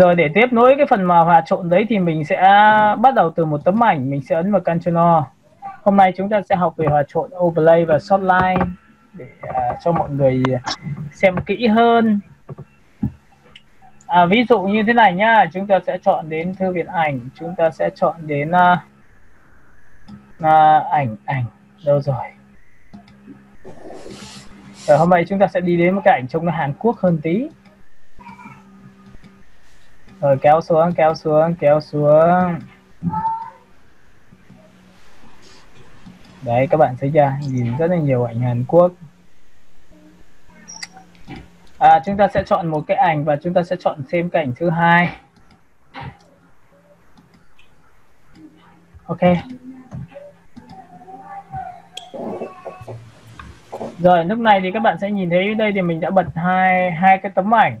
rồi để tiếp nối cái phần mà hòa trộn đấy thì mình sẽ bắt đầu từ một tấm ảnh. Mình sẽ ấn vào Control hôm nay chúng ta sẽ học về hòa trộn overlay và shortline để uh, cho mọi người xem kỹ hơn. À, ví dụ như thế này nhá. Chúng ta sẽ chọn đến thư viện ảnh. Chúng ta sẽ chọn đến uh, uh, ảnh ảnh. Đâu rồi? Rồi hôm nay chúng ta sẽ đi đến một cái ảnh trông nó Hàn Quốc hơn tí rồi kéo xuống kéo xuống kéo xuống. Đấy các bạn thấy chưa? Nhìn rất là nhiều ảnh Hàn Quốc. À, chúng ta sẽ chọn một cái ảnh và chúng ta sẽ chọn thêm cái ảnh thứ hai. Ok. Rồi lúc này thì các bạn sẽ nhìn thấy đây thì mình đã bật hai hai cái tấm ảnh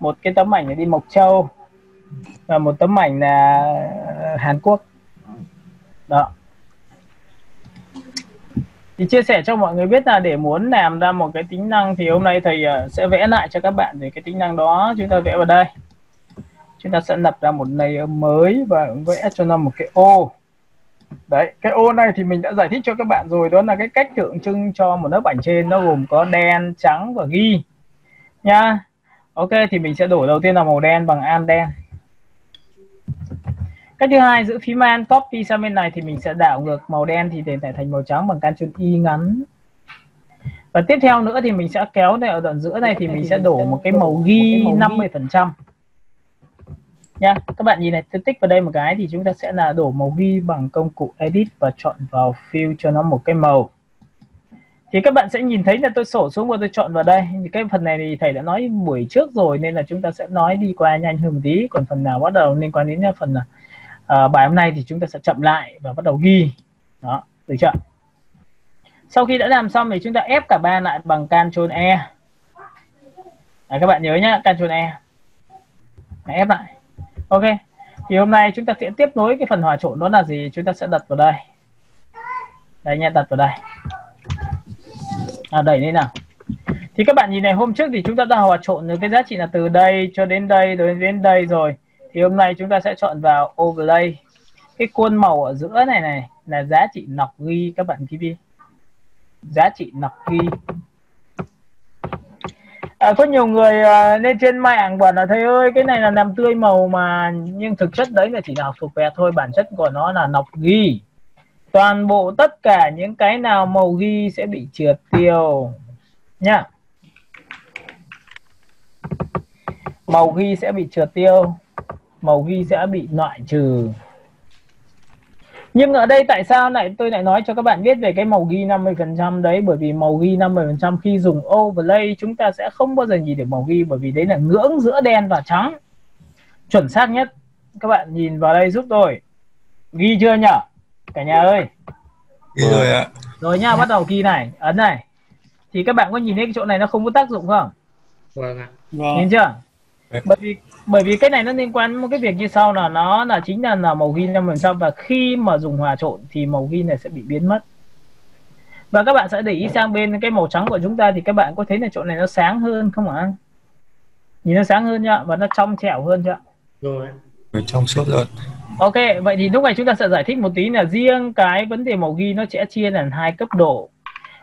một cái tấm ảnh là đi Mộc Châu và một tấm ảnh là Hàn Quốc. Đó. Thì chia sẻ cho mọi người biết là để muốn làm ra một cái tính năng thì hôm nay thầy ờ, sẽ vẽ lại cho các bạn về cái tính năng đó. Chúng ta vẽ vào đây. Chúng ta sẽ lập ra một layer mới và vẽ cho nó một cái ô đấy, cái ô này thì mình đã giải thích cho các bạn rồi. Đó là cái cách tượng trưng cho một lớp ảnh trên, nó gồm có đen, trắng và ghi. Nha ok, thì mình sẽ đổi đầu tiên là màu đen bằng an đen. Cách thứ hai, giữ phím an, copy sang bên này thì mình sẽ đảo ngược màu đen thì để lại thành màu trắng bằng Ctrl y ngắn. Và tiếp theo nữa thì mình sẽ kéo này ở đoạn giữa này thì mình sẽ đổ một cái màu ghi 50% nha, các bạn nhìn này, tôi tích vào đây một cái thì chúng ta sẽ là đổ màu ghi bằng công cụ edit và chọn vào fill cho nó một cái màu thì các bạn sẽ nhìn thấy là tôi sổ xuống và tôi chọn vào đây. Cái phần này thì thầy đã nói buổi trước rồi nên là chúng ta sẽ nói đi qua nhanh hơn một tí. Còn phần nào bắt đầu liên quan đến phần uh, bài hôm nay thì chúng ta sẽ chậm lại và bắt đầu ghi. Đó được chưa? Sau khi đã làm xong thì chúng ta ép cả ba lại bằng Ctrl E. À, các bạn nhớ nhá Ctrl E. Đấy, ép lại. Ok thì hôm nay chúng ta sẽ tiếp nối cái phần hòa trộn đó là gì? Chúng ta sẽ đặt vào đây. Đây nha đặt vào đây à, đẩy lên nào. Thì các bạn nhìn này hôm trước thì chúng ta đã hòa trộn được cái giá trị là từ đây cho đến đây đến đến đây rồi. Thì hôm nay chúng ta sẽ chọn vào overlay. Cái khuôn màu ở giữa này này là giá trị nọc ghi các bạn ghi đi. Giá trị nọc ghi. À, có nhiều người uh, lên trên mạng bảo là thầy ơi cái này là làm tươi màu mà nhưng thực chất đấy là chỉ là học thuộc vẹt thôi bản chất của nó là nọc ghi toàn bộ tất cả những cái nào màu ghi sẽ bị trượt tiêu. Nhá. Màu ghi sẽ bị trượt tiêu. Màu ghi sẽ bị loại trừ. Nhưng ở đây tại sao lại tôi lại nói cho các bạn biết về cái màu ghi 50% đấy? Bởi vì màu ghi 50% khi dùng overlay, chúng ta sẽ không bao giờ nhìn được màu ghi, bởi vì đấy là ngưỡng giữa đen và trắng. Chuẩn xác nhất. Các bạn nhìn vào đây giúp tôi. Ghi chưa nhỉ cả nhà ơi. Ghi rồi ạ. Rồi nha bắt đầu ghi này. Ấn này. Thì các bạn có nhìn thấy cái chỗ này nó không có tác dụng không? Vâng ạ. Vâng. nhìn chưa? Bởi vì bởi vì cái này nó liên quan đến một cái việc như sau là nó là chính là, là màu ghi 5% và khi mà dùng hòa trộn thì màu ghi này sẽ bị biến mất. Và các bạn sẽ để ý sang bên cái màu trắng của chúng ta thì các bạn có thấy là chỗ này nó sáng hơn không ạ? Nhìn nó sáng hơn nhá và nó trong trẻo hơn chưa? Rồi trong suốt luôn ok vậy thì lúc này chúng ta sẽ giải thích một tí là riêng cái vấn đề màu ghi nó sẽ chia thành hai cấp độ.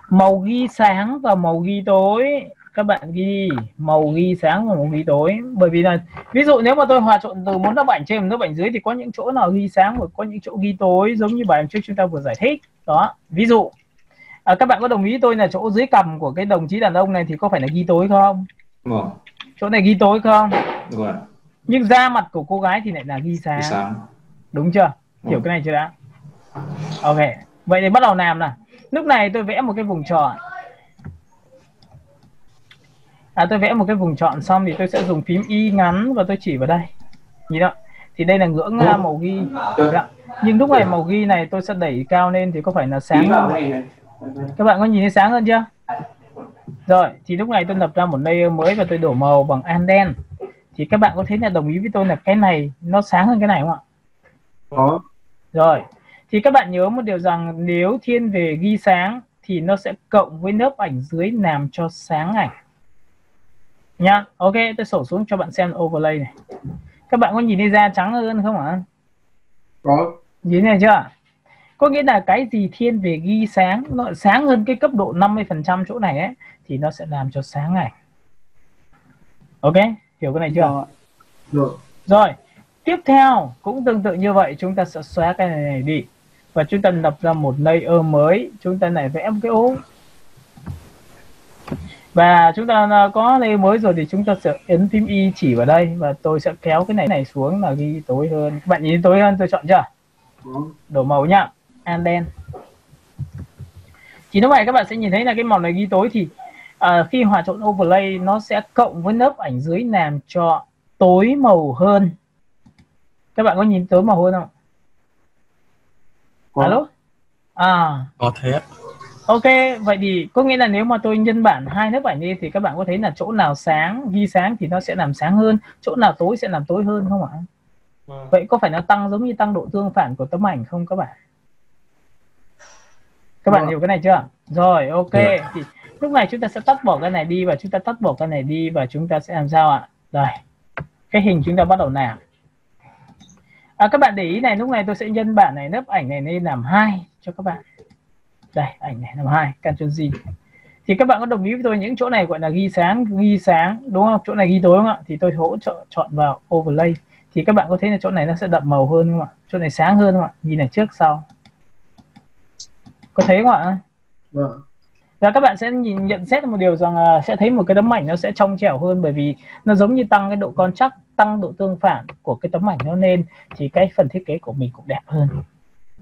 Màu ghi sáng và màu ghi tối. Các bạn ghi màu ghi sáng và màu ghi tối. Bởi vì là ví dụ nếu mà tôi hòa trộn từ một lớp ảnh trên một lớp ảnh dưới thì có những chỗ nào ghi sáng và có những chỗ ghi tối giống như bài trước chúng ta vừa giải thích. Đó ví dụ. À, các bạn có đồng ý tôi là chỗ dưới cầm của cái đồng chí đàn ông này thì có phải là ghi tối không? Vâng. chỗ này ghi tối không? Vâng. nhưng da mặt của cô gái thì lại là ghi sáng, Ghi sáng. Đúng chưa? Hiểu Ừ. cái này chưa đã? Ok vậy thì bắt đầu làm nào. Lúc này tôi vẽ một cái vùng tròn. À tôi vẽ một cái vùng chọn xong thì tôi sẽ dùng phím y ngắn và tôi chỉ vào đây. Nhìn đó thì đây là ngưỡng uh, màu ghi. Dạ. nhưng lúc này màu ghi này tôi sẽ đẩy cao lên thì có phải là sáng hơn? Các bạn có nhìn thấy sáng hơn chưa? Rồi thì lúc này tôi lập ra một layer mới và tôi đổ màu bằng an đen. Thì các bạn có thấy là đồng ý với tôi là cái này nó sáng hơn cái này không ạ Có. rồi. Thì các bạn nhớ một điều rằng nếu thiên về ghi sáng thì nó sẽ cộng với lớp ảnh dưới làm cho sáng ảnh. Nha. Ok tôi sổ xuống cho bạn xem overlay này. Các bạn có nhìn thấy da trắng hơn không ạ? Có. Nhìn này chưa? Có nghĩa là cái gì thiên về ghi sáng nó sáng hơn cái cấp độ 50% chỗ này ấy thì nó sẽ làm cho sáng ảnh. Ok? Hiểu cái này chưa? Rồi rồi tiếp theo cũng tương tự như vậy chúng ta sẽ xóa cái này, này đi. Và chúng ta lập ra một layer mới. Chúng ta lại vẽ một cái ô và chúng ta à, có layer mới rồi thì chúng ta sẽ ấn phím y chỉ vào đây. Và tôi sẽ kéo cái này này xuống là ghi tối hơn. Các bạn nhìn tối hơn tôi chọn chưa? Đổ màu nhá. And đen. Chỉ như vậy các bạn sẽ nhìn thấy là cái màu này ghi tối thì uh, khi hòa trộn overlay nó sẽ cộng với lớp ảnh dưới làm cho tối màu hơn các bạn có nhìn tối màu hơn không? Có. alo? À. Có thế ok vậy thì có nghĩa là nếu mà tôi nhân bản hai lớp ảnh đi thì các bạn có thấy là chỗ nào sáng ghi sáng thì nó sẽ làm sáng hơn chỗ nào tối sẽ làm tối hơn không ạ? Vâng. vậy có phải nó tăng giống như tăng độ tương phản của tấm ảnh không các bạn? Các bạn Vâng. hiểu cái này chưa? Rồi ok. Thì lúc này chúng ta sẽ tắt bỏ cái này đi và chúng ta tắt bỏ cái này đi và chúng ta sẽ làm sao ạ? Rồi cái hình chúng ta bắt đầu làm à, các bạn để ý này lúc này tôi sẽ nhân bản này lớp ảnh này lên làm hai cho các bạn. Đây ảnh này làm hai Ctrl Z thì các bạn có đồng ý với tôi những chỗ này gọi là ghi sáng ghi sáng đúng không? Chỗ này ghi tối không ạ? Thì tôi hỗ trợ chọn vào overlay. Thì các bạn có thấy là chỗ này nó sẽ đậm màu hơn không ạ? Chỗ này sáng hơn không ạ? Nhìn này trước sau. Có thấy không ạ? Vâng. Và các bạn sẽ nhìn nhận xét một điều rằng là sẽ thấy một cái tấm ảnh nó sẽ trong trẻo hơn bởi vì nó giống như tăng cái độ con chắc tăng độ tương phản của cái tấm ảnh nó lên thì cái phần thiết kế của mình cũng đẹp hơn.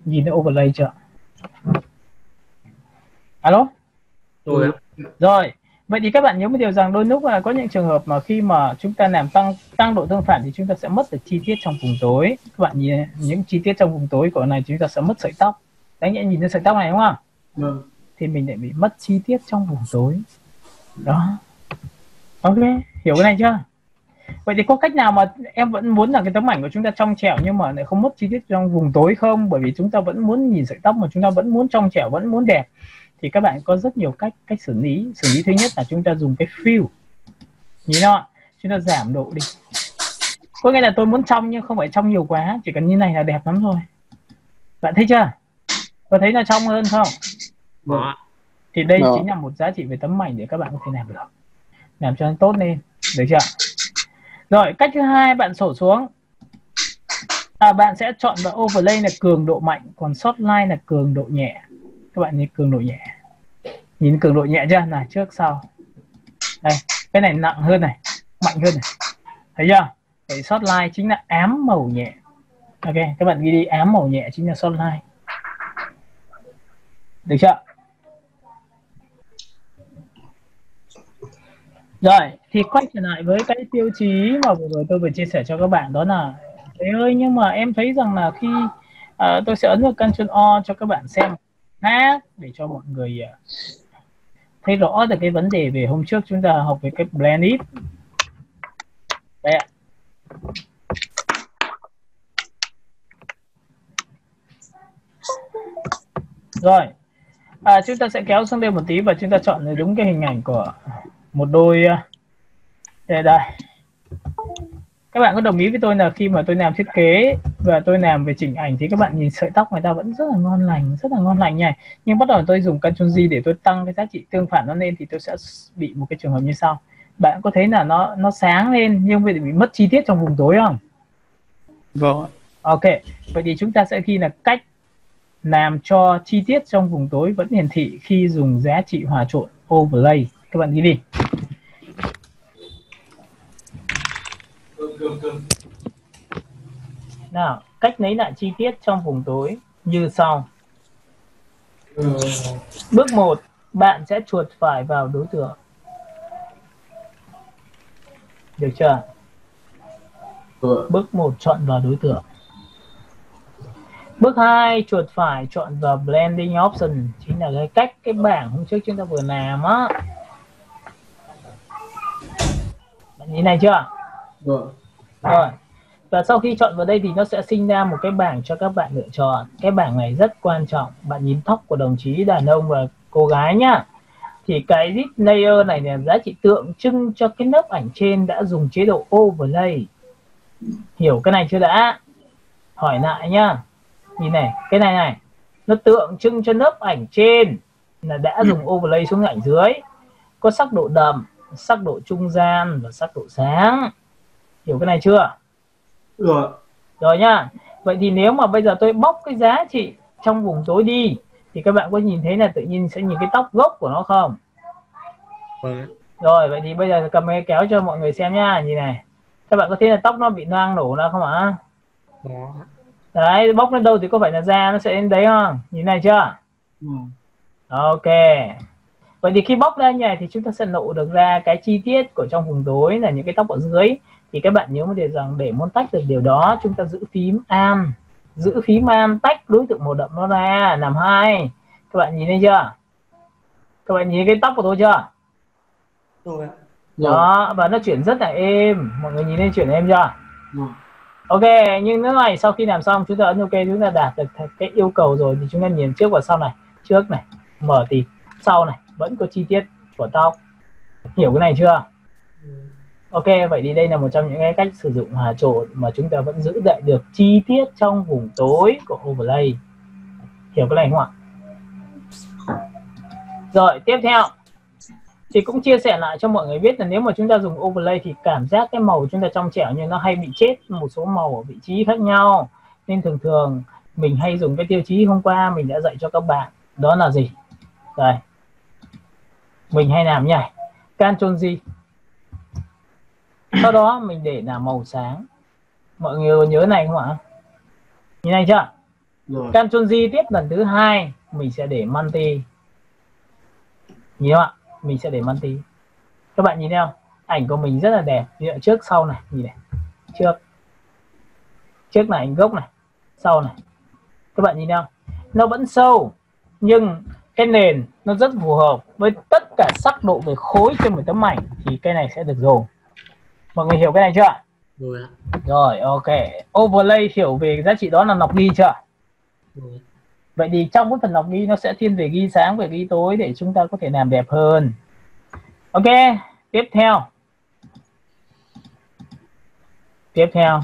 Nhìn nó overlay chưa? Alo? Rồi rồi. Vậy thì các bạn nhớ một điều rằng đôi lúc là có những trường hợp mà khi mà chúng ta làm tăng tăng độ tương phản thì chúng ta sẽ mất được chi tiết trong vùng tối. Các bạn nhìn những chi tiết trong vùng tối của này chúng ta sẽ mất sợi tóc. Đấy nhẹ nhìn thấy sợi tóc này đúng không vâng. Thì mình lại bị mất chi tiết trong vùng tối. Đó. Ok hiểu cái này chưa vậy thì có cách nào mà em vẫn muốn là cái tấm ảnh của chúng ta trong trẻo nhưng mà lại không mất chi tiết trong vùng tối không? Bởi vì chúng ta vẫn muốn nhìn sợi tóc mà chúng ta vẫn muốn trong trẻo vẫn muốn đẹp. Thì các bạn có rất nhiều cách cách xử lý. Xử lý thứ nhất là chúng ta dùng cái fill. Nhìn ạ chúng ta giảm độ đi. Có nghĩa là tôi muốn trong nhưng không phải trong nhiều quá chỉ cần như này là đẹp lắm rồi. Bạn thấy chưa? Có thấy nó trong hơn không? Vâng thì đây Đó. chính là một giá trị về tấm ảnh để các bạn có thể làm được. Làm cho nó tốt lên. Được chưa rồi cách thứ hai bạn sổ xuống. À, bạn sẽ chọn vào overlay là cường độ mạnh còn shortline là cường độ nhẹ. Các bạn nhìn cường độ nhẹ. Nhìn cường độ nhẹ chưa? Là trước sau. Đây cái này nặng hơn này mạnh hơn này. Thấy chưa? Vậy shortline chính là ám màu nhẹ. Ok các bạn ghi đi ám màu nhẹ chính là shortline. Được chưa? Rồi, thì quay trở lại với cái tiêu chí mà vừa rồi tôi vừa chia sẻ cho các bạn đó là Thế ơi, nhưng mà em thấy rằng là khi uh, tôi sẽ ấn vào Ctrl O cho các bạn xem khác để cho mọi người uh, thấy rõ được cái vấn đề về hôm trước chúng ta học về cái blend it. Đây ạ. Rồi, à, chúng ta sẽ kéo xuống đây một tí và chúng ta chọn đúng cái hình ảnh của một đôi à, đây đây. Các bạn có đồng ý với tôi là khi mà tôi làm thiết kế và tôi làm về chỉnh ảnh thì các bạn nhìn sợi tóc người ta vẫn rất là ngon lành rất là ngon lành nha nhưng bắt đầu tôi dùng Ctrl Z để tôi tăng cái giá trị tương phản nó lên thì tôi sẽ bị một cái trường hợp như sau. Bạn có thấy là nó nó sáng lên nhưng bị bị mất chi tiết trong vùng tối không? Vâng ok vậy thì chúng ta sẽ ghi là cách làm cho chi tiết trong vùng tối vẫn hiển thị khi dùng giá trị hòa trộn overlay. Các bạn ghi đi nào, cách lấy lại chi tiết trong vùng tối như sau. Bước 1 bạn sẽ chuột phải vào đối tượng. Được chưa? Bước 1 chọn vào đối tượng. Bước 2 chuột phải chọn vào blending option. Chính là cái cách cái bảng hôm trước chúng ta vừa làm á. Bạn nhìn này chưa? vâng rồi. Và sau khi chọn vào đây thì nó sẽ sinh ra một cái bảng cho các bạn lựa chọn. Cái bảng này rất quan trọng. Bạn nhìn tóc của đồng chí đàn ông và cô gái nhá. Thì cái zip layer này là giá trị tượng trưng cho cái lớp ảnh trên đã dùng chế độ overlay. Hiểu cái này chưa đã? Hỏi lại nhá. Nhìn này, cái này này. Nó tượng trưng cho lớp ảnh trên là đã dùng overlay xuống ảnh dưới. Có sắc độ đậm, sắc độ trung gian và sắc độ sáng hiểu cái này chưa? Rồi. rồi nhá. Vậy thì nếu mà bây giờ tôi bóc cái giá trị trong vùng tối đi thì các bạn có nhìn thấy là tự nhiên sẽ nhìn cái tóc gốc của nó không? Ạ. rồi vậy thì bây giờ cầm cái kéo cho mọi người xem nhá. Nhìn này. Các bạn có thấy là tóc nó bị loang nổ ra không ạ? Có. đấy bóc lên đâu thì có phải là da nó sẽ đến đấy không? Nhìn này chưa? Ừ. ok. Vậy thì khi bóc ra như này thì chúng ta sẽ lộ được ra cái chi tiết của trong vùng tối là những cái tóc ở dưới thì các bạn nhớ một điều rằng để muốn tách được điều đó chúng ta giữ phím am. Giữ phím am tách đối tượng màu đậm nó ra làm hai. Các bạn nhìn thấy chưa? Các bạn nhìn cái tóc của tôi chưa? Rồi. Đó và nó chuyển rất là êm. Mọi người nhìn thấy chuyển êm chưa? Rồi. ok nhưng nếu này sau khi làm xong chúng ta ấn ok chúng ta đạt được cái yêu cầu rồi. Thì chúng ta nhìn trước và sau này. Trước này mở thì sau này vẫn có chi tiết của tóc. Hiểu cái này chưa ok, vậy thì đây là một trong những cái cách sử dụng hòa trộn mà chúng ta vẫn giữ lại được chi tiết trong vùng tối của overlay. Hiểu cái này không ạ? Rồi, tiếp theo. Thì cũng chia sẻ lại cho mọi người biết là nếu mà chúng ta dùng overlay thì cảm giác cái màu chúng ta trong trẻo nhưng nó hay bị chết một số màu ở vị trí khác nhau. Nên thường thường, mình hay dùng cái tiêu chí hôm qua mình đã dạy cho các bạn. Đó là gì? Đây. Mình hay làm nhỉ? Ctrl Z sau đó mình để là màu sáng. Mọi người nhớ này không ạ? Như này chưa? Rồi. Ctrl Z tiếp lần thứ hai mình sẽ để multi nhìn không ạ? Mình sẽ để multi các bạn nhìn thấy không? Ảnh của mình rất là đẹp. Dụ trước sau này nhìn này. Trước. Trước là ảnh gốc này. Sau này. Các bạn nhìn thấy không? Nó vẫn sâu nhưng cái nền nó rất phù hợp với tất cả sắc độ về khối trên một tấm ảnh thì cái này sẽ được dùng mọi người hiểu cái này chưa? Rồi rồi ok. Overlay hiểu về giá trị đó là nọc ghi chưa? Rồi. vậy thì trong cái phần nọc ghi nó sẽ thiên về ghi sáng về ghi tối để chúng ta có thể làm đẹp hơn. Ok tiếp theo. Tiếp theo.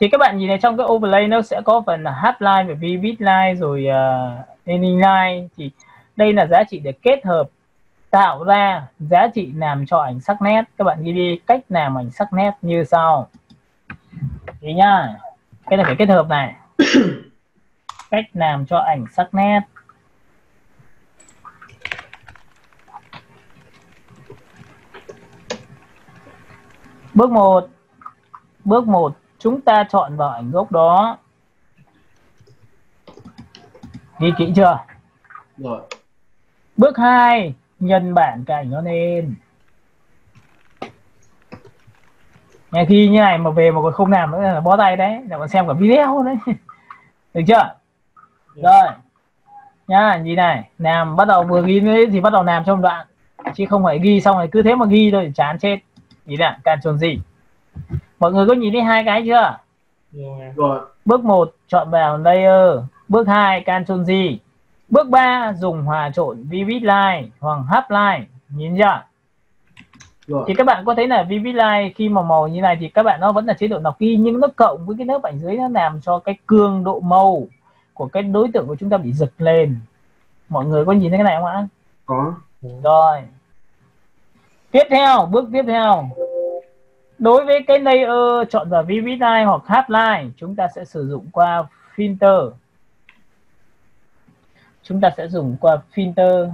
Thì các bạn nhìn này trong cái overlay nó sẽ có phần là half line và vivid line rồi uh, ending line. Thì đây là giá trị để kết hợp tạo ra giá trị làm cho ảnh sắc nét. Các bạn ghi đi cách làm ảnh sắc nét như sau. Thì nhá. Cái này phải kết hợp này. Cách làm cho ảnh sắc nét. Bước 1 bước 1 chúng ta chọn vào ảnh gốc đó. Ghi kỹ chưa? Rồi. bước 2 nhân bản cái ảnh nó lên. Nghe khi như này mà về mà còn không làm nữa là bó tay đấy để còn xem cả video đấy. Được chưa? Rồi. Nha nhìn này làm bắt đầu vừa ghi đấy thì bắt đầu làm trong đoạn. Chứ không phải ghi xong rồi cứ thế mà ghi thôi chán chết. Nhìn này Ctrl gì? Mọi người có nhìn thấy hai cái chưa? Rồi. Rồi. bước 1 chọn vào layer. Bước 2 Ctrl Z bước 3 dùng hòa trộn vivid line hoặc half line. Nhìn chưa? Rồi. thì các bạn có thấy là vivid line khi mà màu như này thì các bạn nó vẫn là chế độ nọc ghi nhưng nó cộng với cái lớp ảnh dưới nó làm cho cái cường độ màu của cái đối tượng của chúng ta bị giật lên. Mọi người có nhìn thấy cái này không ạ? Có. rồi. Tiếp theo bước tiếp theo. Đối với cái layer chọn vào vivid line hoặc half line chúng ta sẽ sử dụng qua filter chúng ta sẽ dùng qua filter.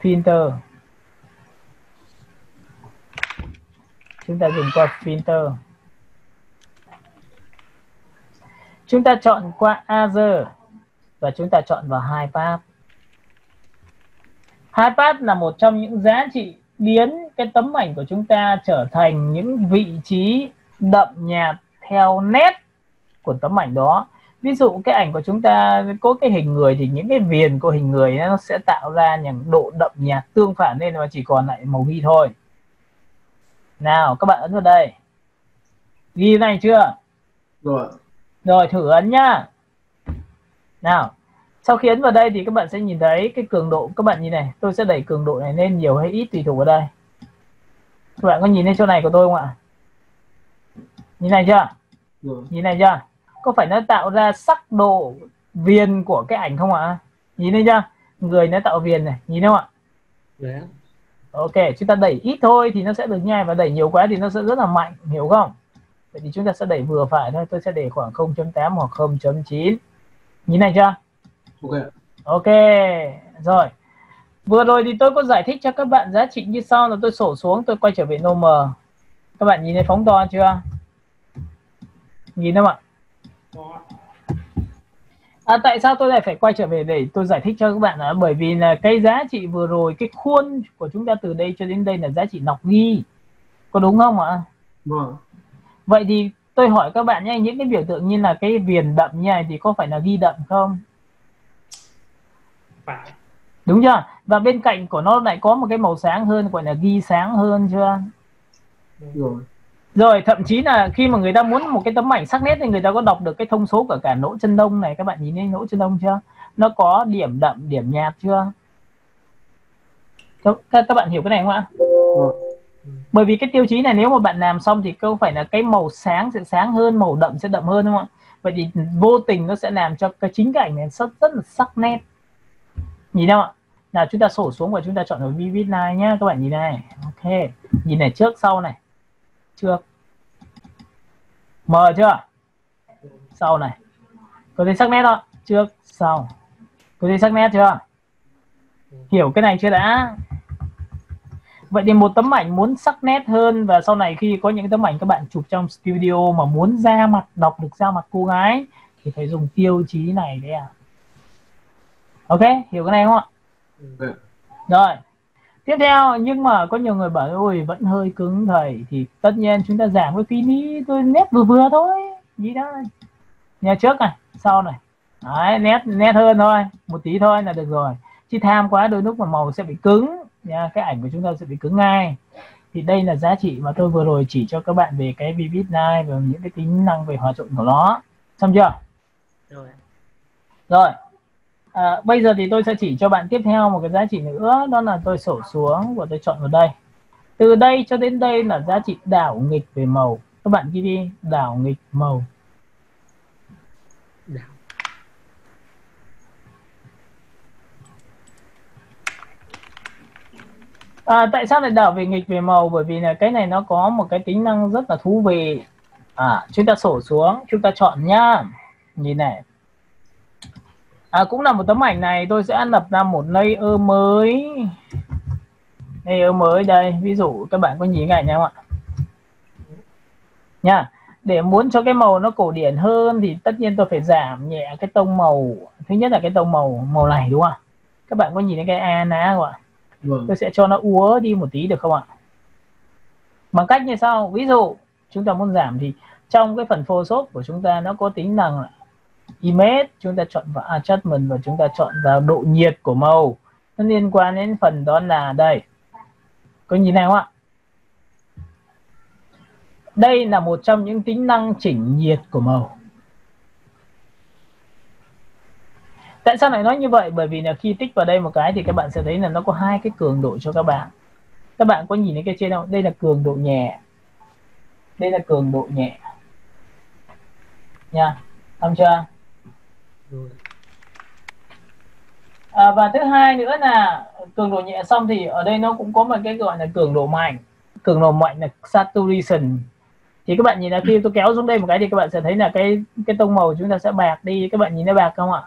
Filter. Chúng ta dùng qua filter. Chúng ta chọn qua other và chúng ta chọn vào hai path hai path là một trong những giá trị biến cái tấm ảnh của chúng ta trở thành những vị trí đậm nhạt theo nét của tấm ảnh đó ví dụ cái ảnh của chúng ta có cái hình người thì những cái viền của hình người nó sẽ tạo ra những độ đậm nhạt tương phản nên mà chỉ còn lại màu ghi thôi. Nào các bạn ấn vào đây. Ghi này chưa? Rồi. rồi thử ấn nhá. Nào sau khi ấn vào đây thì các bạn sẽ nhìn thấy cái cường độ. Các bạn nhìn này tôi sẽ đẩy cường độ này lên nhiều hay ít tùy thuộc vào đây. Các bạn có nhìn thấy chỗ này của tôi không ạ? Nhìn này chưa? Rồi. Nhìn này chưa có phải nó tạo ra sắc độ viền của cái ảnh không ạ nhìn thấy chưa người nó tạo viền này nhìn không ạ Dạ. ok chúng ta đẩy ít thôi thì nó sẽ được nhai và đẩy nhiều quá thì nó sẽ rất là mạnh hiểu không vậy thì chúng ta sẽ đẩy vừa phải thôi tôi sẽ để khoảng 0.8 hoặc 0.9 nhìn này chưa ok Ok, rồi. Vừa rồi thì tôi có giải thích cho các bạn giá trị như sau là tôi sổ xuống, tôi quay trở về normal. Các bạn nhìn thấy phóng to chưa? Nhìn không ạ? À, tại sao tôi lại phải quay trở về để tôi giải thích cho các bạn là bởi vì là cái giá trị vừa rồi cái khuôn của chúng ta từ đây cho đến đây là giá trị nọc ghi. Có đúng không ạ? Vâng. Vậy thì tôi hỏi các bạn nhé những cái biểu tượng như là cái viền đậm như này thì có phải là ghi đậm không? Phải. Đúng chưa? Và bên cạnh của nó lại có một cái màu sáng hơn gọi là ghi sáng hơn chưa? Rồi rồi thậm chí là khi mà người ta muốn một cái tấm ảnh sắc nét thì người ta có đọc được cái thông số của cả nỗ chân đông này. Các bạn nhìn thấy nỗ chân đông chưa? Nó có điểm đậm điểm nhạt chưa? Các, các bạn hiểu cái này không ạ? Bởi vì cái tiêu chí này nếu mà bạn làm xong thì không phải là cái màu sáng sẽ sáng hơn màu đậm sẽ đậm hơn đúng không ạ? Vậy thì vô tình nó sẽ làm cho cái chính cái ảnh này rất rất là sắc nét. Nhìn đâu ạ? Là chúng ta sổ xuống và chúng ta chọn ở vivid line nhá. Các bạn nhìn này. Ok. Nhìn này trước sau này trước mờ chưa? Sau này. Có thấy sắc nét không? Trước sau. Có thấy sắc nét chưa? Hiểu cái này chưa đã? Vậy thì một tấm ảnh muốn sắc nét hơn và sau này khi có những tấm ảnh các bạn chụp trong studio mà muốn ra mặt đọc được ra mặt cô gái thì phải dùng tiêu chí này đấy à ok? Hiểu cái này không ạ? Ok rồi tiếp theo nhưng mà có nhiều người bảo ôi vẫn hơi cứng thầy. Thì tất nhiên chúng ta giảm cái phí đi tôi nét vừa vừa thôi. Gì đó. Nhà trước này sau này. Đấy, nét nét hơn thôi. Một tí thôi là được rồi. Chứ tham quá đôi lúc mà màu sẽ bị cứng. Nha cái ảnh của chúng ta sẽ bị cứng ngay. Thì đây là giá trị mà tôi vừa rồi chỉ cho các bạn về cái vivid line và những cái tính năng về hòa trộn của nó. Xong chưa? Rồi. Rồi à, bây giờ thì tôi sẽ chỉ cho bạn tiếp theo một cái giá trị nữa đó là tôi sổ xuống và tôi chọn vào đây từ đây cho đến đây là giá trị đảo nghịch về màu các bạn ghi đi đảo nghịch màu À, tại sao lại đảo về nghịch về màu? Bởi vì là cái này nó có một cái tính năng rất là thú vị. À, chúng ta sổ xuống, chúng ta chọn nhá. Nhìn này. À, cũng là một tấm ảnh này tôi sẽ lập ra một layer mới. Layer mới đây. Ví dụ các bạn có nhìn cái ảnh này không ạ? Nha. Để muốn cho cái màu nó cổ điển hơn thì tất nhiên tôi phải giảm nhẹ cái tông màu. Thứ nhất là cái tông màu màu này đúng không ạ? Các bạn có nhìn thấy cái A ná không ạ? vâng tôi sẽ cho nó úa đi một tí được không ạ bằng cách như sau ví dụ chúng ta muốn giảm thì trong cái phần Photoshop của chúng ta nó có tính năng là image chúng ta chọn vào adjustment và chúng ta chọn vào độ nhiệt của màu. Nó liên quan đến phần đó là đây. Có nhìn thấy không ạ? Đây là một trong những tính năng chỉnh nhiệt của màu. Tại sao lại nói như vậy? Bởi vì là khi tích vào đây một cái thì các bạn sẽ thấy là nó có hai cái cường độ cho các bạn. Các bạn có nhìn thấy cái trên không? Đây là cường độ nhẹ. Đây là cường độ nhẹ. Nha. Không chưa? Rồi. À, và thứ hai nữa là cường độ nhẹ xong thì ở đây nó cũng có một cái gọi là cường độ mạnh. Cường độ mạnh là saturation. Thì các bạn nhìn là khi tôi kéo xuống đây một cái thì các bạn sẽ thấy là cái cái tông màu chúng ta sẽ bạc đi. Các bạn nhìn thấy bạc không ạ?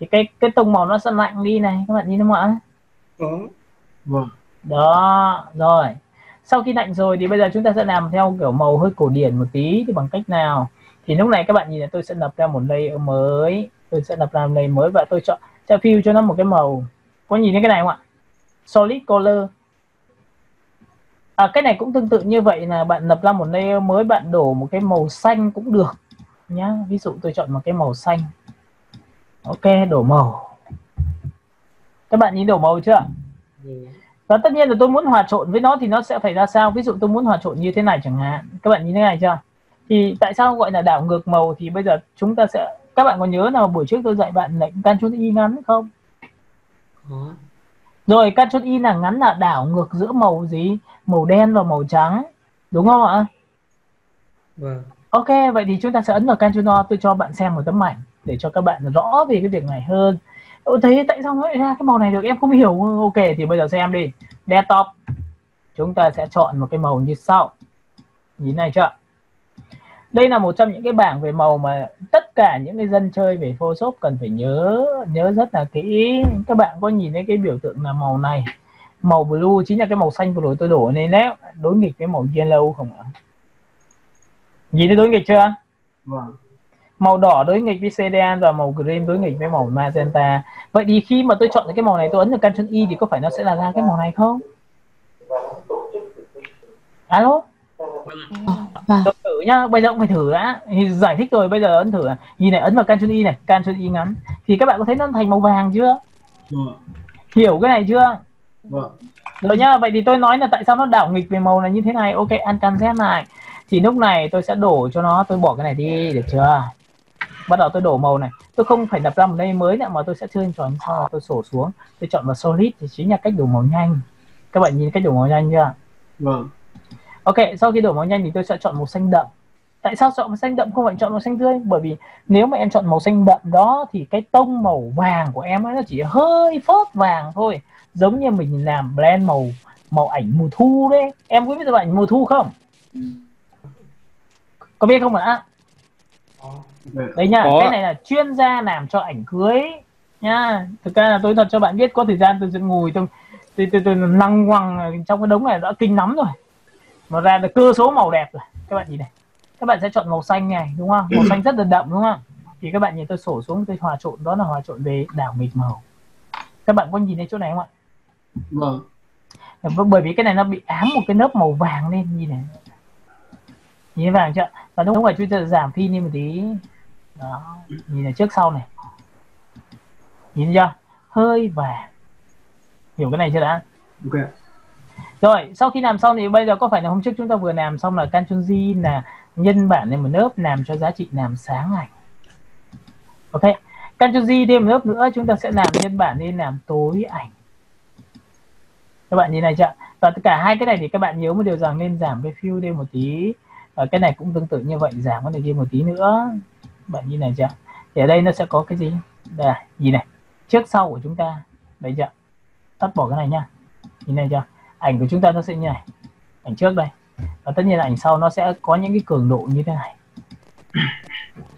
Thì cái cái tông màu nó sẽ lạnh đi này. Các bạn nhìn thấy không ạ? Vâng. Đó rồi. Sau khi lạnh rồi thì bây giờ chúng ta sẽ làm theo kiểu màu hơi cổ điển một tí thì bằng cách nào thì lúc này các bạn nhìn là tôi sẽ lập ra một layer mới. Tôi sẽ lập ra một layer mới và tôi chọn cho fill cho nó một cái màu. Có nhìn thấy cái này không ạ? Solid color. À, cái này cũng tương tự như vậy là bạn lập ra một layer mới bạn đổ một cái màu xanh cũng được nhá. Ví dụ tôi chọn một cái màu xanh. Ok đổ màu. Các bạn nhìn đổ màu chưa và tất nhiên là tôi muốn hòa trộn với nó thì nó sẽ phải ra sao? Ví dụ tôi muốn hòa trộn như thế này chẳng hạn. Các bạn nhìn thế này chưa thì tại sao gọi là đảo ngược màu thì bây giờ chúng ta sẽ các bạn có nhớ nào buổi trước tôi dạy bạn lệnh can chun y ngắn không? Có. Rồi Ctrl Y là ngắn là đảo ngược giữa màu gì? Màu đen và màu trắng. Đúng không ạ? Vâng. Ok vậy thì chúng ta sẽ ấn vào Ctrl O tôi cho bạn xem một tấm ảnh để cho các bạn rõ về cái việc này hơn. Ủa, thấy tại sao lại ra cái màu này được? Em không hiểu. Ok thì bây giờ xem đi. Desktop. Chúng ta sẽ chọn một cái màu như sau. Nhìn này chưa đây là một trong những cái bảng về màu mà tất cả những cái dân chơi về Photoshop cần phải nhớ nhớ rất là kỹ. Các bạn có nhìn thấy cái biểu tượng là màu này màu blue chính là cái màu xanh vừa rồi tôi đổ lên đấy. Đối nghịch với màu yellow không ạ? Nhìn thấy đối nghịch chưa? Vâng. Màu đỏ đối nghịch với CDN và màu green đối nghịch với màu magenta. Vậy thì khi mà tôi chọn cái màu này tôi ấn được Ctrl Y thì có phải nó sẽ là ra cái màu này không? Alo? Vâng. Thử nhá bây giờ cũng phải thử đã thì giải thích rồi bây giờ ấn thử à. nhìn này ấn vào Ctrl Y này Ctrl Y ngắn. Thì các bạn có thấy nó thành màu vàng chưa? Vâng hiểu cái này chưa? Vâng rồi nhá vậy thì tôi nói là tại sao nó đảo nghịch về màu này như thế này? Ok ăn căn Z này thì lúc này tôi sẽ đổ cho nó tôi bỏ cái này đi được chưa? Bắt đầu tôi đổ màu này. Tôi không phải đập ra một đây mới nữa mà tôi sẽ chơi tròn đó tôi sổ xuống. Tôi chọn vào solid thì chính là cách đổ màu nhanh. Các bạn nhìn cách đổ màu nhanh chưa? Vâng ok sau khi đổ màu nhanh thì tôi sẽ chọn màu xanh đậm. Tại sao chọn màu xanh đậm không phải chọn màu xanh tươi? Bởi vì nếu mà em chọn màu xanh đậm đó thì cái tông màu vàng của em ấy nó chỉ hơi phớt vàng thôi. Giống như mình làm blend màu màu ảnh mùa thu đấy. Em có biết được ảnh mùa thu không? Có biết không ạ? Đấy nha Có. cái này là chuyên gia làm cho ảnh cưới. Nha thực ra là tôi thật cho bạn biết có thời gian tôi sẽ ngồi tôi tôi tôi, tôi lăng quăng trong cái đống này đã kinh lắm rồi mà ra được cơ số màu đẹp rồi. Các bạn nhìn này. Các bạn sẽ chọn màu xanh này đúng không? Màu xanh rất là đậm đúng không? Thì các bạn nhìn tôi sổ xuống tôi hòa trộn đó là hòa trộn về đảo nghịch màu. Các bạn có nhìn thấy chỗ này không ạ? Vâng. B- bởi vì cái này nó bị ám một cái lớp màu vàng lên nhìn này. Nhìn vàng chưa? Và lúc ngoài chúng ta giảm pin đi một tí. Đó nhìn này trước sau này. Nhìn chưa? Hơi vàng. Hiểu cái này chưa đã? Ok rồi, sau khi làm xong thì bây giờ có phải là hôm trước chúng ta vừa làm xong là Ctrl là nhân bản lên một lớp làm cho giá trị làm sáng ảnh ok Ctrl thêm một lớp nữa, chúng ta sẽ làm nhân bản lên làm tối ảnh. Các bạn nhìn này chưa và tất cả hai cái này thì các bạn nhớ một điều rằng nên giảm cái fill đi một tí. Và cái này cũng tương tự như vậy, giảm cái này đi một tí nữa. Bạn nhìn này chưa thì ở đây nó sẽ có cái gì? Đây gì này. Trước sau của chúng ta. Đấy chưa tắt bỏ cái này nhá nhìn này chưa ảnh của chúng ta nó sẽ như này. Ảnh trước đây. Và tất nhiên là ảnh sau nó sẽ có những cái cường độ như thế này.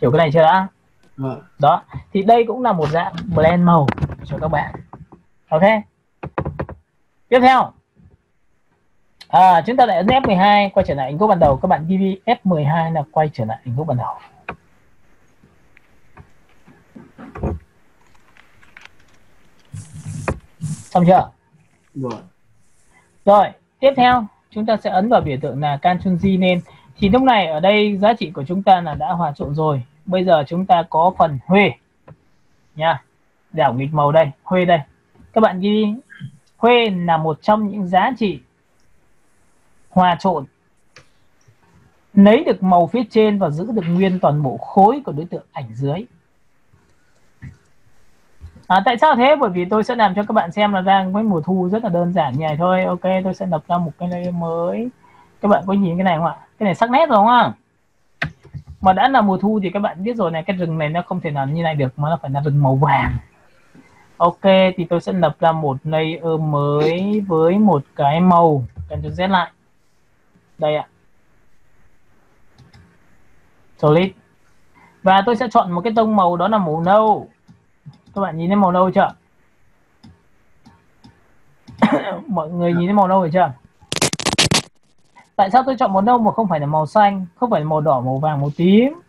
Hiểu cái này chưa đã? Vâng. Đó. Thì đây cũng là một dạng blend màu cho các bạn. Ok. Tiếp theo. À, chúng ta lại ấn F12 quay trở lại ảnh gốc ban đầu. Các bạn ghi F12 là quay trở lại ảnh gốc ban đầu. Xong chưa? Vâng rồi, tiếp theo chúng ta sẽ ấn vào biểu tượng là Ctrl G lên. Thì lúc này ở đây giá trị của chúng ta là đã hòa trộn rồi. Bây giờ chúng ta có phần Huê nha. Đảo nghịch màu đây, Huê đây. Các bạn ghi Huê là một trong những giá trị hòa trộn lấy được màu phía trên và giữ được nguyên toàn bộ khối của đối tượng ảnh dưới. À, tại sao thế? Bởi vì tôi sẽ làm cho các bạn xem là ra cái mùa thu rất là đơn giản như này thôi. Ok, tôi sẽ lập ra một cái layer mới. Các bạn có nhìn cái này không ạ? Cái này sắc nét rồi đúng không? Mà đã là mùa thu thì các bạn biết rồi này, cái rừng này nó không thể nào như này được mà nó phải là rừng màu vàng. Ok, thì tôi sẽ lập ra một layer mới với một cái màu. cần cho Z lại. Đây ạ. Solid. Và tôi sẽ chọn một cái tông màu đó là màu nâu các bạn nhìn thấy màu nâu chưa? Mọi người nhìn thấy màu nâu rồi chưa? Tại sao tôi chọn màu nâu mà không phải là màu xanh không phải là màu đỏ màu vàng màu tím?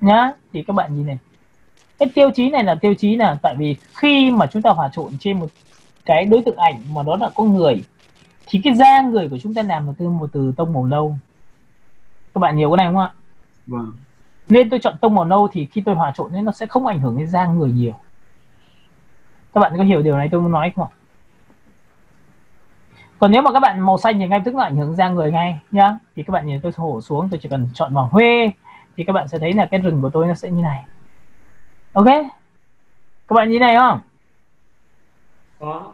Nhá thì các bạn nhìn này. Cái tiêu chí này là tiêu chí là tại vì khi mà chúng ta hòa trộn trên một cái đối tượng ảnh mà đó là có người thì cái da người của chúng ta làm là từ một từ tông màu nâu. Các bạn hiểu cái này không ạ? Vâng. Nên tôi chọn tông màu nâu thì khi tôi hòa trộn nên nó sẽ không ảnh hưởng đến da người nhiều các bạn có hiểu điều này tôi muốn nói không còn nếu mà các bạn màu xanh thì ngay tức là ảnh hưởng da người ngay nhá. Thì các bạn nhìn tôi hổ xuống tôi chỉ cần chọn màu huê thì các bạn sẽ thấy là cái rừng của tôi nó sẽ như này. Ok? Các bạn nhìn này không? Có.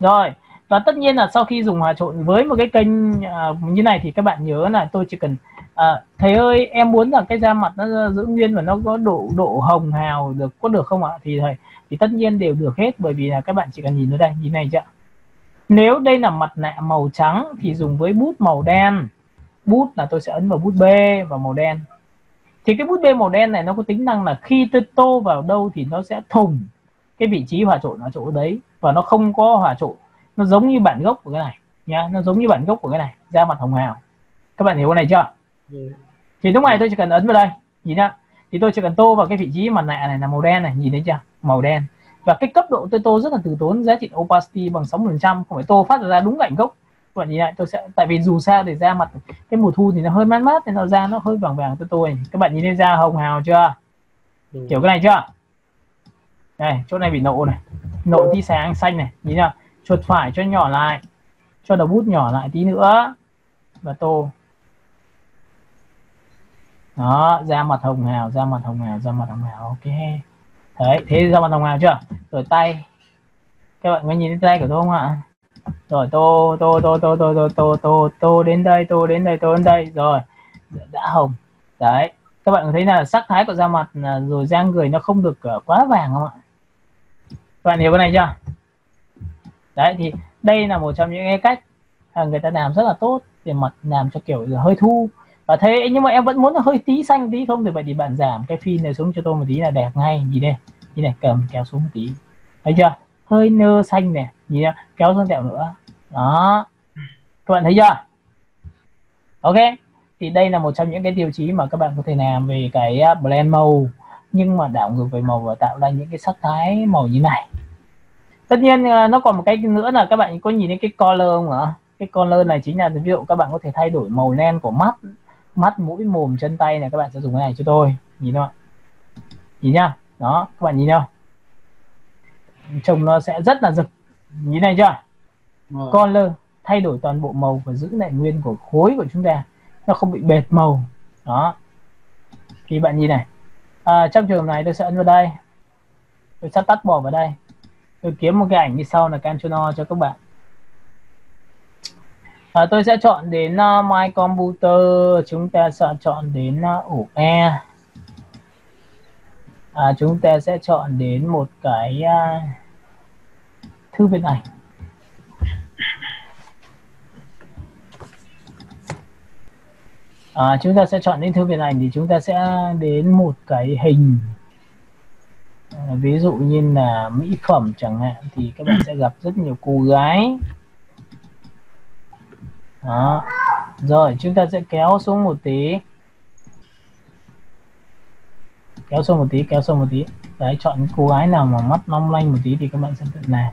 Rồi. Và tất nhiên là sau khi dùng hòa trộn với một cái kênh uh, như này thì các bạn nhớ là tôi chỉ cần uh, thầy ơi em muốn là cái da mặt nó giữ nguyên và nó có độ độ hồng hào được có được không ạ? Thì thầy thì tất nhiên đều được hết bởi vì là các bạn chỉ cần nhìn ở đây nhìn này chưa? Nếu đây là mặt nạ màu trắng thì dùng với bút màu đen. Bút là tôi sẽ ấn vào bút B và màu đen. Thì cái bút B màu đen này nó có tính năng là khi tôi tô vào đâu thì nó sẽ thùng cái vị trí hòa trộn ở chỗ đấy và nó không có hòa trộn. Nó giống như bản gốc của cái này nhá nó giống như bản gốc của cái này da mặt hồng hào. Các bạn hiểu cái này chưa? Thì lúc này tôi chỉ cần ấn vào đây nhìn nhá. Thì tôi chỉ cần tô vào cái vị trí mặt nạ này là màu đen này nhìn thấy chưa màu đen. Và cái cấp độ tôi tô rất là từ tốn giá trị opacity bằng 60% không phải tô phát ra đúng ảnh gốc. Các bạn nhìn lại tôi sẽ tại vì dù sao thì da mặt cái mùa thu thì nó hơi mát mát nên nó da nó hơi vàng vàng tôi tôi các bạn nhìn thấy da hồng hào chưa? Đúng. kiểu cái này chưa? Này chỗ này bị nộ này. Nộ tí sáng xanh này nhìn nào chuột phải cho nhỏ lại cho đầu bút nhỏ lại tí nữa. Và tô. Đó da mặt hồng hào da mặt hồng hào da mặt hồng hào ok đấy, thế da mặt đồng nào chưa? Rồi tay. Các bạn có nhìn thấy tay của tôi không ạ? Rồi, tô tô tô tô tô tô tô tô tô đến đây, tô đến đây, tô đến đây. Rồi, đã hồng. Đấy, các bạn có thấy là sắc thái của da mặt à, rồi da người nó không được à, quá vàng không ạ? Các bạn hiểu cái này chưa? Đấy, thì đây là một trong những cái cách người ta làm rất là tốt để mặt làm cho kiểu là hơi thu và thế nhưng mà em vẫn muốn là hơi tí xanh tí không thì vậy thì bạn giảm cái phin này xuống cho tôi một tí là đẹp ngay gì đây. Như này cầm kéo xuống một tí. Thấy chưa? Hơi nơ xanh này nhìn nhá, kéo xuống tẹo nữa. Đó. Các bạn thấy chưa? Ok. Thì đây là một trong những cái tiêu chí mà các bạn có thể làm về cái à, blend màu. Nhưng mà đảo ngược về màu và tạo ra những cái sắc thái màu như này. Tất nhiên à, nó còn một cái nữa là các bạn có nhìn thấy cái color không ạ? Cái color này chính là ví dụ các bạn có thể thay đổi màu len của mắt mắt mũi mồm chân tay này các bạn sẽ dùng cái này cho tôi. Nhìn không ạ? Nhìn nhá. Đó các bạn nhìn không? Trông nó sẽ rất là rực. Nhìn này chưa? Vâng. color thay đổi toàn bộ màu và giữ lại nguyên của khối của chúng ta. Nó không bị bệt màu. Đó. Thì bạn nhìn này. À, trong trường này tôi sẽ ấn vào đây. Tôi sẽ tắt bỏ vào đây. Tôi kiếm một cái ảnh như sau là Ctrl O cho các bạn à, tôi sẽ chọn đến uh, My Computer. Chúng ta sẽ chọn đến uh, ổ E à, chúng ta sẽ chọn đến một cái uh, thư viện ảnh. À, chúng ta sẽ chọn đến thư viện ảnh thì chúng ta sẽ đến một cái hình. À, ví dụ như là mỹ phẩm chẳng hạn thì các bạn sẽ gặp rất nhiều cô gái đó. Rồi, chúng ta sẽ kéo xuống một tí. Kéo xuống một tí, kéo xuống một tí. Đấy, chọn cô gái nào mà mắt long lanh một tí thì các bạn sẽ tự làm.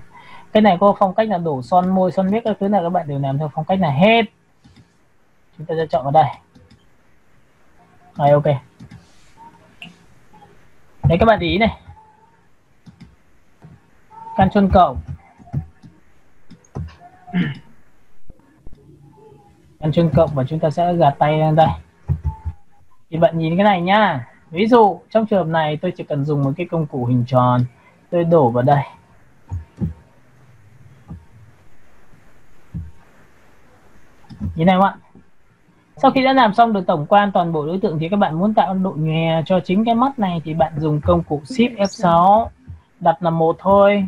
Cái này có phong cách là đổ son môi, son miếc các thứ này các bạn đều làm theo phong cách là hết. Chúng ta sẽ chọn vào đây. Rồi ok. Đấy, các bạn để ý này. Căn chân cậu. Ăn chương cộng và chúng ta sẽ gạt tay lên đây. Thì bạn nhìn cái này nhá. Ví dụ, trong trường hợp này tôi chỉ cần dùng một cái công cụ hình tròn. Tôi đổ vào đây. Như này bạn. ạ? Sau khi đã làm xong được tổng quan toàn bộ đối tượng thì các bạn muốn tạo độ nhòe cho chính cái mắt này thì bạn dùng công cụ Shift F6 đặt là một thôi.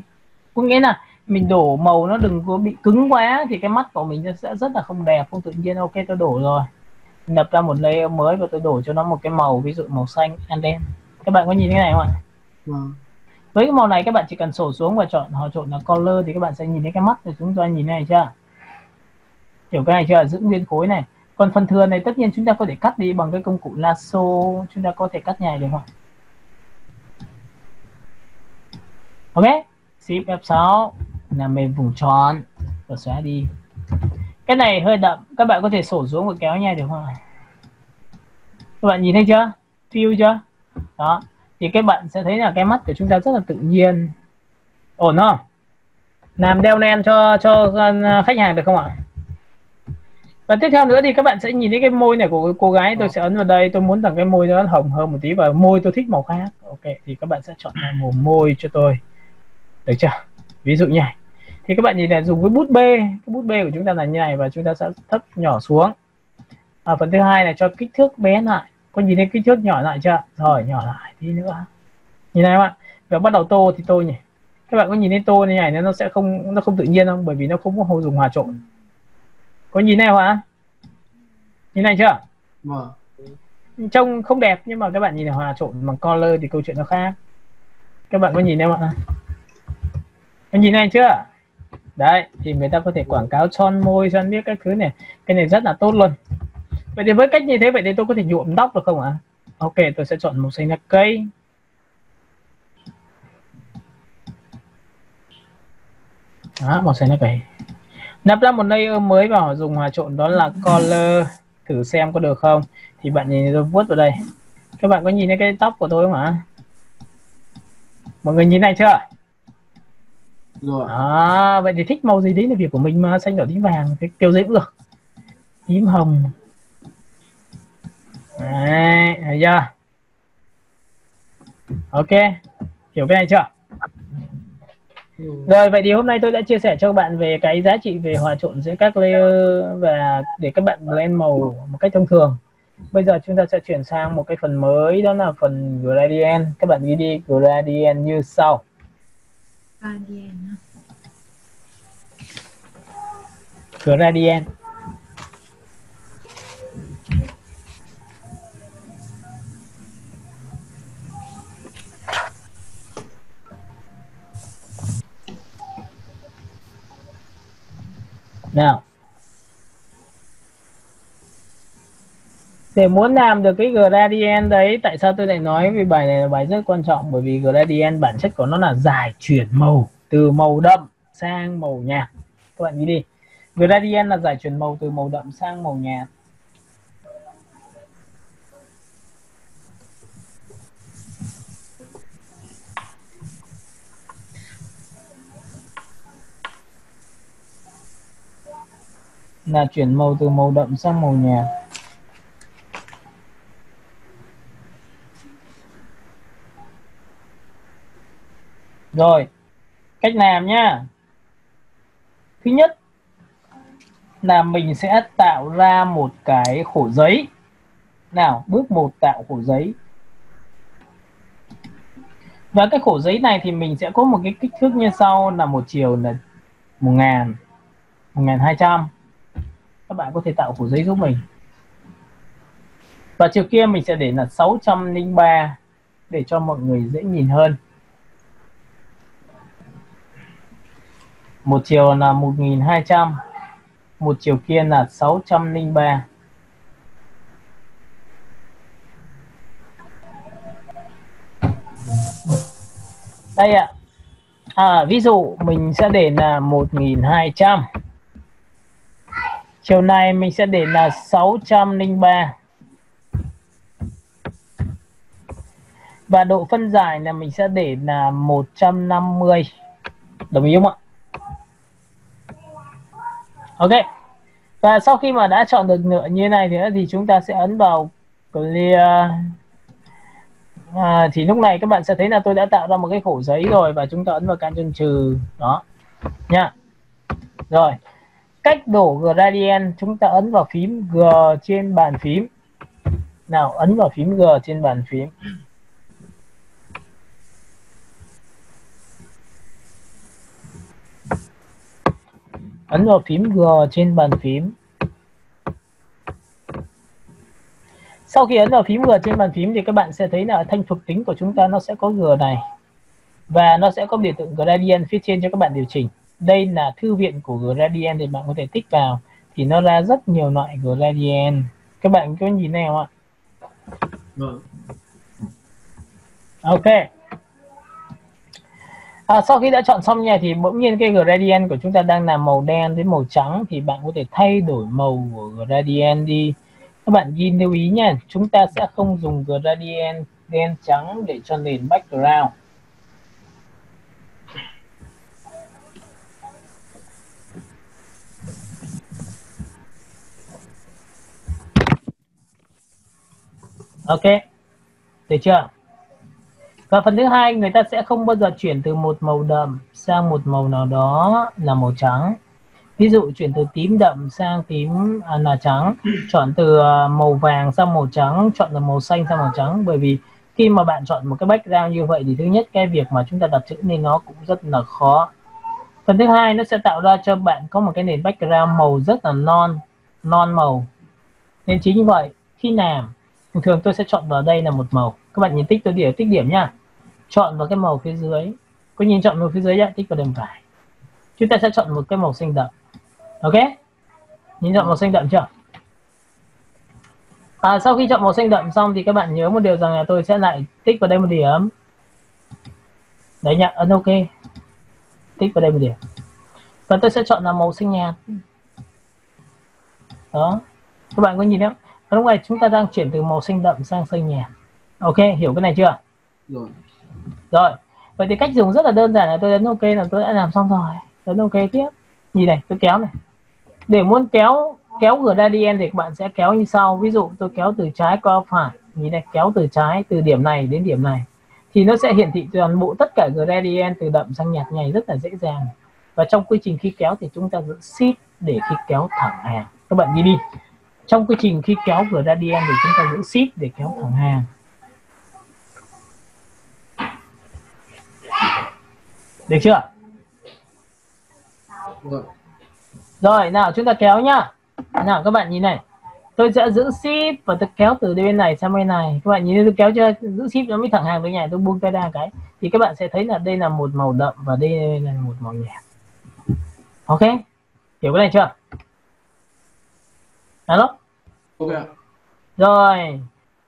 Có nghĩa là mình đổ màu nó đừng có bị cứng quá thì cái mắt của mình sẽ rất là không đẹp không tự nhiên. Ok tôi đổ rồi. Đập ra một layer mới và tôi đổ cho nó một cái màu ví dụ màu xanh and đen. Các bạn có nhìn cái này không ạ? Vâng. với cái màu này các bạn chỉ cần sổ xuống và chọn họ chọn là color thì các bạn sẽ nhìn thấy cái mắt thì chúng ta nhìn này chưa? Kiểu cái này chưa? Giữ nguyên khối này. Còn phần thừa này tất nhiên chúng ta có thể cắt đi bằng cái công cụ lasso chúng ta có thể cắt nhảy được không ok. Shift F6 làm mềm vùng tròn. Và xóa đi. Cái này hơi đậm. Các bạn có thể sổ xuống và kéo nhảy được không ạ? các bạn nhìn thấy chưa? Feel chưa? Đó. Thì các bạn sẽ thấy là cái mắt của chúng ta rất là tự nhiên. Ổn không? Làm đeo len cho cho uh, khách hàng được không ạ? Và tiếp theo nữa thì các bạn sẽ nhìn thấy cái môi này của cô gái. Tôi sẽ ấn vào đây. Tôi muốn rằng cái môi nó hồng hơn một tí và môi tôi thích màu khác. Ok. Thì các bạn sẽ chọn màu môi cho tôi. Được chưa? Ví dụ như này thì các bạn nhìn là dùng cái bút B cái bút B của chúng ta là như này và chúng ta sẽ thấp nhỏ xuống. À, phần thứ hai là cho kích thước bé lại. Có nhìn thấy kích thước nhỏ lại chưa? Rồi nhỏ lại tí nữa. Nhìn này các bạn. Và bắt đầu tô thì tô nhỉ? Các bạn có nhìn thấy tô như này nó sẽ không nó không tự nhiên không? Bởi vì nó không có hồ dùng hòa trộn. Có nhìn này không ạ? Nhìn này chưa? Vâng. Trông không đẹp nhưng mà các bạn nhìn là hòa trộn bằng color thì câu chuyện nó khác. Các bạn có nhìn không ạ? Có nhìn này chưa đấy thì người ta có thể quảng cáo son môi son biết các thứ này. Cái này rất là tốt luôn. Vậy thì với cách như thế vậy thì tôi có thể nhuộm tóc được không ạ? Ok tôi sẽ chọn màu xanh lá cây. Đó, màu xanh lá cây. Nắp ra một layer mới vào dùng hòa trộn đó là color. Thử xem có được không? Thì bạn nhìn tôi vuốt vào đây. Các bạn có nhìn thấy cái tóc của tôi không ạ? Mọi người nhìn này chưa? Rồi. À, vậy thì thích màu gì đấy là việc của mình mà xanh đỏ tím vàng cái kêu dễ cũng được tím hồng. Đấy thấy chưa? Ok hiểu cái này chưa? Rồi vậy thì hôm nay tôi đã chia sẻ cho các bạn về cái giá trị về hòa trộn giữa các layer và để các bạn blend màu một cách thông thường. Bây giờ chúng ta sẽ chuyển sang một cái phần mới đó là phần gradient. Các bạn ghi đi gradient như sau. Guardian. gradient nào để muốn làm được cái gradient đấy, tại sao tôi lại nói vì bài này là bài rất quan trọng? Bởi vì gradient bản chất của nó là giải chuyển màu, từ màu đậm sang màu nhạt. Các bạn nghĩ đi. Gradient là giải chuyển màu từ màu đậm sang màu nhạt. Là chuyển màu từ màu đậm sang màu nhạt. Rồi, cách làm nhá. Thứ nhất là mình sẽ tạo ra một cái khổ giấy. Nào, bước một tạo khổ giấy. Và cái khổ giấy này thì mình sẽ có một cái kích thước như sau, là một chiều là một ngàn một ngàn hai trăm. Các bạn có thể tạo khổ giấy giúp mình. Và chiều kia mình sẽ để là 603 để cho mọi người dễ nhìn hơn. Một chiều là 1200 một chiều kia là 603 đây ạ. À, ví dụ mình sẽ để là 1200 chiều này mình sẽ để là 603 và độ phân giải là mình sẽ để là 150 đồng ý không ạ? Ok. Và sau khi mà đã chọn được nửa như này thì, thì chúng ta sẽ ấn vào clear. À, thì lúc này các bạn sẽ thấy là tôi đã tạo ra một cái khổ giấy rồi và chúng ta ấn vào can chân trừ. Đó. Nha. Rồi. Cách đổ gradient chúng ta ấn vào phím G trên bàn phím. Nào ấn vào phím G trên bàn phím. Ấn vào phím G trên bàn phím. Sau khi ấn vào phím G trên bàn phím thì các bạn sẽ thấy là thanh thuộc tính của chúng ta nó sẽ có G này. Và nó sẽ có biểu tượng gradient phía trên cho các bạn điều chỉnh. Đây là thư viện của gradient thì bạn có thể tích vào. Thì nó ra rất nhiều loại gradient. Các bạn có nhìn này không ạ? Vâng. Ok à, sau khi đã chọn xong nha thì bỗng nhiên cái gradient của chúng ta đang là màu đen đến màu trắng thì bạn có thể thay đổi màu của gradient đi. Các bạn ghi lưu ý nha chúng ta sẽ không dùng gradient đen trắng để cho nền background. Ok được chưa? Và phần thứ hai người ta sẽ không bao giờ chuyển từ một màu đậm sang một màu nào đó là màu trắng. Ví dụ chuyển từ tím đậm sang tím à, là trắng chọn từ à, màu vàng sang màu trắng chọn từ màu xanh sang màu trắng. Bởi vì khi mà bạn chọn một cái background như vậy thì thứ nhất cái việc mà chúng ta đặt chữ nên nó cũng rất là khó. Phần thứ hai nó sẽ tạo ra cho bạn có một cái nền background màu rất là non non màu. Nên chính như vậy khi làm thường thường tôi sẽ chọn vào đây là một màu. Các bạn nhìn tích tôi điểm tích điểm nha chọn vào cái màu phía dưới. Có nhìn chọn màu phía dưới nhá tích vào đường phải. Chúng ta sẽ chọn một cái màu xanh đậm. Ok? Nhìn chọn màu xanh đậm chưa? À, sau khi chọn màu xanh đậm xong thì các bạn nhớ một điều rằng là tôi sẽ lại tích vào đây một điểm. Đấy nhá ấn ok. Tích vào đây một điểm. Và tôi sẽ chọn là màu xanh nhạt. Đó. Các bạn có nhìn không? Lúc này chúng ta đang chuyển từ màu xanh đậm sang xanh nhạt. Ok hiểu cái này chưa? Rồi rồi, vậy thì cách dùng rất là đơn giản là tôi ấn ok là tôi đã làm xong rồi. Ấn ok tiếp. Nhìn này, tôi kéo này. Để muốn kéo kéo gradient thì các bạn sẽ kéo như sau. Ví dụ tôi kéo từ trái qua phải. Nhìn này, kéo từ trái từ điểm này đến điểm này. Thì nó sẽ hiển thị toàn bộ tất cả gradient từ đậm sang nhạt nhảy rất là dễ dàng. Và trong quy trình khi kéo thì chúng ta giữ shift để khi kéo thẳng hàng. Các bạn ghi đi. Trong quy trình khi kéo gradient thì chúng ta giữ shift để kéo thẳng hàng. Được chưa? Rồi rồi nào chúng ta kéo nhá. Nào các bạn nhìn này. Tôi sẽ giữ ship và tôi kéo từ bên này sang bên này. Các bạn nhìn tôi kéo cho giữ ship nó mới thẳng hàng với nhà tôi buông tay ra cái. Thì các bạn sẽ thấy là đây là một màu đậm và đây là một màu nhạt. Ok? Hiểu cái này chưa? Alo? Ok rồi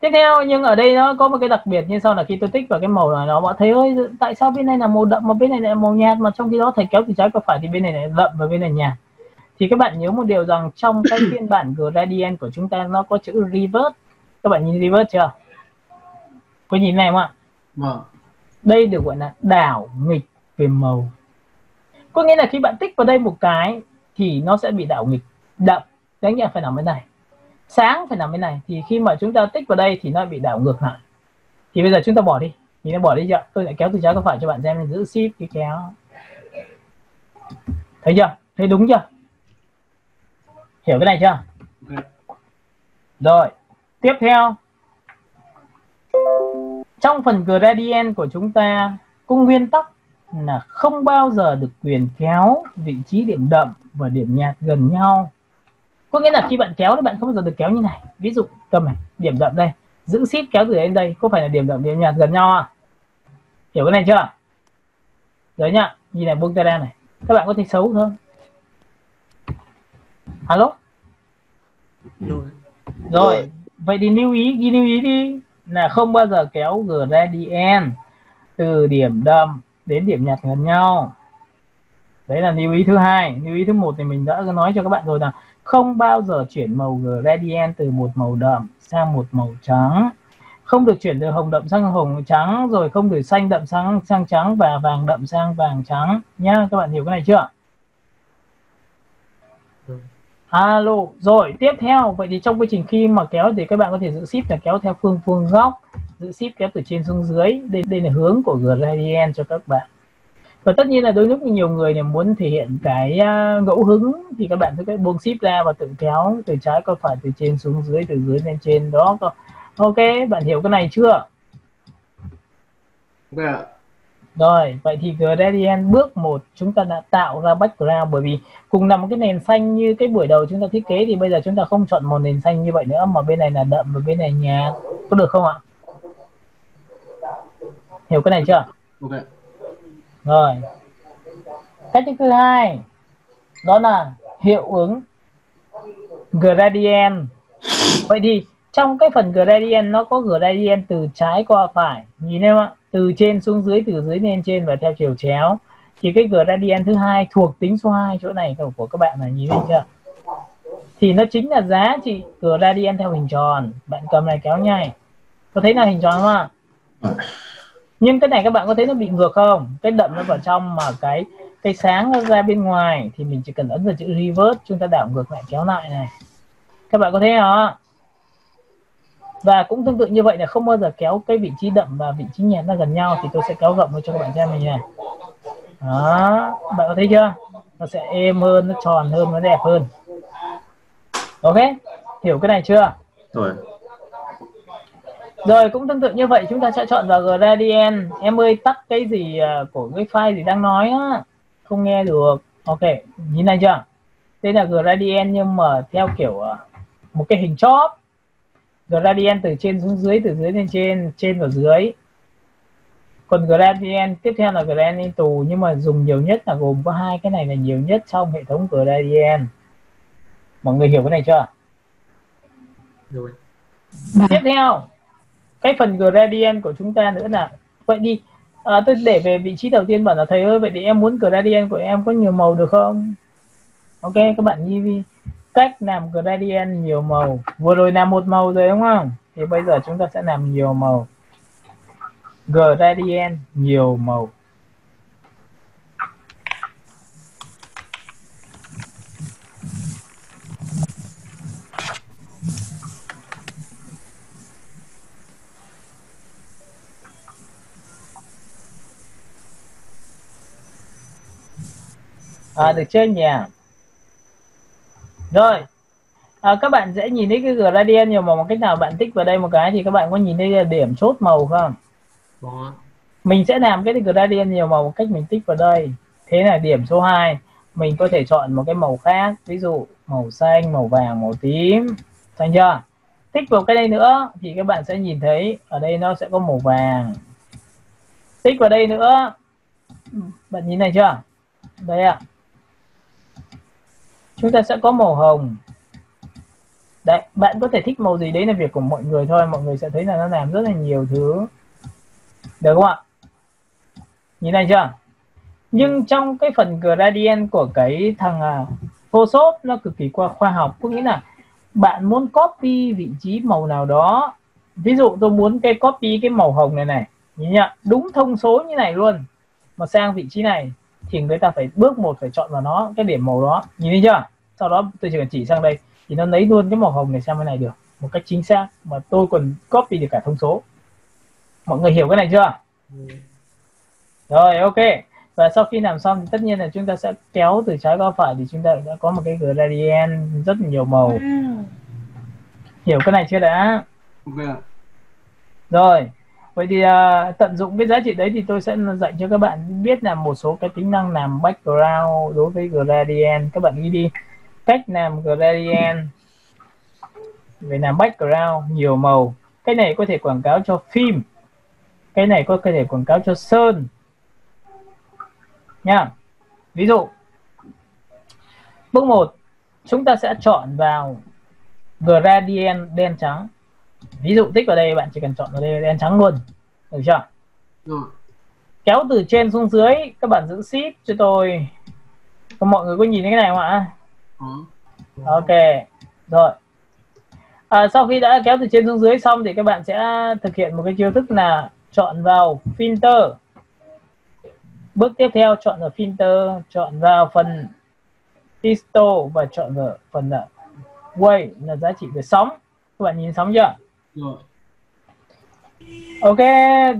tiếp theo nhưng ở đây nó có một cái đặc biệt như sau là khi tôi tích vào cái màu này nó bạn thấy ơi tại sao bên này là màu đậm mà bên này lại màu nhạt mà trong khi đó thầy kéo từ trái qua phải thì bên này lại đậm và bên này nhạt. Thì các bạn nhớ một điều rằng trong cái phiên bản gradient của chúng ta nó có chữ reverse. Các bạn nhìn reverse chưa? Có nhìn này không ạ? Vâng. Đây được gọi là đảo nghịch về màu. Có nghĩa là khi bạn tích vào đây một cái thì nó sẽ bị đảo nghịch đậm. Đáng nhẽ phải nằm bên này sáng phải nằm bên này? Thì khi mà chúng ta tích vào đây thì nó bị đảo ngược lại. Thì bây giờ chúng ta bỏ đi. Nhìn nó bỏ đi chưa? Tôi lại kéo từ trái qua phải cho bạn xem, giữ ship cái kéo. Thấy chưa? Thấy đúng chưa? Hiểu cái này chưa? Rồi. Tiếp theo. Trong phần gradient của chúng ta, cung nguyên tắc là không bao giờ được quyền kéo vị trí điểm đậm và điểm nhạt gần nhau có nghĩa là khi bạn kéo thì bạn không bao giờ được kéo như này. Ví dụ cầm này điểm đậm đây. Giữ ship kéo từ đây đến đây có phải là điểm đậm điểm nhạt gần nhau à hiểu cái này chưa? Đấy nhá nhìn này buông tay ra này. Các bạn có thấy xấu không? Alo? Rồi. Rồi vậy thì lưu ý ghi lưu ý đi là không bao giờ kéo gradient từ điểm đậm đến điểm nhạt gần nhau. Đấy là lưu ý thứ hai. Lưu ý thứ một thì mình đã nói cho các bạn rồi là không bao giờ chuyển màu gradient từ một màu đậm sang một màu trắng. Không được chuyển từ hồng đậm sang hồng trắng, rồi không được xanh đậm sang sang trắng và vàng đậm sang vàng trắng. Nhá các bạn hiểu cái này chưa? Alo, rồi, tiếp theo. Vậy thì trong quá trình khi mà kéo thì các bạn có thể giữ ship là kéo theo phương phương góc, giữ ship kéo từ trên xuống dưới. Đây đây là hướng của gradient cho các bạn và tất nhiên là đôi lúc nhiều người này muốn thể hiện cái uh, ngẫu hứng thì các bạn sẽ buông ship ra và tự kéo từ trái qua phải từ trên xuống dưới từ dưới lên trên. Đó ok bạn hiểu cái này chưa? Ok ạ rồi vậy thì gradient bước một chúng ta đã tạo ra background bởi vì cùng nằm cái nền xanh như cái buổi đầu chúng ta thiết kế thì bây giờ chúng ta không chọn một nền xanh như vậy nữa mà bên này là đậm và bên này nhạt. Có được không ạ? Hiểu cái này chưa? Ok rồi. Cách thứ hai đó là hiệu ứng gradient. Vậy thì trong cái phần gradient nó có gradient từ trái qua phải. Nhìn em ạ? Từ trên xuống dưới từ dưới lên trên và theo chiều chéo. Thì cái gradient thứ hai thuộc tính số 2 chỗ này của, các bạn là nhìn thấy chưa? Thì nó chính là giá trị gradient theo hình tròn. Bạn cầm này kéo nhai. Có thấy là hình tròn không ạ? Nhưng cái này các bạn có thấy nó bị ngược không? Cái đậm nó vào trong mà cái cái sáng nó ra bên ngoài thì mình chỉ cần ấn vào chữ reverse chúng ta đảo ngược lại, kéo lại này. Các bạn có thấy không? Và cũng tương tự như vậy là không bao giờ kéo cái vị trí đậm và vị trí nhạt nó gần nhau thì tôi sẽ kéo rộng cho các bạn xem mình này đó, bạn có thấy chưa? Nó sẽ êm hơn, nó tròn hơn, nó đẹp hơn. Ok, hiểu cái này chưa? Rồi rồi cũng tương tự như vậy chúng ta sẽ chọn vào gradient. Em ơi tắt cái gì à, của cái file gì đang nói á? Không nghe được. Ok nhìn này chưa? Đây là gradient nhưng mà theo kiểu à, một cái hình chóp. Gradient từ trên xuống dưới từ dưới lên trên trên vào dưới. Còn gradient tiếp theo là gradient tù nhưng mà dùng nhiều nhất là gồm có hai cái này là nhiều nhất trong hệ thống gradient. Mọi người hiểu cái này chưa? Rồi. Tiếp theo cái phần gradient của chúng ta nữa là vậy đi. À, tôi để về vị trí đầu tiên bảo là thầy ơi vậy thì em muốn gradient của em có nhiều màu được không? Ok các bạn ghi cách làm gradient nhiều màu. Vừa rồi làm một màu rồi đúng không? Thì bây giờ chúng ta sẽ làm nhiều màu. Gradient nhiều màu. À, được chưa nhỉ? Rồi. À, các bạn sẽ nhìn thấy cái gradient nhiều màu một cách nào bạn tích vào đây một cái thì các bạn có nhìn thấy điểm chốt màu không? Có. Mình sẽ làm cái gradient nhiều màu một cách mình tích vào đây. Thế là điểm số 2 mình có thể chọn một cái màu khác ví dụ màu xanh màu vàng màu tím. Thành chưa? Tích vào cái đây nữa thì các bạn sẽ nhìn thấy ở đây nó sẽ có màu vàng. Tích vào đây nữa. Bạn nhìn này chưa? Đây ạ chúng ta sẽ có màu hồng. Đấy, bạn có thể thích màu gì đấy là việc của mọi người thôi. Mọi người sẽ thấy là nó làm rất là nhiều thứ. Được không ạ? Nhìn này chưa? Nhưng trong cái phần gradient của cái thằng à, Photoshop nó cực kỳ qua khoa học. Có nghĩa là bạn muốn copy vị trí màu nào đó. Ví dụ tôi muốn cái copy cái màu hồng này này. Nhìn nhận đúng thông số như này luôn. Mà sang vị trí này thì người ta phải bước một phải chọn vào nó, cái điểm màu đó. Nhìn thấy chưa? Sau đó tôi chỉ cần chỉ sang đây thì nó lấy luôn cái màu hồng này sang bên này được. Một cách chính xác mà tôi còn copy được cả thông số. Mọi người hiểu cái này chưa? Rồi ok. Và sau khi làm xong thì tất nhiên là chúng ta sẽ kéo từ trái qua phải thì chúng ta đã có một cái gradient rất nhiều màu. Hiểu cái này chưa đã? Rồi. Vậy thì uh, tận dụng cái giá trị đấy thì tôi sẽ dạy cho các bạn biết là một số cái tính năng làm background đối với gradient. Các bạn ghi đi cách làm gradient. Về làm background nhiều màu. Cái này có thể quảng cáo cho phim. Cái này có thể quảng cáo cho sơn. Nha. Ví dụ bước 1 chúng ta sẽ chọn vào gradient đen trắng. Ví dụ tích vào đây bạn chỉ cần chọn vào đây đen trắng luôn. Được chưa? Rồi kéo từ trên xuống dưới các bạn giữ shift cho tôi. Còn mọi người có nhìn thấy cái này không ạ ok rồi. À, sau khi đã kéo từ trên xuống dưới xong thì các bạn sẽ thực hiện một cái chiêu thức là chọn vào filter. Bước tiếp theo chọn vào filter chọn vào phần disto và chọn vào phần là way là giá trị về sóng. Các bạn nhìn sóng chưa? Rồi. Ok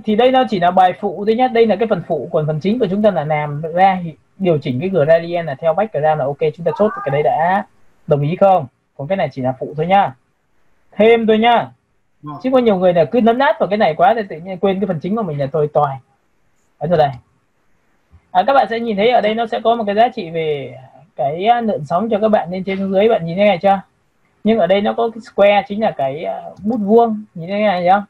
thì đây nó chỉ là bài phụ thôi nhé. Đây là cái phần phụ còn phần chính của chúng ta là làm ra điều chỉnh cái gradient là theo background là ok chúng ta chốt cái đấy đã. Đồng ý không? Còn cái này chỉ là phụ thôi nhá. Thêm thôi nhá. Rồi chứ có nhiều người là cứ nấm nát vào cái này quá thì tự nhiên quên cái phần chính của mình là tôi toài ở đây. À, các bạn sẽ nhìn thấy ở đây nó sẽ có một cái giá trị về cái à, lượng sóng cho các bạn lên trên dưới bạn nhìn thấy này chưa? Nhưng ở đây nó có cái square chính là cái à, bút vuông nhìn thấy này chưa?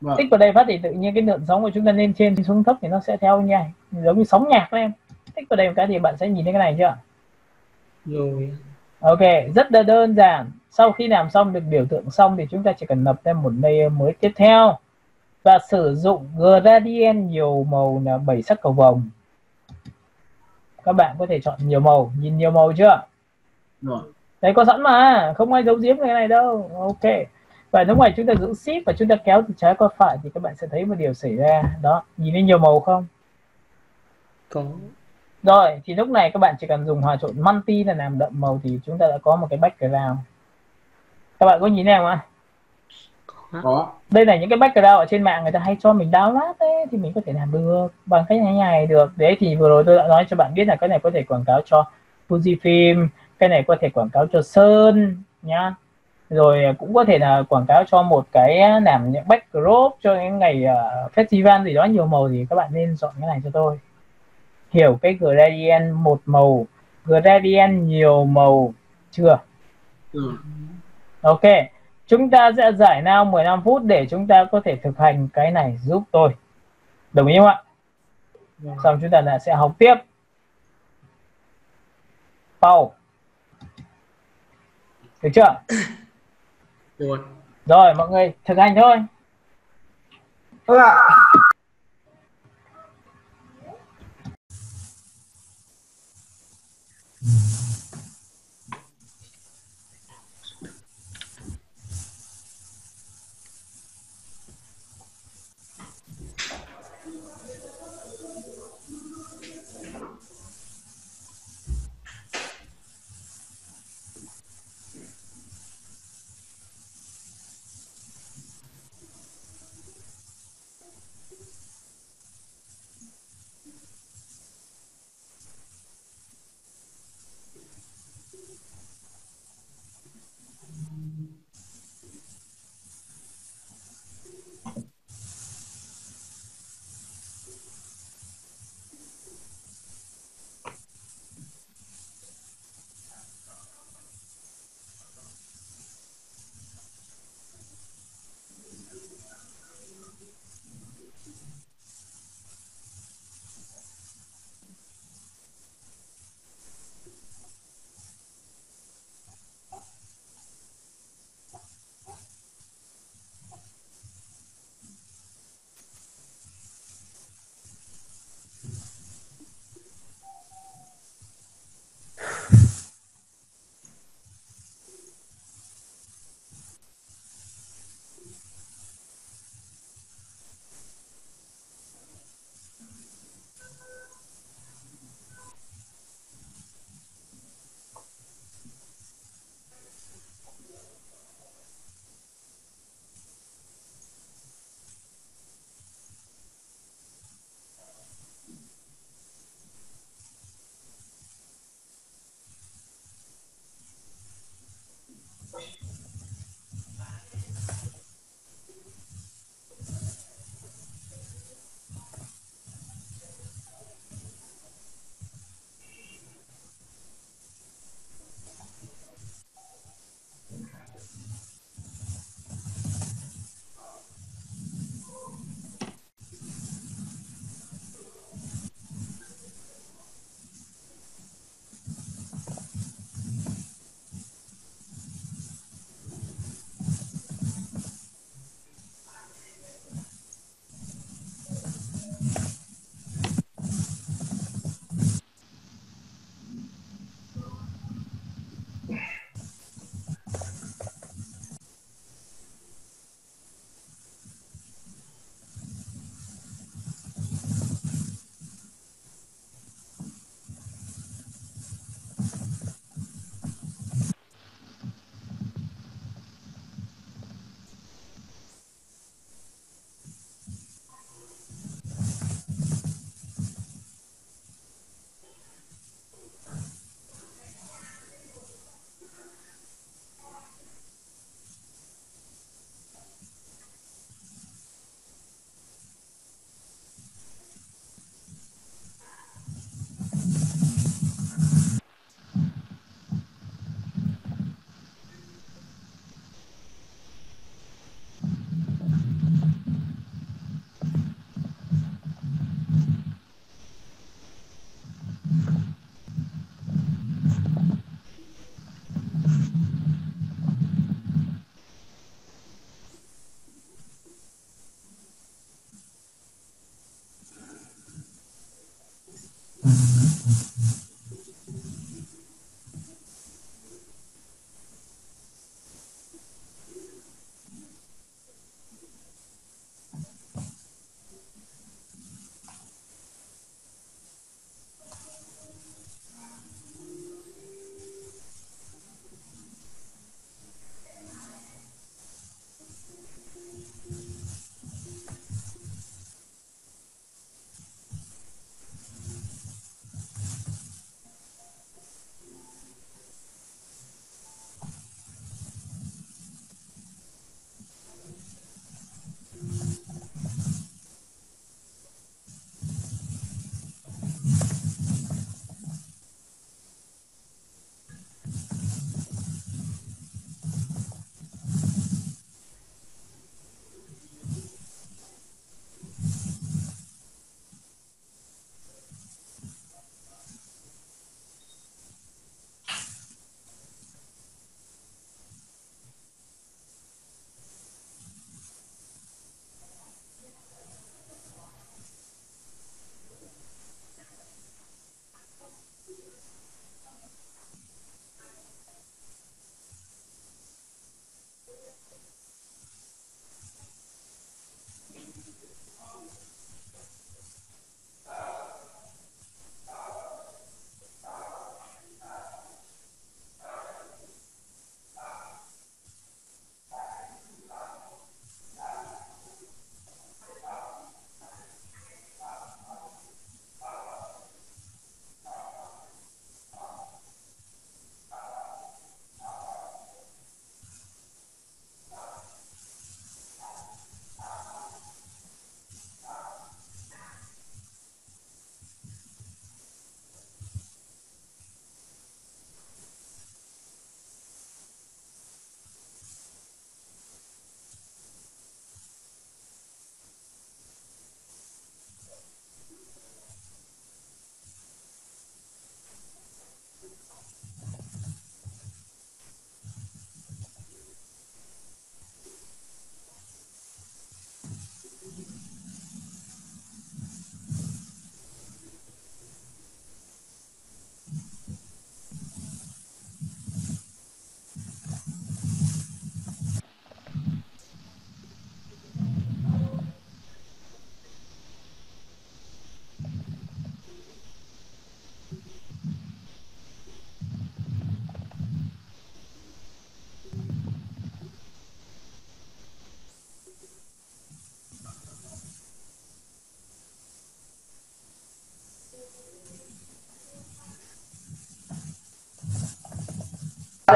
Vâng. Tích vào đây phát thì tự nhiên cái lượng sóng của chúng ta lên trên xuống thấp thì nó sẽ theo nhảy giống như sóng nhạc đó em tích vào đây một cái thì bạn sẽ nhìn thấy cái này chưa rồi Ok, rất là đơn giản. Sau khi làm xong được biểu tượng xong thì chúng ta chỉ cần lập thêm một layer mới tiếp theo và sử dụng gradient nhiều màu là bảy sắc cầu vồng. Các bạn có thể chọn nhiều màu, nhìn nhiều màu chưa? rồi Đấy có sẵn mà, không ai giấu giếm cái này đâu. Ok. Và nếu ngoài chúng ta giữ shift và chúng ta kéo từ trái qua phải thì các bạn sẽ thấy một điều xảy ra. Đó, nhìn thấy nhiều màu không? có Rồi, thì lúc này các bạn chỉ cần dùng hòa trộn multi là làm đậm màu thì chúng ta đã có một cái background. Các bạn có nhìn thấy không ạ? có. Đây là những cái background ở trên mạng người ta hay cho mình download ấy, thì mình có thể làm được. Bằng cách này này được. Đấy thì vừa rồi tôi đã nói cho bạn biết là cái này có thể quảng cáo cho Fujifilm cái này có thể quảng cáo cho Sơn nhá. Rồi cũng có thể là quảng cáo cho một cái làm những backdrop cho những ngày uh, festival gì đó nhiều màu thì các bạn nên chọn cái này cho tôi hiểu cái gradient một màu. Gradient nhiều màu. Chưa? Ừ. ok. Chúng ta sẽ giải nào 15 phút để chúng ta có thể thực hành cái này giúp tôi. Đồng ý không ạ? Xong chúng ta lại sẽ học tiếp. Paul được chưa? Rồi rồi mọi người thực hành thôi. Vâng ạ Mm-hmm.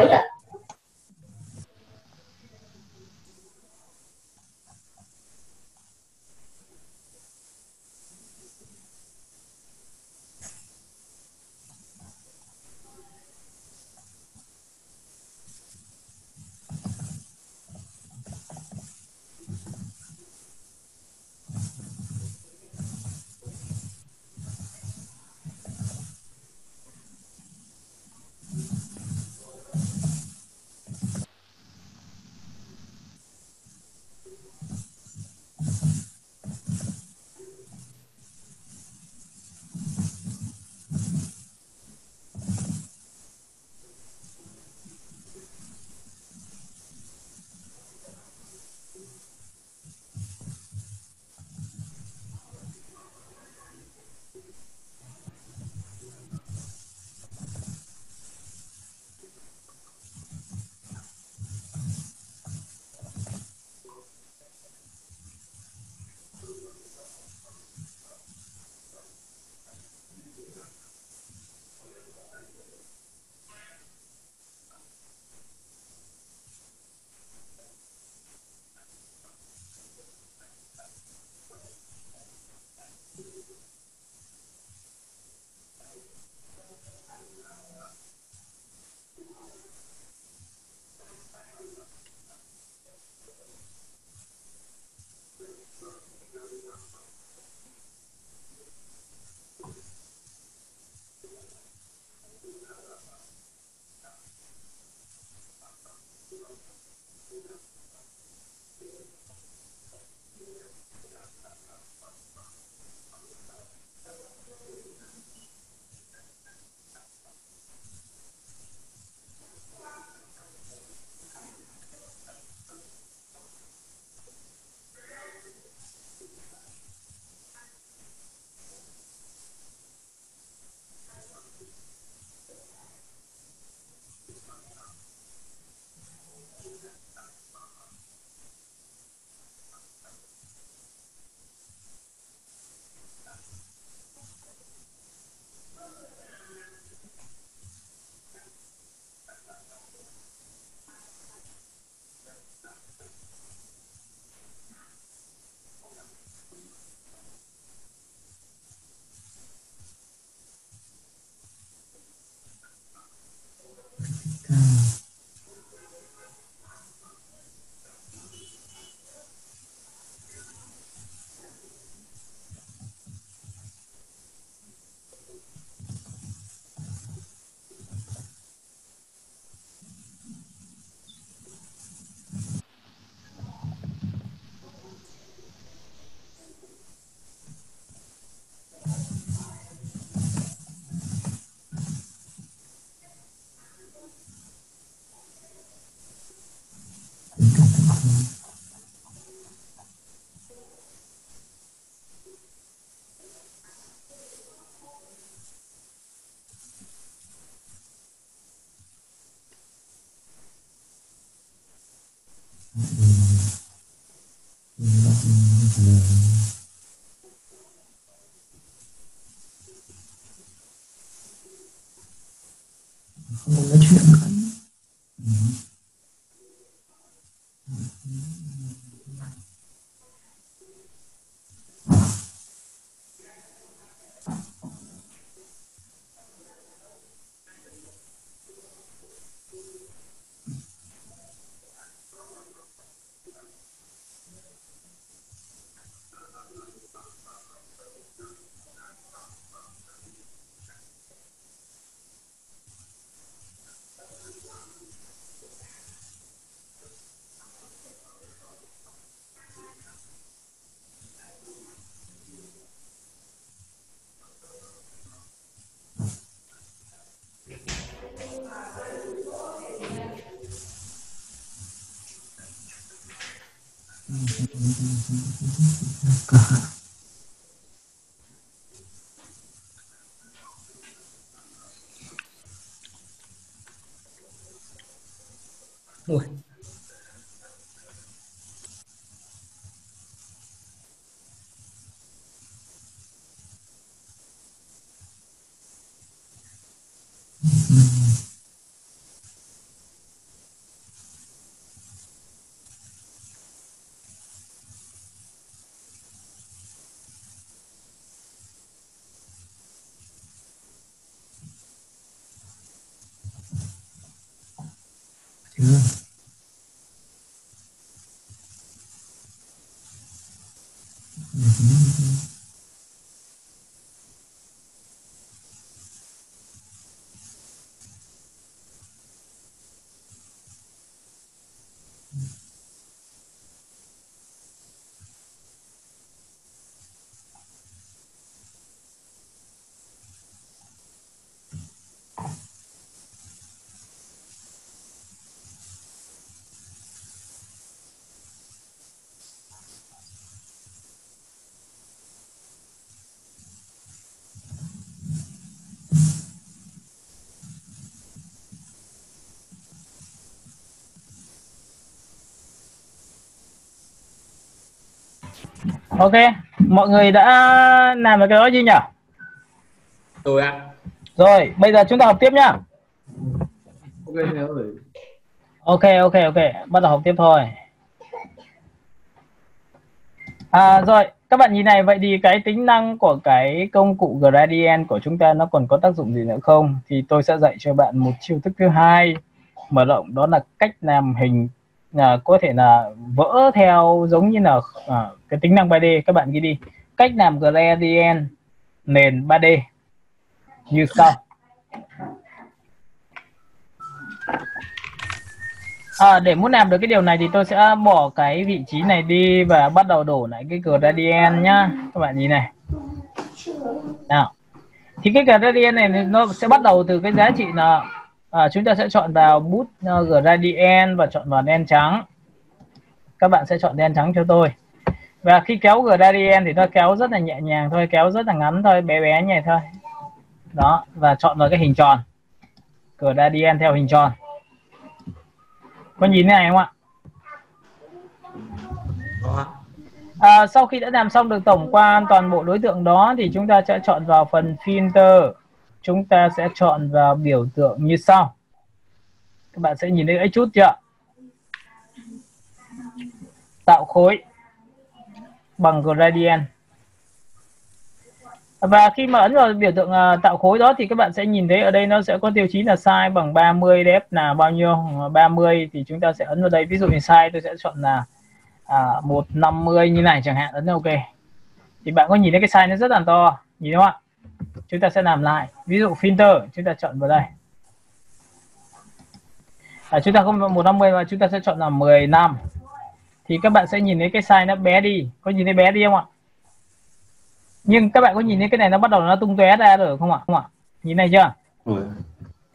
Ấy chưa ok mọi người đã làm được cái đó chưa nhỉ? Tôi ạ. rồi bây giờ chúng ta học tiếp nhá. Ok ok ok ok bắt đầu học tiếp thôi. À rồi các bạn nhìn này vậy thì cái tính năng của cái công cụ gradient của chúng ta nó còn có tác dụng gì nữa không? Thì tôi sẽ dạy cho bạn một chiêu thức thứ hai. Mở rộng đó là cách làm hình là có thể là vỡ theo giống như là à, cái tính năng 3D các bạn ghi đi. Cách làm gradient nền 3D như sau. À, để muốn làm được cái điều này thì tôi sẽ bỏ cái vị trí này đi và bắt đầu đổ lại cái gradient nhá. Các bạn nhìn này. Nào. Thì cái gradient này nó sẽ bắt đầu từ cái giá trị là à, chúng ta sẽ chọn vào bút uh, gradient và chọn vào đen trắng. Các bạn sẽ chọn đen trắng cho tôi. Và khi kéo gradient thì nó kéo rất là nhẹ nhàng thôi kéo rất là ngắn thôi bé bé nhẹ thôi. Đó và chọn vào cái hình tròn. Gradient theo hình tròn. Có nhìn thế này không ạ. À, sau khi đã làm xong được tổng quan toàn bộ đối tượng đó thì chúng ta sẽ chọn vào phần filter chúng ta sẽ chọn vào biểu tượng như sau. Các bạn sẽ nhìn thấy ấy chút chưa tạo khối bằng gradient. Và khi mà ấn vào biểu tượng uh, tạo khối đó thì các bạn sẽ nhìn thấy ở đây nó sẽ có tiêu chí là size bằng 30 depth là bao nhiêu? 30 thì chúng ta sẽ ấn vào đây. Ví dụ như size tôi sẽ chọn là à, 150 như này chẳng hạn. Ấn ok. Thì bạn có nhìn thấy cái size nó rất là to nhìn không ạ? Chúng ta sẽ làm lại. Ví dụ filter chúng ta chọn vào đây. À, chúng ta không 150 mà chúng ta sẽ chọn là 15 thì các bạn sẽ nhìn thấy cái size nó bé đi. Có nhìn thấy bé đi không ạ? Nhưng các bạn có nhìn thấy cái này nó bắt đầu nó tung tóe ra rồi không ạ? Không ạ? Nhìn này chưa? Ủa,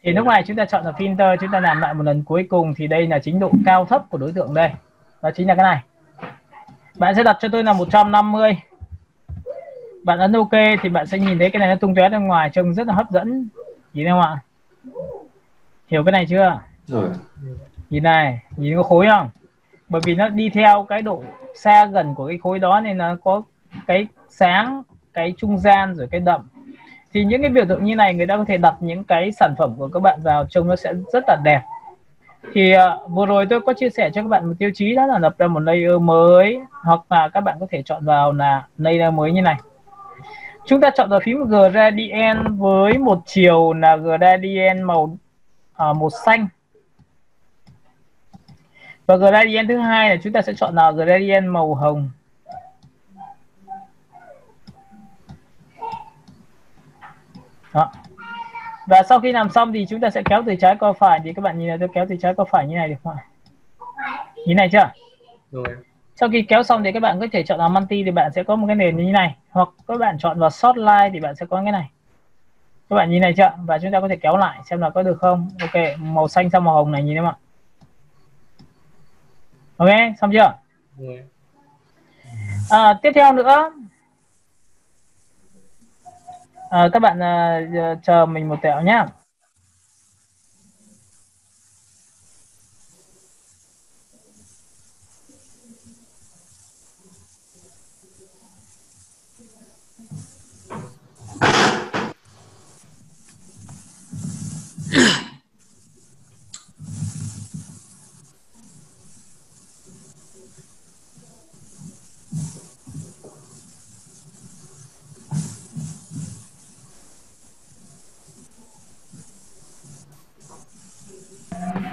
thì lúc này chúng ta chọn là filter chúng ta làm lại một lần cuối cùng. Thì đây là chính độ cao thấp của đối tượng đây. Đó chính là cái này. Bạn sẽ đặt cho tôi là 150 bạn ấn ok thì bạn sẽ nhìn thấy cái này nó tung tóe ra ngoài trông rất là hấp dẫn. Nhìn không ạ? Hiểu cái này chưa? Rồi. Nhìn này nhìn có khối không? Bởi vì nó đi theo cái độ xa gần của cái khối đó nên nó có cái sáng cái trung gian rồi cái đậm. Thì những cái biểu tượng như này người ta có thể đặt những cái sản phẩm của các bạn vào trông nó sẽ rất là đẹp. Thì uh, vừa rồi tôi có chia sẻ cho các bạn một tiêu chí đó là lập ra một layer mới hoặc là các bạn có thể chọn vào là layer mới như này chúng ta chọn vào phím gradient với một chiều là gradient màu à, màu xanh. Và gradient thứ hai là chúng ta sẽ chọn là gradient màu hồng. Đó. Và sau khi làm xong thì chúng ta sẽ kéo từ trái qua phải. Thì các bạn nhìn là tôi kéo từ trái qua phải như này được không ạ? Như này chưa? Rồi sau khi kéo xong thì các bạn có thể chọn vào multi thì bạn sẽ có một cái nền như thế này. Hoặc các bạn chọn vào short line thì bạn sẽ có cái này. Các bạn nhìn này chưa? Và chúng ta có thể kéo lại xem là có được không? Ok màu xanh sang màu hồng này nhìn thấy không ạ. Ok xong chưa? À, tiếp theo nữa. À, các bạn à, chờ mình một tẹo nhá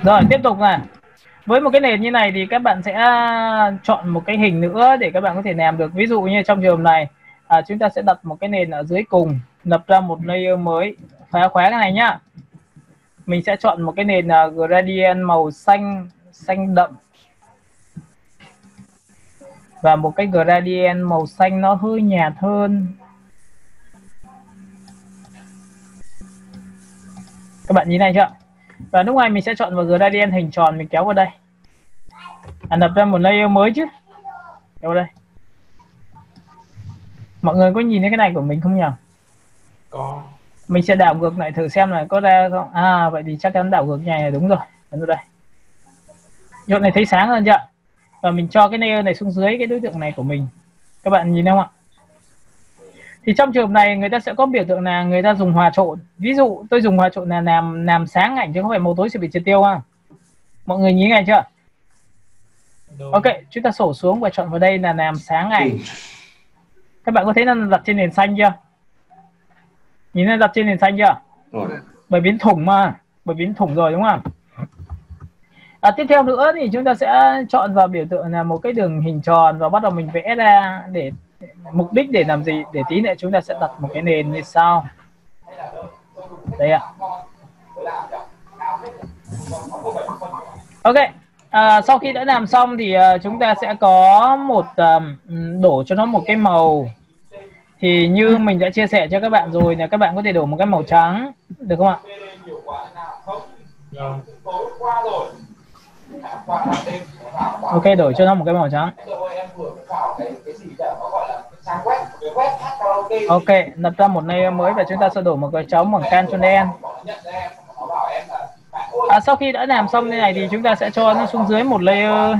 rồi tiếp tục này. Với một cái nền như này thì các bạn sẽ à, chọn một cái hình nữa để các bạn có thể làm được. Ví dụ như trong trường hợp này à, chúng ta sẽ đặt một cái nền ở dưới cùng lập ra một layer mới. Phá khóa cái này nhá mình sẽ chọn một cái nền uh, gradient màu xanh xanh đậm. Và một cái gradient màu xanh nó hơi nhạt hơn. Các bạn nhìn này chưa? Và lúc này mình sẽ chọn vào gradient hình tròn mình kéo vào đây. À, lập ra một layer mới chứ. Kéo vào đây. Mọi người có nhìn thấy cái này của mình không nhỉ? Có mình sẽ đảo ngược lại thử xem là có ra không? À vậy thì chắc chắn đảo ngược này là đúng rồi. Ấn vào đây. Chỗ này thấy sáng hơn chưa? Và mình cho cái layer này xuống dưới cái đối tượng này của mình. Các bạn nhìn không ạ? Thì trong trường hợp này người ta sẽ có biểu tượng là người ta dùng hòa trộn. Ví dụ tôi dùng hòa trộn là làm làm sáng ảnh chứ không phải màu tối sẽ bị triệt tiêu ha. Mọi người nhìn này chưa? Đúng. ok chúng ta sổ xuống và chọn vào đây là làm sáng ảnh. Các bạn có thấy nó đặt trên nền xanh chưa nhìn nó đặt trên nền xanh chưa? Rồi. bởi biến thủng mà bởi biến thủng rồi đúng không à, tiếp theo nữa thì chúng ta sẽ chọn vào biểu tượng là một cái đường hình tròn và bắt đầu mình vẽ ra để mục đích để làm gì? Để tí nữa chúng ta sẽ đặt một cái nền như sau. Đây ạ. Ok. À, sau khi đã làm xong thì uh, chúng ta sẽ có một uh, đổ cho nó một cái màu thì như mình đã chia sẻ cho các bạn rồi là các bạn có thể đổ một cái màu trắng được không ạ? Ok đổi cho nó một cái màu trắng. Ok lập ra một layer mới và chúng ta sẽ đổ một cái trống bằng can cho đen. À, sau khi đã làm xong như này thì chúng ta sẽ cho nó xuống dưới một layer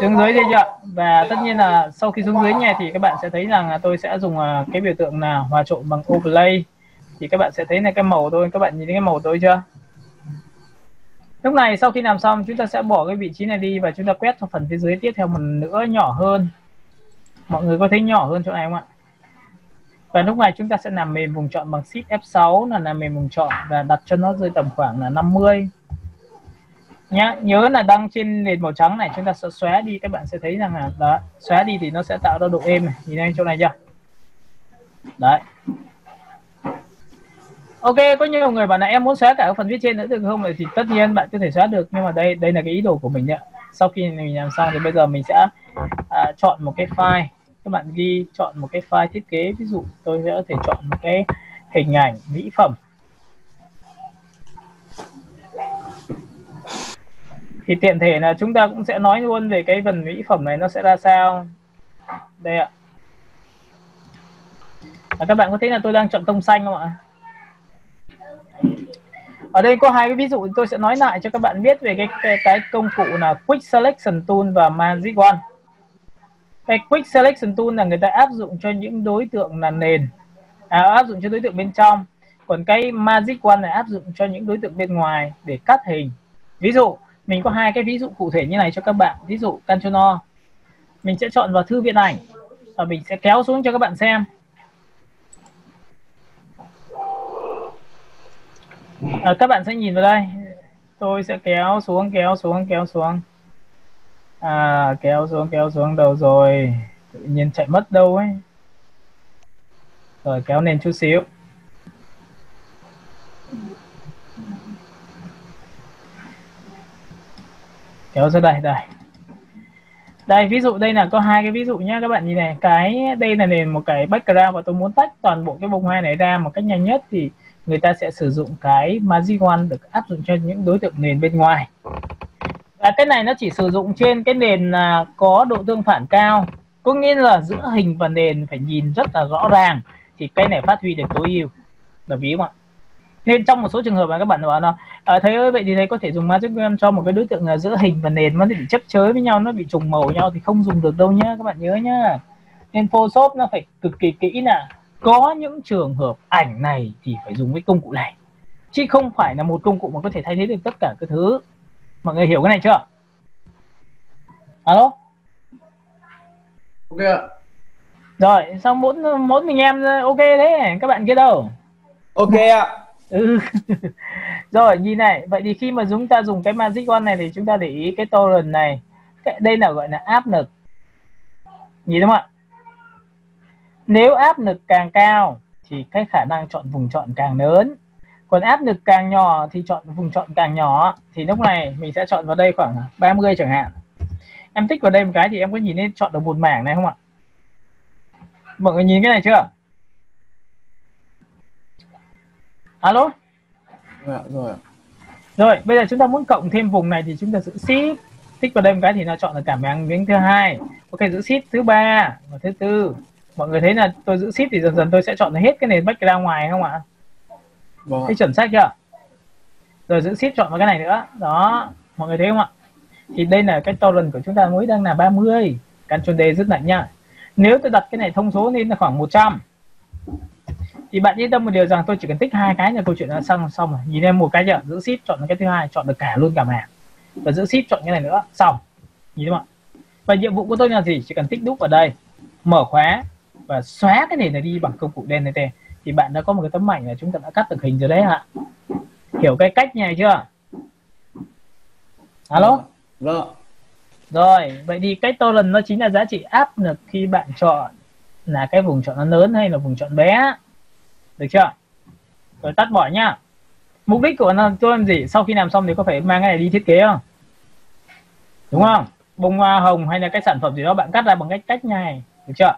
xuống dưới đây chưa và tất nhiên là sau khi xuống dưới này thì các bạn sẽ thấy rằng là tôi sẽ dùng à, cái biểu tượng là hòa trộn bằng overlay. Thì các bạn sẽ thấy là cái màu tôi, các bạn nhìn thấy cái màu tôi chưa? Lúc này sau khi làm xong, chúng ta sẽ bỏ cái vị trí này đi và chúng ta quét cho phần phía dưới tiếp theo một nữa nhỏ hơn. Mọi người có thấy nhỏ hơn chỗ này không ạ? Và lúc này chúng ta sẽ làm mềm vùng chọn bằng shift F6 là làm mềm vùng chọn và đặt cho nó rơi tầm khoảng là 50 nhá nhớ là đăng trên nền màu trắng này chúng ta sẽ xóa đi các bạn sẽ thấy rằng là đó xóa đi thì nó sẽ tạo ra độ êm này. Nhìn thấy chỗ này chưa? Đấy. Ok có nhiều người bảo là em muốn xóa cả cái phần viết trên nữa được không? Thì tất nhiên bạn có thể xóa được nhưng mà đây đây là cái ý đồ của mình ạ. Sau khi mình làm xong thì bây giờ mình sẽ à, chọn một cái file. Các bạn ghi chọn một cái file thiết kế. Ví dụ tôi sẽ có thể chọn một cái hình ảnh mỹ phẩm. Thì tiện thể là chúng ta cũng sẽ nói luôn về cái phần mỹ phẩm này nó sẽ ra sao. Đây ạ. À, các bạn có thấy là tôi đang chọn tông xanh không ạ? Ở đây có hai cái ví dụ tôi sẽ nói lại cho các bạn biết về cái cái, cái công cụ là Quick Selection Tool và Magic One cái Quick Selection Tool là người ta áp dụng cho những đối tượng là nền. À, áp dụng cho đối tượng bên trong. Còn cái Magic One là áp dụng cho những đối tượng bên ngoài để cắt hình. Ví dụ mình có hai cái ví dụ cụ thể như này cho các bạn. Ví dụ Control mình sẽ chọn vào thư viện ảnh và mình sẽ kéo xuống cho các bạn xem. À, các bạn sẽ nhìn vào đây. Tôi sẽ kéo xuống kéo xuống kéo xuống. À kéo xuống kéo xuống. Đầu rồi? Tự nhiên chạy mất đâu ấy. Rồi kéo lên chút xíu. Kéo ra đây đây. Đây, ví dụ đây là có hai cái ví dụ nhá, các bạn nhìn này. Cái đây là nền một cái background và tôi muốn tách toàn bộ cái bông hoa này ra một cách nhanh nhất thì người ta sẽ sử dụng cái Magic One được áp dụng cho những đối tượng nền bên ngoài. Và cái này nó chỉ sử dụng trên cái nền à, có độ tương phản cao. Có nghĩa là giữa hình và nền phải nhìn rất là rõ ràng. Thì cái này phát huy được tối ưu. Đồng ý không ạ? Nên trong một số trường hợp mà các bạn bảo là à, thấy ơi vậy thì thầy có thể dùng Magic One cho một cái đối tượng là giữa hình và nền nó bị chấp chới với nhau nó bị trùng màu nhau thì không dùng được đâu nhá các bạn nhớ nhá. Nên Photoshop nó phải cực kỳ kỹ nè. Có những trường hợp ảnh này thì phải dùng cái công cụ này chứ không phải là một công cụ mà có thể thay thế được tất cả các thứ. Mọi người hiểu cái này chưa? Alo? Ok ạ. Rồi xong mỗi mỗi mình em ok thế các bạn kia đâu? Ok ạ ừ. Rồi nhìn này vậy thì khi mà chúng ta dùng cái magic one này thì chúng ta để ý cái torrent này. Cái, đây là gọi là áp lực. Nhìn đúng không ạ? Nếu áp lực càng cao thì cái khả năng chọn vùng chọn càng lớn. Còn áp lực càng nhỏ thì chọn vùng chọn càng nhỏ. Thì lúc này mình sẽ chọn vào đây khoảng 30 chẳng hạn. Em tích vào đây một cái thì em có nhìn thấy chọn được một mảng này không ạ? Mọi người nhìn cái này chưa? Alo? Dạ, rồi ạ. rồi bây giờ chúng ta muốn cộng thêm vùng này thì chúng ta giữ shift tích vào đây một cái thì nó chọn được cả miếng miếng thứ hai. Ok giữ shift thứ ba và thứ tư. Mọi người thấy là tôi giữ shift thì dần dần tôi sẽ chọn hết cái nền background ngoài không ạ? Vâng thấy chuẩn xác chưa? Rồi giữ shift chọn vào cái này nữa. Đó mọi người thấy không ạ? Thì đây là cái torrent của chúng ta mới đang là 30 Ctrl D rất lạnh nha nếu tôi đặt cái này thông số lên là khoảng 100 thì bạn yên tâm một điều rằng tôi chỉ cần tích hai cái là câu chuyện đã xong xong rồi. Nhìn em một cái chưa giữ shift chọn cái thứ hai chọn được cả luôn cả mảng và giữ shift chọn cái này nữa xong. Nhìn thấy không ạ? Và nhiệm vụ của tôi là gì? Chỉ cần tích đúc ở đây mở khóa và xóa cái nền này đi bằng công cụ đen này thì bạn đã có một cái tấm ảnh là chúng ta đã cắt được hình rồi đấy ạ. Hiểu cái cách này chưa? Alo? Vâng rồi vậy thì cái torrent nó chính là giá trị áp lực khi bạn chọn là cái vùng chọn nó lớn hay là vùng chọn bé được chưa? Rồi tắt bỏ nhá. Mục đích của nó tôi làm gì? Sau khi làm xong thì có phải mang cái này đi thiết kế không? Đúng không? Bông hoa hồng hay là cái sản phẩm gì đó bạn cắt ra bằng cách cách này được chưa?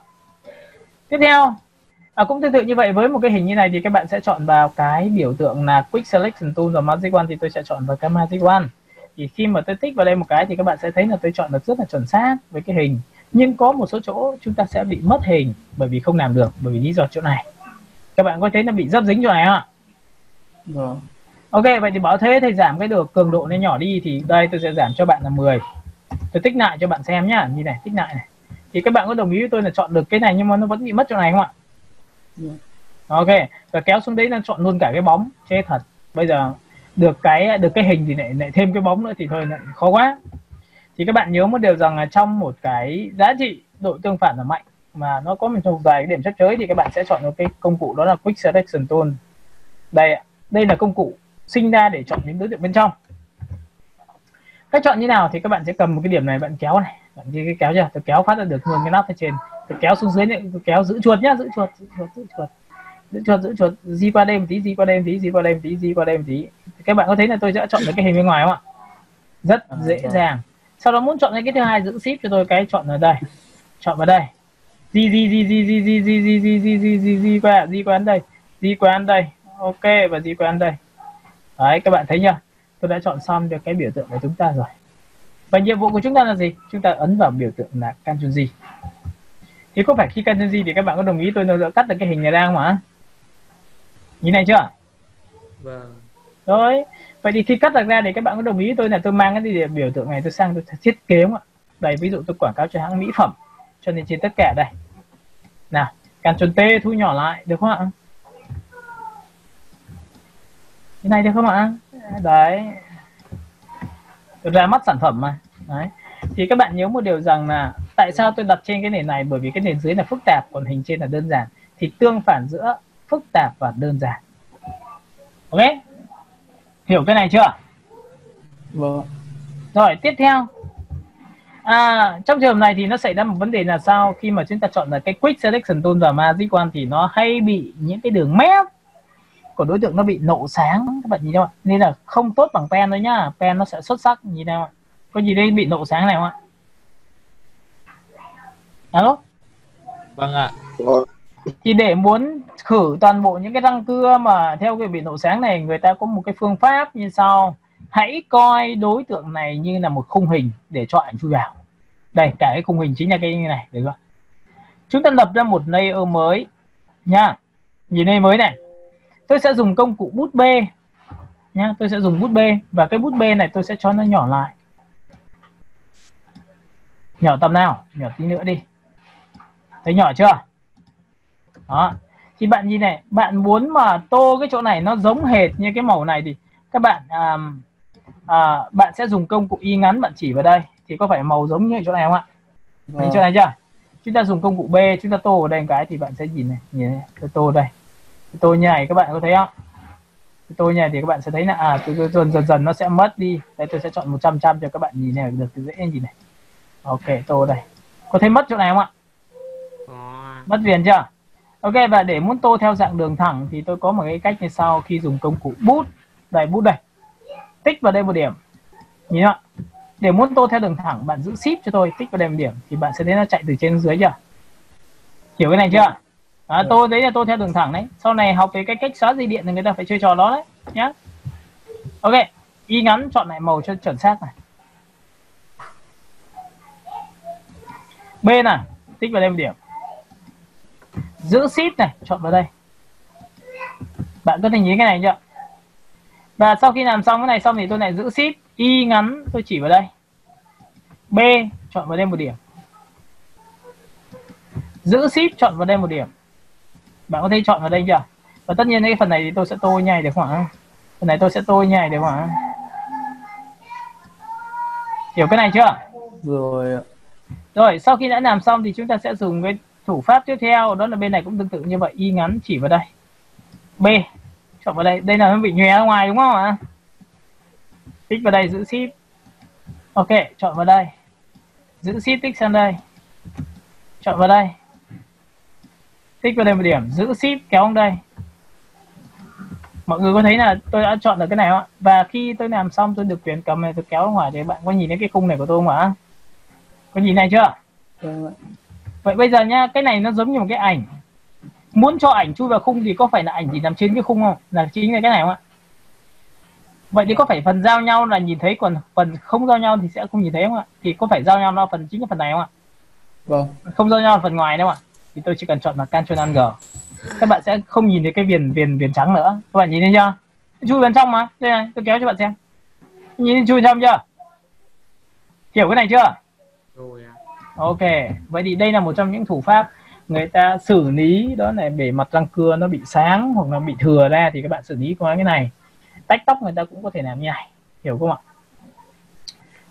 Tiếp theo. À, cũng tương tự như vậy với một cái hình như này thì các bạn sẽ chọn vào cái biểu tượng là quick selection tool và magic one thì tôi sẽ chọn vào cái magic one. Thì khi mà tôi tích vào đây một cái thì các bạn sẽ thấy là tôi chọn được rất là chuẩn xác với cái hình. Nhưng có một số chỗ chúng ta sẽ bị mất hình bởi vì không làm được bởi vì lý do chỗ này các bạn có thấy nó bị dấp dính chỗ này không ạ? Vâng. ok vậy thì bảo thế thì giảm cái được cường độ lên nhỏ đi thì đây tôi sẽ giảm cho bạn là 10 tôi tích lại cho bạn xem nhá như này tích lại này. Thì các bạn có đồng ý với tôi là chọn được cái này nhưng mà nó vẫn bị mất chỗ này không ạ? Vâng. ok và kéo xuống đấy là chọn luôn cả cái bóng chết thật. Bây giờ được cái được cái hình thì lại lại thêm cái bóng nữa thì thôi lại khó quá. Thì các bạn nhớ một điều rằng là trong một cái giá trị độ tương phản là mạnh mà nó có một vài cái điểm chấp chới thì các bạn sẽ chọn một cái công cụ đó là quick selection tool. Đây đây là công cụ sinh ra để chọn những đối tượng bên trong. Cách chọn như nào thì các bạn sẽ cầm một cái điểm này bạn kéo này. Bạn như cái kéo chưa? Tôi kéo phát ra được luôn cái nắp ở trên. Tôi kéo xuống dưới này tôi kéo giữ chuột nhá giữ chuột giữ chuột giữ chuột. Giữ chuột giữ chuột di qua đây một tí di qua đây một tí di qua đây một tí di qua đây một tí. Các bạn có thấy là tôi sẽ chọn được cái hình bên ngoài không ạ? Rất À, dễ dàng. Sau đó muốn chọn cái thứ hai giữ ship cho tôi cái chọn ở đây. Chọn vào đây di di di di di di di di di di di di di qua di qua đây di qua đây ok và di qua đây đấy các bạn thấy chưa tôi đã chọn xong được cái biểu tượng của chúng ta rồi và nhiệm vụ của chúng ta là gì chúng ta ấn vào biểu tượng là Ctrl G thì có phải khi Ctrl G thì các bạn có đồng ý tôi nó cắt được cái hình này ra không ạ như này chưa vâng rồi vậy thì khi cắt được ra thì các bạn có đồng ý tôi là tôi mang cái biểu tượng này tôi sang tôi thiết kế không ạ đây ví dụ tôi quảng cáo cho hãng mỹ phẩm cho nên trên tất cả đây nào Ctrl T thu nhỏ lại được không ạ? Cái này được không ạ? Đấy. Tôi ra mắt sản phẩm mà. Đấy. Thì các bạn nhớ một điều rằng là tại sao tôi đặt trên cái nền này? Bởi vì cái nền dưới là phức tạp còn hình trên là đơn giản. Thì tương phản giữa phức tạp và đơn giản. Ok? Hiểu cái này chưa? Vâng. rồi tiếp theo à, trong trường hợp này thì nó xảy ra một vấn đề là sao? Khi mà chúng ta chọn là cái quick selection tool và magic one thì nó hay bị những cái đường mép của đối tượng nó bị nổ sáng. Các bạn nhìn không ạ? Nên là không tốt bằng pen đâu nhá. Pen nó sẽ xuất sắc nhìn nào ạ? Có gì đây? Bị nổ sáng này không ạ? Alo? Vâng ạ. Thì để muốn khử toàn bộ những cái răng cưa mà theo cái bị nổ sáng này người ta có một cái phương pháp như sau hãy coi đối tượng này như là một khung hình để cho ảnh chui vào. Đây cả cái khung hình chính là cái như này được không chúng ta lập ra một layer mới nha. Nhìn đây mới này. Tôi sẽ dùng công cụ bút B nha. Tôi sẽ dùng bút B và cái bút B này tôi sẽ cho nó nhỏ lại. Nhỏ tầm nào? Nhỏ tí nữa đi. Thấy nhỏ chưa? Đó. Thì bạn nhìn này bạn muốn mà tô cái chỗ này nó giống hệt như cái màu này thì các bạn um, à, bạn sẽ dùng công cụ y ngắn bạn chỉ vào đây thì có phải màu giống như chỗ này không ạ? Nhìn chỗ này chưa? Chúng ta dùng công cụ B chúng ta tô vào đây một cái thì bạn sẽ nhìn này nhìn này tôi tô đây. Tôi tô như này các bạn có thấy không? Tôi này thì các bạn sẽ thấy là à từ từ dần dần dần nó sẽ mất đi. Đây tôi sẽ chọn 100 trăm cho các bạn nhìn này được dễ nhìn này. Ok tô đây. Có thấy mất chỗ này không ạ? Có mất viền chưa? Ok và để muốn tô theo dạng đường thẳng thì tôi có một cái cách như sau. Khi dùng công cụ bút đây bút đây tích vào đây một điểm. Nhìn ạ. Để muốn tô theo đường thẳng bạn giữ ship cho tôi tích vào đây một điểm thì bạn sẽ thấy nó chạy từ trên dưới chưa? Hiểu cái này chưa? À, tô đấy là tô theo đường thẳng đấy. Sau này học về cái cách xóa dây điện thì người ta phải chơi trò đó đấy nhá. Ok y ngắn chọn lại màu cho chuẩn xác này. B này tích vào đây một điểm. Giữ ship này chọn vào đây. Bạn có thể nhìn cái này chưa và sau khi làm xong cái này xong thì tôi lại giữ ship y ngắn tôi chỉ vào đây. B chọn vào đây một điểm. Giữ ship chọn vào đây một điểm. Bạn có thể chọn vào đây chưa? Và tất nhiên cái phần này thì tôi sẽ tô nhảy được không? Ạ phần này tôi sẽ tô nhảy được không? Ạ hiểu cái này chưa? Rồi rồi sau khi đã làm xong thì chúng ta sẽ dùng cái thủ pháp tiếp theo. Đó là bên này cũng tương tự như vậy y ngắn chỉ vào đây. B chọn vào đây đây là nó bị nhòe ra ngoài đúng không ạ? Tích vào đây giữ ship. Ok chọn vào đây. Giữ ship tích sang đây. Chọn vào đây. Tích vào đây một điểm giữ ship kéo sang đây. Mọi người có thấy là tôi đã chọn được cái này không ạ? Và khi tôi làm xong tôi được quyền cầm này tôi kéo ra ngoài thì bạn có nhìn thấy cái khung này của tôi không ạ? Có nhìn này chưa? Vâng vậy bây giờ nhá cái này nó giống như một cái ảnh muốn cho ảnh chui vào khung thì có phải là ảnh chỉ nằm trên cái khung không? Là chính là cái này không ạ? Vậy thì có phải phần giao nhau là nhìn thấy còn phần không giao nhau thì sẽ không nhìn thấy không ạ? Thì có phải giao nhau là phần chính là phần này không ạ? Vâng. không giao nhau là phần ngoài đâu ạ? Thì tôi chỉ cần chọn là Ctrl Alt G. Các bạn sẽ không nhìn thấy cái viền viền viền trắng nữa. Các bạn nhìn thấy chưa? Chui bên trong mà. Đây này tôi kéo cho bạn xem. Nhìn thấy chui bên trong chưa? Hiểu cái này chưa? Rồi ok. Vậy thì đây là một trong những thủ pháp người ta xử lý đó là để mặt răng cưa nó bị sáng hoặc là bị thừa ra thì các bạn xử lý qua cái này. Tách tóc người ta cũng có thể làm như này, hiểu không ạ?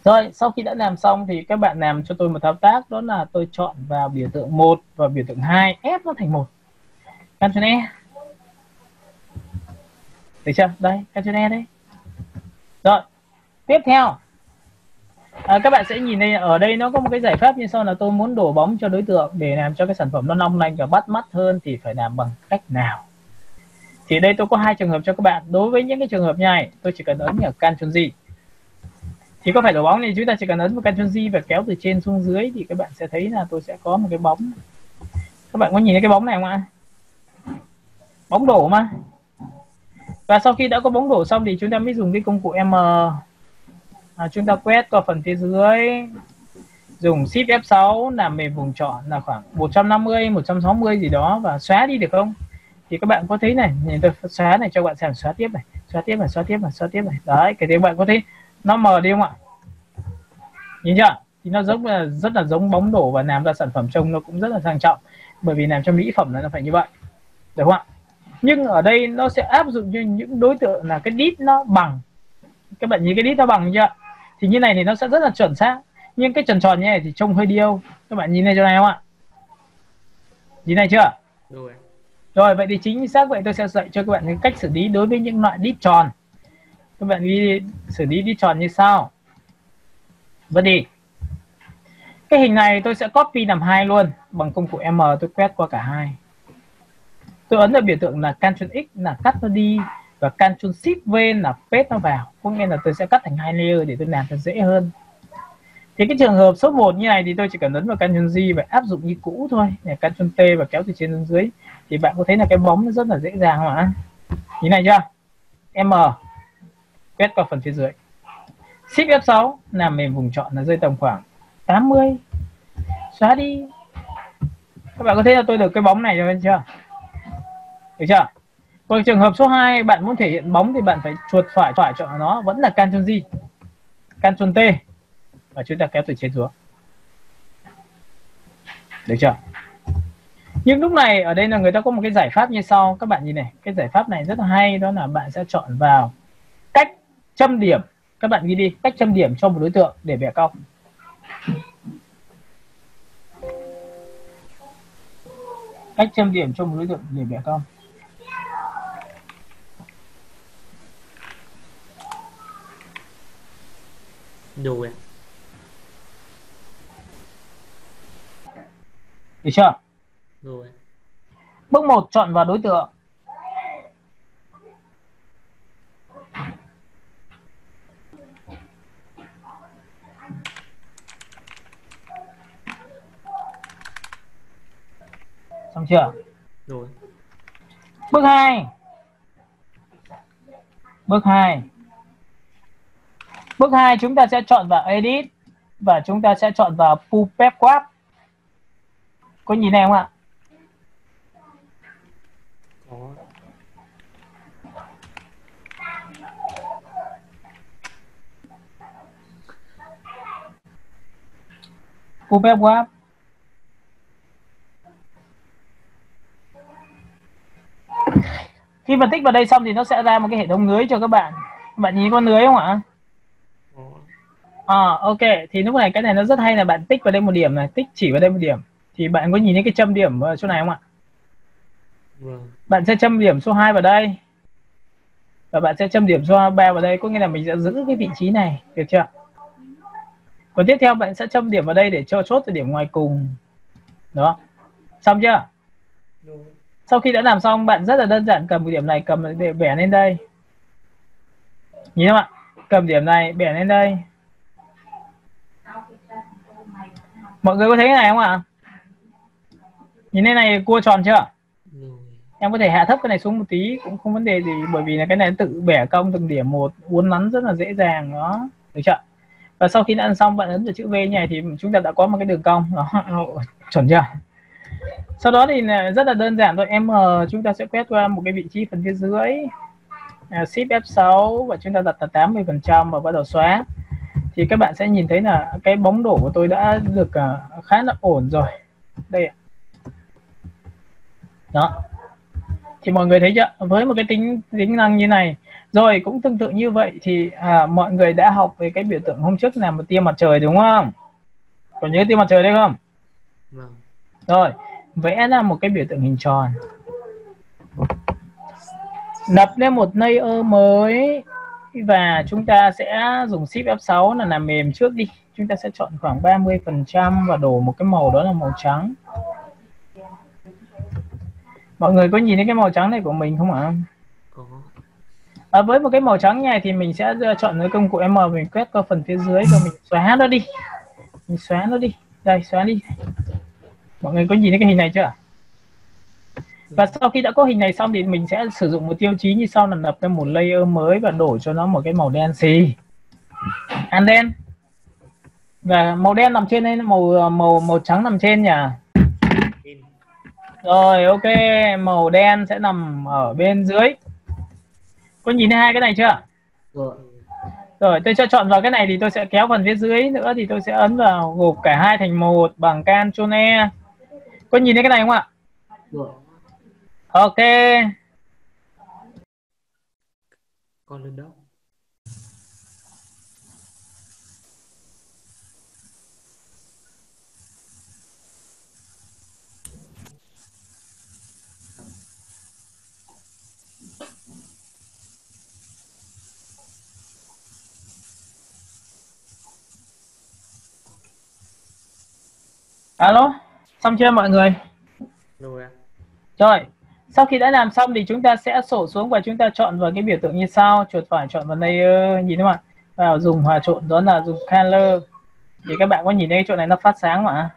Rồi, sau khi đã làm xong thì các bạn làm cho tôi một thao tác, đó là tôi chọn vào biểu tượng 1 và biểu tượng 2 ép nó thành một. Ctrl E được chưa? Đây, Ctrl E đây rồi, tiếp theo à, các bạn sẽ nhìn đây ở đây nó có một cái giải pháp như sau là tôi muốn đổ bóng cho đối tượng để làm cho cái sản phẩm nó long lanh và bắt mắt hơn thì phải làm bằng cách nào? Thì đây tôi có hai trường hợp cho các bạn. Đối với những cái trường hợp như này tôi chỉ cần ấn ở Ctrl gì thì có phải đổ bóng thì chúng ta chỉ cần ấn vào Ctrl Z và kéo từ trên xuống dưới thì các bạn sẽ thấy là tôi sẽ có một cái bóng. Các bạn có nhìn thấy cái bóng này không ạ? Bóng đổ mà. Và sau khi đã có bóng đổ xong thì chúng ta mới dùng cái công cụ M à, chúng ta quét qua phần phía dưới. Dùng Shift F6 làm về vùng chọn là khoảng 150 160 gì đó và xóa đi được không? Thì các bạn có thấy này nhìn tôi xóa này cho bạn xem xóa tiếp này xóa tiếp này xóa tiếp này xóa tiếp này. Đấy cái thì bạn có thấy nó mờ đi không ạ? Nhìn chưa? Thì nó giống là rất là giống bóng đổ và làm ra sản phẩm trông nó cũng rất là sang trọng. Bởi vì làm cho mỹ phẩm là nó phải như vậy. Được không ạ? Nhưng ở đây nó sẽ áp dụng cho những đối tượng là cái đít nó bằng. Các bạn nhìn cái đít nó bằng chưa? Thì như này thì nó sẽ rất là chuẩn xác. Nhưng cái tròn tròn như này thì trông hơi điêu. Các bạn nhìn này cho này không ạ? Nhìn này chưa? Rồi. Rồi vậy thì chính xác vậy tôi sẽ dạy cho các bạn cái cách xử lý đối với những loại đít tròn. Các bạn đi xử lý đít tròn như sau. Vậy thì cái hình này tôi sẽ copy làm hai luôn bằng công cụ M tôi quét qua cả hai. Tôi ấn vào biểu tượng là Ctrl X là cắt nó đi và Ctrl Shift V là paste nó vào. Có nghĩa là tôi sẽ cắt thành hai layer để tôi làm cho dễ hơn. Thì cái trường hợp số 1 như này thì tôi chỉ cần ấn vào Ctrl z và áp dụng như cũ thôi. Này Ctrl T và kéo từ trên xuống dưới. Thì bạn có thấy là cái bóng nó rất là dễ dàng mà như này chưa? M. Quét qua phần phía dưới. Shift F6 làm mềm vùng chọn là rơi tầm khoảng 80 xóa đi. Các bạn có thấy là tôi được cái bóng này rồi chưa? Được chưa? Còn trường hợp số 2 bạn muốn thể hiện bóng thì bạn phải chuột phải phải chọn nó, vẫn là Ctrl Z Ctrl T. Và chúng ta kéo từ trên xuống. Được chưa? Nhưng lúc này, ở đây là người ta có một cái giải pháp như sau. Các bạn nhìn này, cái giải pháp này rất là hay, đó là bạn sẽ chọn vào cách châm điểm. Các bạn ghi đi, cách châm điểm cho một đối tượng để bẻ cong. Cách châm điểm cho một đối tượng để bẻ cong. Rồi ạ được chưa? Rồi bước 1 chọn vào đối tượng. Xong chưa? Rồi bước 2 bước 2 bước 2 chúng ta sẽ chọn vào edit và chúng ta sẽ chọn vào pupep web có nhìn này không ạ? Có. Pupep web khi mà tích vào đây xong thì nó sẽ ra một cái hệ thống lưới cho các bạn. Bạn nhìn con lưới không ạ? À ok. Thì lúc này cái này nó rất hay là bạn tích vào đây một điểm này tích chỉ vào đây một điểm. Thì bạn có nhìn thấy cái châm điểm ở chỗ này không ạ? Vâng. Bạn sẽ châm điểm số 2 vào đây. Và bạn sẽ châm điểm số 3 vào đây có nghĩa là mình sẽ giữ cái vị trí này được chưa? Còn tiếp theo bạn sẽ châm điểm vào đây để cho chốt từ điểm ngoài cùng. Đó. Xong chưa? Rồi sau khi đã làm xong bạn rất là đơn giản cầm điểm này cầm để bẻ lên đây. Nhìn không ạ? Cầm điểm này bẻ lên đây mọi người có thấy cái này không ạ? Nhìn đây này cua tròn chưa? Em có thể hạ thấp cái này xuống một tí cũng không vấn đề gì bởi vì là cái này nó tự bẻ cong từng điểm một uốn nắn rất là dễ dàng đó. Được chưa? Và sau khi đã ăn xong bạn ấn vào chữ V như này thì chúng ta đã có một cái đường cong. Đó chuẩn chưa? Sau đó thì là rất là đơn giản thôi. Em ờ, chúng ta sẽ quét qua một cái vị trí phần phía dưới. À, shift F6 và chúng ta đặt là 80 phần trăm và bắt đầu xóa thì các bạn sẽ nhìn thấy là cái bóng đổ của tôi đã được à, khá là ổn rồi. Đây ạ. đó. Thì mọi người thấy chưa? Với một cái tính tính năng như này. Rồi cũng tương tự như vậy thì à, mọi người đã học về cái biểu tượng hôm trước là một tia mặt trời đúng không? Còn nhớ tia mặt trời đấy không? Vâng. Rồi vẽ ra một cái biểu tượng hình tròn. Đập lên một layer mới và chúng ta sẽ dùng shift F6 là làm mềm trước đi. Chúng ta sẽ chọn khoảng 30 phần trăm và đổ một cái màu đó là màu trắng. Mọi người có nhìn thấy cái màu trắng này của mình không ạ? À, với một cái màu trắng này thì mình sẽ chọn cái công cụ M mình quét qua phần phía dưới và mình xóa nó đi. Mình xóa nó đi. Đây xóa đi. Mọi người có nhìn thấy cái hình này chưa và sau khi đã có hình này xong thì mình sẽ sử dụng một tiêu chí như sau là lập lên một layer mới và đổi cho nó một cái màu đen xì. Ăn đen. Và màu đen nằm trên đây màu màu màu trắng nằm trên nhỉ? Rồi ok. Màu đen sẽ nằm ở bên dưới. Có nhìn thấy hai cái này chưa? Rồi. Rồi tôi sẽ chọn vào cái này thì tôi sẽ kéo phần phía dưới nữa thì tôi sẽ ấn vào gộp cả hai thành một bằng Ctrl E có nhìn thấy cái này không ạ? Rồi ok. Con lên đó. Alo xong chưa mọi người? Rồi ạ. Rồi sau khi đã làm xong thì chúng ta sẽ sổ xuống và chúng ta chọn vào cái biểu tượng như sau. Chuột phải chọn vào layer nhìn thấy không ạ? Vào dùng hòa trộn đó là dùng color. Thì các bạn có nhìn thấy cái chỗ này nó phát sáng mà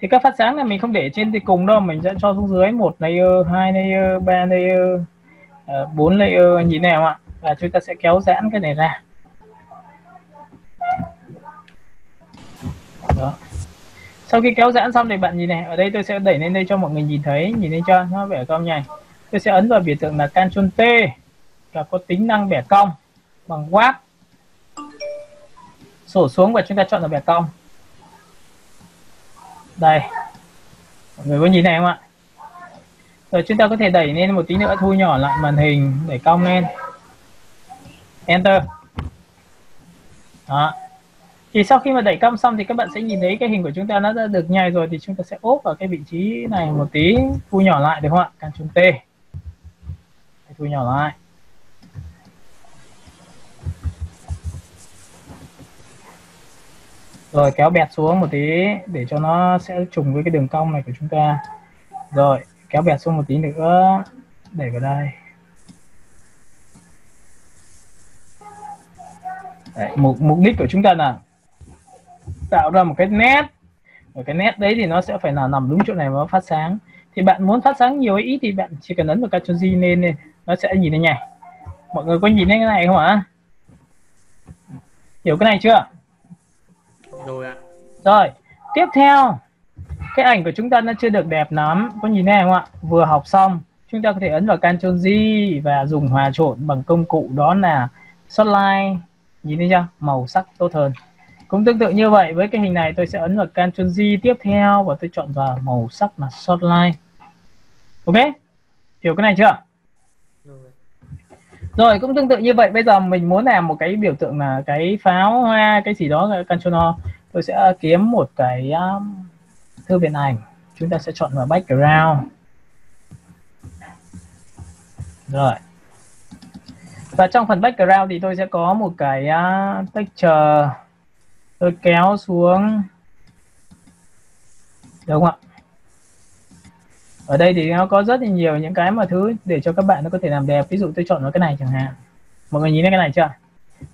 thì các phát sáng này mình không để trên thì cùng đâu mình sẽ cho xuống dưới một layer hai layer ba layer ờ, bốn layer nhìn này không ạ? Và chúng ta sẽ kéo giãn cái này ra. Đó sau khi kéo giãn xong thì bạn nhìn này, ở đây tôi sẽ đẩy lên đây cho mọi người nhìn thấy nhìn thấy cho nó bẻ cong nhảy. Tôi sẽ ấn vào biểu tượng là Ctrl T và có tính năng bẻ cong bằng WAP sổ xuống và chúng ta chọn là bẻ cong. Đây. Mọi người có nhìn này không ạ? Rồi chúng ta có thể đẩy lên một tí nữa, thu nhỏ lại màn hình để cong lên. Enter. Đó thì sau khi mà đẩy cong xong thì các bạn sẽ nhìn thấy cái hình của chúng ta nó đã được nhai rồi thì chúng ta sẽ ốp vào cái vị trí này một tí thu nhỏ lại được không ạ? Ctrl T. Thu nhỏ lại. Rồi kéo bẹt xuống một tí để cho nó sẽ trùng với cái đường cong này của chúng ta. Rồi kéo bẹt xuống một tí nữa. Để vào đây. Đấy, mục mục đích của chúng ta là tạo ra một cái nét. Ở cái nét đấy thì nó sẽ phải là nằm đúng chỗ này mà nó phát sáng. Thì bạn muốn phát sáng nhiều hay ít thì bạn chỉ cần ấn vào Ctrl G lên này nó sẽ nhìn thấy nhảy mọi người có nhìn thấy cái này không ạ? Hiểu cái này chưa? Rồi ạ. Rồi tiếp theo. Cái ảnh của chúng ta nó chưa được đẹp lắm. Có nhìn thấy không ạ? Vừa học xong chúng ta có thể ấn vào Ctrl G và dùng hòa trộn bằng công cụ đó là Spotlight. Nhìn thấy chưa? Màu sắc tốt hơn cũng tương tự như vậy với cái hình này tôi sẽ ấn vào Ctrl G tiếp theo và tôi chọn vào màu sắc là Spotlight ok? Hiểu cái này chưa? Rồi rồi cũng tương tự như vậy bây giờ mình muốn làm một cái biểu tượng là cái pháo hoa cái gì đó Ctrl O. Tôi sẽ kiếm một cái um, thư viện ảnh. Chúng ta sẽ chọn vào background. Rồi. Và trong phần background thì tôi sẽ có một cái uh, texture tôi kéo xuống. Được không ạ? Ở đây thì nó có rất là nhiều những cái mà thứ để cho các bạn nó có thể làm đẹp. Ví dụ tôi chọn vào cái này chẳng hạn. Mọi người nhìn thấy cái này chưa?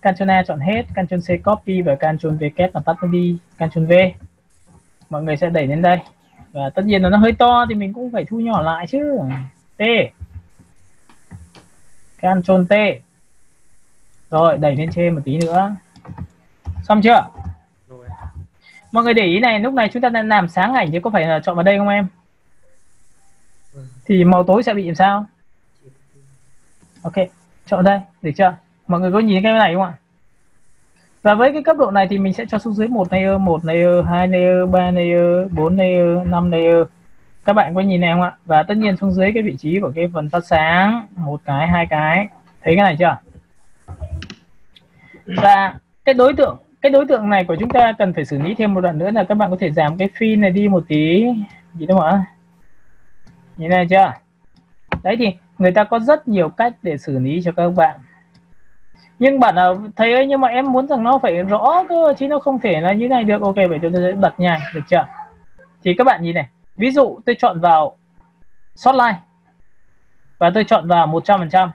Ctrl A chọn hết, Ctrl C copy và Ctrl V kép là tắt nó đi. Ctrl V. Mọi người sẽ đẩy lên đây. Và tất nhiên là nó hơi to thì mình cũng phải thu nhỏ lại chứ. T. Ctrl T. Rồi, đẩy lên trên một tí nữa. Xong chưa? Mọi người để ý này lúc này chúng ta đang làm sáng ảnh thì có phải là chọn vào đây không em? Ừ. thì màu tối sẽ bị làm sao? Ok chọn đây được chưa? Mọi người có nhìn cái này không ạ? Và với cái cấp độ này thì mình sẽ cho xuống dưới một layer một layer hai layer ba layer bốn layer năm layer. Các bạn có nhìn này không ạ? Và tất nhiên xuống dưới cái vị trí của cái phần phát sáng một cái hai cái. Thấy cái này chưa? Và cái đối tượng cái đối tượng này của chúng ta cần phải xử lý thêm một đoạn nữa là các bạn có thể giảm cái phi này đi một tí. Gì đâu ạ? Như này chưa? Đấy thì người ta có rất nhiều cách để xử lý cho các bạn. Nhưng bạn nào thầy ơi nhưng mà em muốn rằng nó phải rõ cơ, chứ nó không thể là như này được. Ok, vậy tôi sẽ bật nha được chưa? Thì các bạn nhìn này. Ví dụ tôi chọn vào Spotlight và tôi chọn vào 100%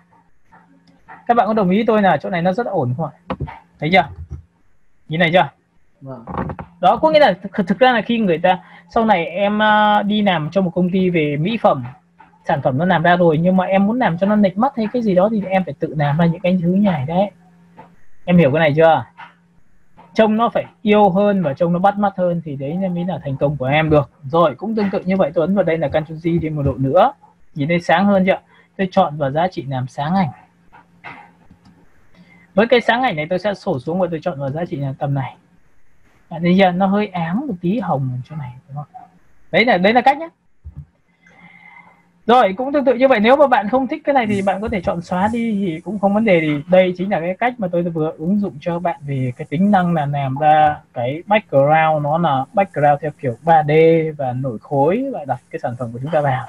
các bạn có đồng ý tôi là chỗ này nó rất ổn không ạ? Thấy chưa? Nhìn này chưa? Vâng. đó có nghĩa là thực, thực ra là khi người ta sau này em à, đi làm cho một công ty về mỹ phẩm sản phẩm nó làm ra rồi nhưng mà em muốn làm cho nó nịch mắt hay cái gì đó thì em phải tự làm ra những cái thứ nhảy đấy. Em hiểu cái này chưa? Trông nó phải yêu hơn và trông nó bắt mắt hơn thì đấy mới là thành công của em được. Rồi cũng tương tự như vậy tôi ấn vào đây là Ctrl thêm một độ nữa. Nhìn thấy sáng hơn chưa? Tôi chọn vào giá trị làm sáng ảnh với cái sáng ảnh này tôi sẽ sổ xuống và tôi chọn vào giá trị là tầm này. Bạn thấy giờ nó hơi ám một tí hồng ở chỗ này, đúng không? Đấy là đấy là cách nhé rồi, cũng tương tự như vậy. Nếu mà bạn không thích cái này thì bạn có thể chọn xóa đi thì cũng không vấn đề gì. Đây chính là cái cách mà tôi vừa ứng dụng cho bạn về cái tính năng là làm ra cái background. Nó là background theo kiểu 3D và nổi khối. Và đặt cái sản phẩm của chúng ta vào.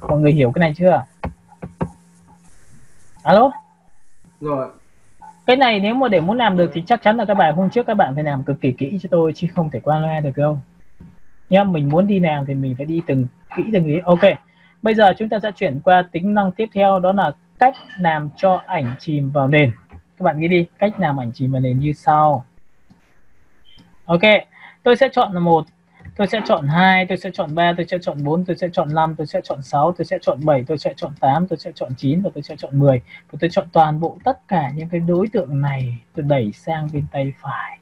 Mọi người hiểu cái này chưa? Alo? Rồi cái này nếu mà để muốn làm được thì chắc chắn là các bài hôm trước các bạn phải làm cực kỳ kỹ cho tôi, chứ không thể qua loa được đâu. Nhá, mình muốn đi làm thì mình phải đi từng, kỹ từng ý. Ok, bây giờ chúng ta sẽ chuyển qua tính năng tiếp theo, đó là cách làm cho ảnh chìm vào nền. Các bạn ghi đi, cách làm ảnh chìm vào nền như sau. Ok, tôi sẽ chọn là một tôi sẽ chọn hai tôi sẽ chọn ba tôi sẽ chọn 4 tôi sẽ chọn 5 tôi sẽ chọn 6 tôi sẽ chọn 7 tôi sẽ chọn 8 tôi sẽ chọn 9 và tôi sẽ chọn 10 và tôi chọn toàn bộ tất cả những cái đối tượng này tôi đẩy sang bên tay phải.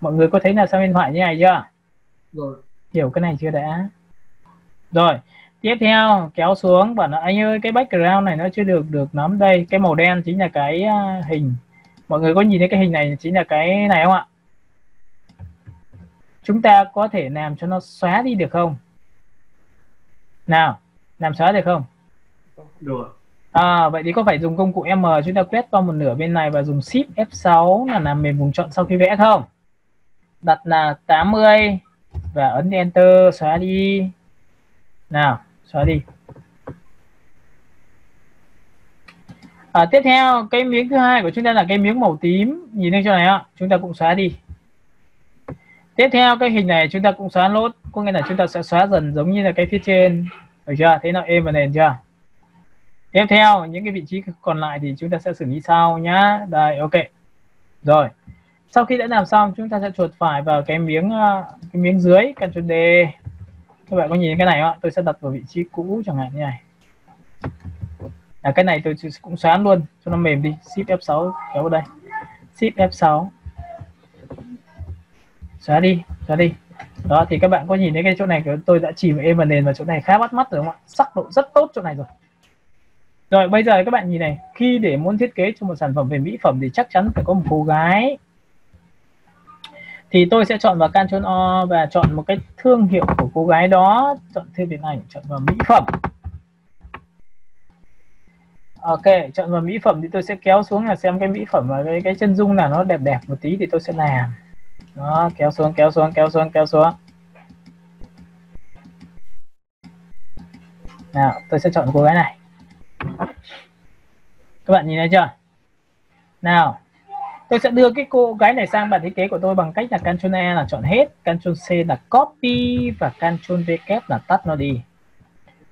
Mọi người có thấy là sang bên phải như này chưa? Rồi. hiểu cái này chưa đã? Rồi tiếp theo kéo xuống bảo là anh ơi cái background này nó chưa được được lắm đây cái màu đen chính là cái à, hình. Mọi người có nhìn thấy cái hình này chính là cái này không ạ chúng ta có thể làm cho nó xóa đi được không nào làm xóa được không Được. À, vậy thì có phải dùng công cụ M chúng ta quét qua một nửa bên này và dùng Shift F6 là làm mềm vùng chọn sau khi vẽ không? Đặt là 80 và ấn Enter xóa đi. Nào, xóa đi. À, tiếp theo cái miếng thứ hai của chúng ta là cái miếng màu tím nhìn lên chỗ này ạ chúng ta cũng xóa đi tiếp theo, cái hình này chúng ta cũng xóa lốt có nghĩa là chúng ta sẽ xóa dần giống như là cái phía trên. Được chưa? Thế nào êm và nền chưa? Tiếp theo, những cái vị trí còn lại thì chúng ta sẽ xử lý sau nhá. Đây, ok. Rồi. Sau khi đã làm xong, chúng ta sẽ chuột phải vào cái miếng ờ, cái miếng dưới Ctrl D. Các bạn có nhìn cái này không ạ? Tôi sẽ đặt vào vị trí cũ chẳng hạn như này. Là cái này tôi cũng xóa luôn, cho nó mềm đi. Shift F6 kéo vào đây. Shift F6 xóa đi xóa đi. Đó thì các bạn có nhìn thấy cái chỗ này tôi đã chỉ với em và nền và chỗ này khá bắt mắt rồi không ạ? Sắc độ rất tốt chỗ này rồi. Rồi bây giờ các bạn nhìn này khi để muốn thiết kế cho một sản phẩm về mỹ phẩm thì chắc chắn phải có một cô gái. Thì tôi sẽ chọn vào Ctrl O và chọn một cái thương hiệu của cô gái đó chọn thêm điện ảnh chọn vào mỹ phẩm. Ok chọn vào mỹ phẩm thì tôi sẽ kéo xuống là xem cái mỹ phẩm và cái, cái chân dung là nó đẹp đẹp một tí thì tôi sẽ làm đó, kéo xuống kéo xuống kéo xuống kéo xuống. Nào, tôi sẽ chọn cô gái này. Các bạn nhìn thấy chưa? Nào, tôi sẽ đưa cái cô gái này sang bản thiết kế của tôi bằng cách là Ctrl E là chọn hết, Ctrl C là copy và Ctrl V kép là tắt nó đi.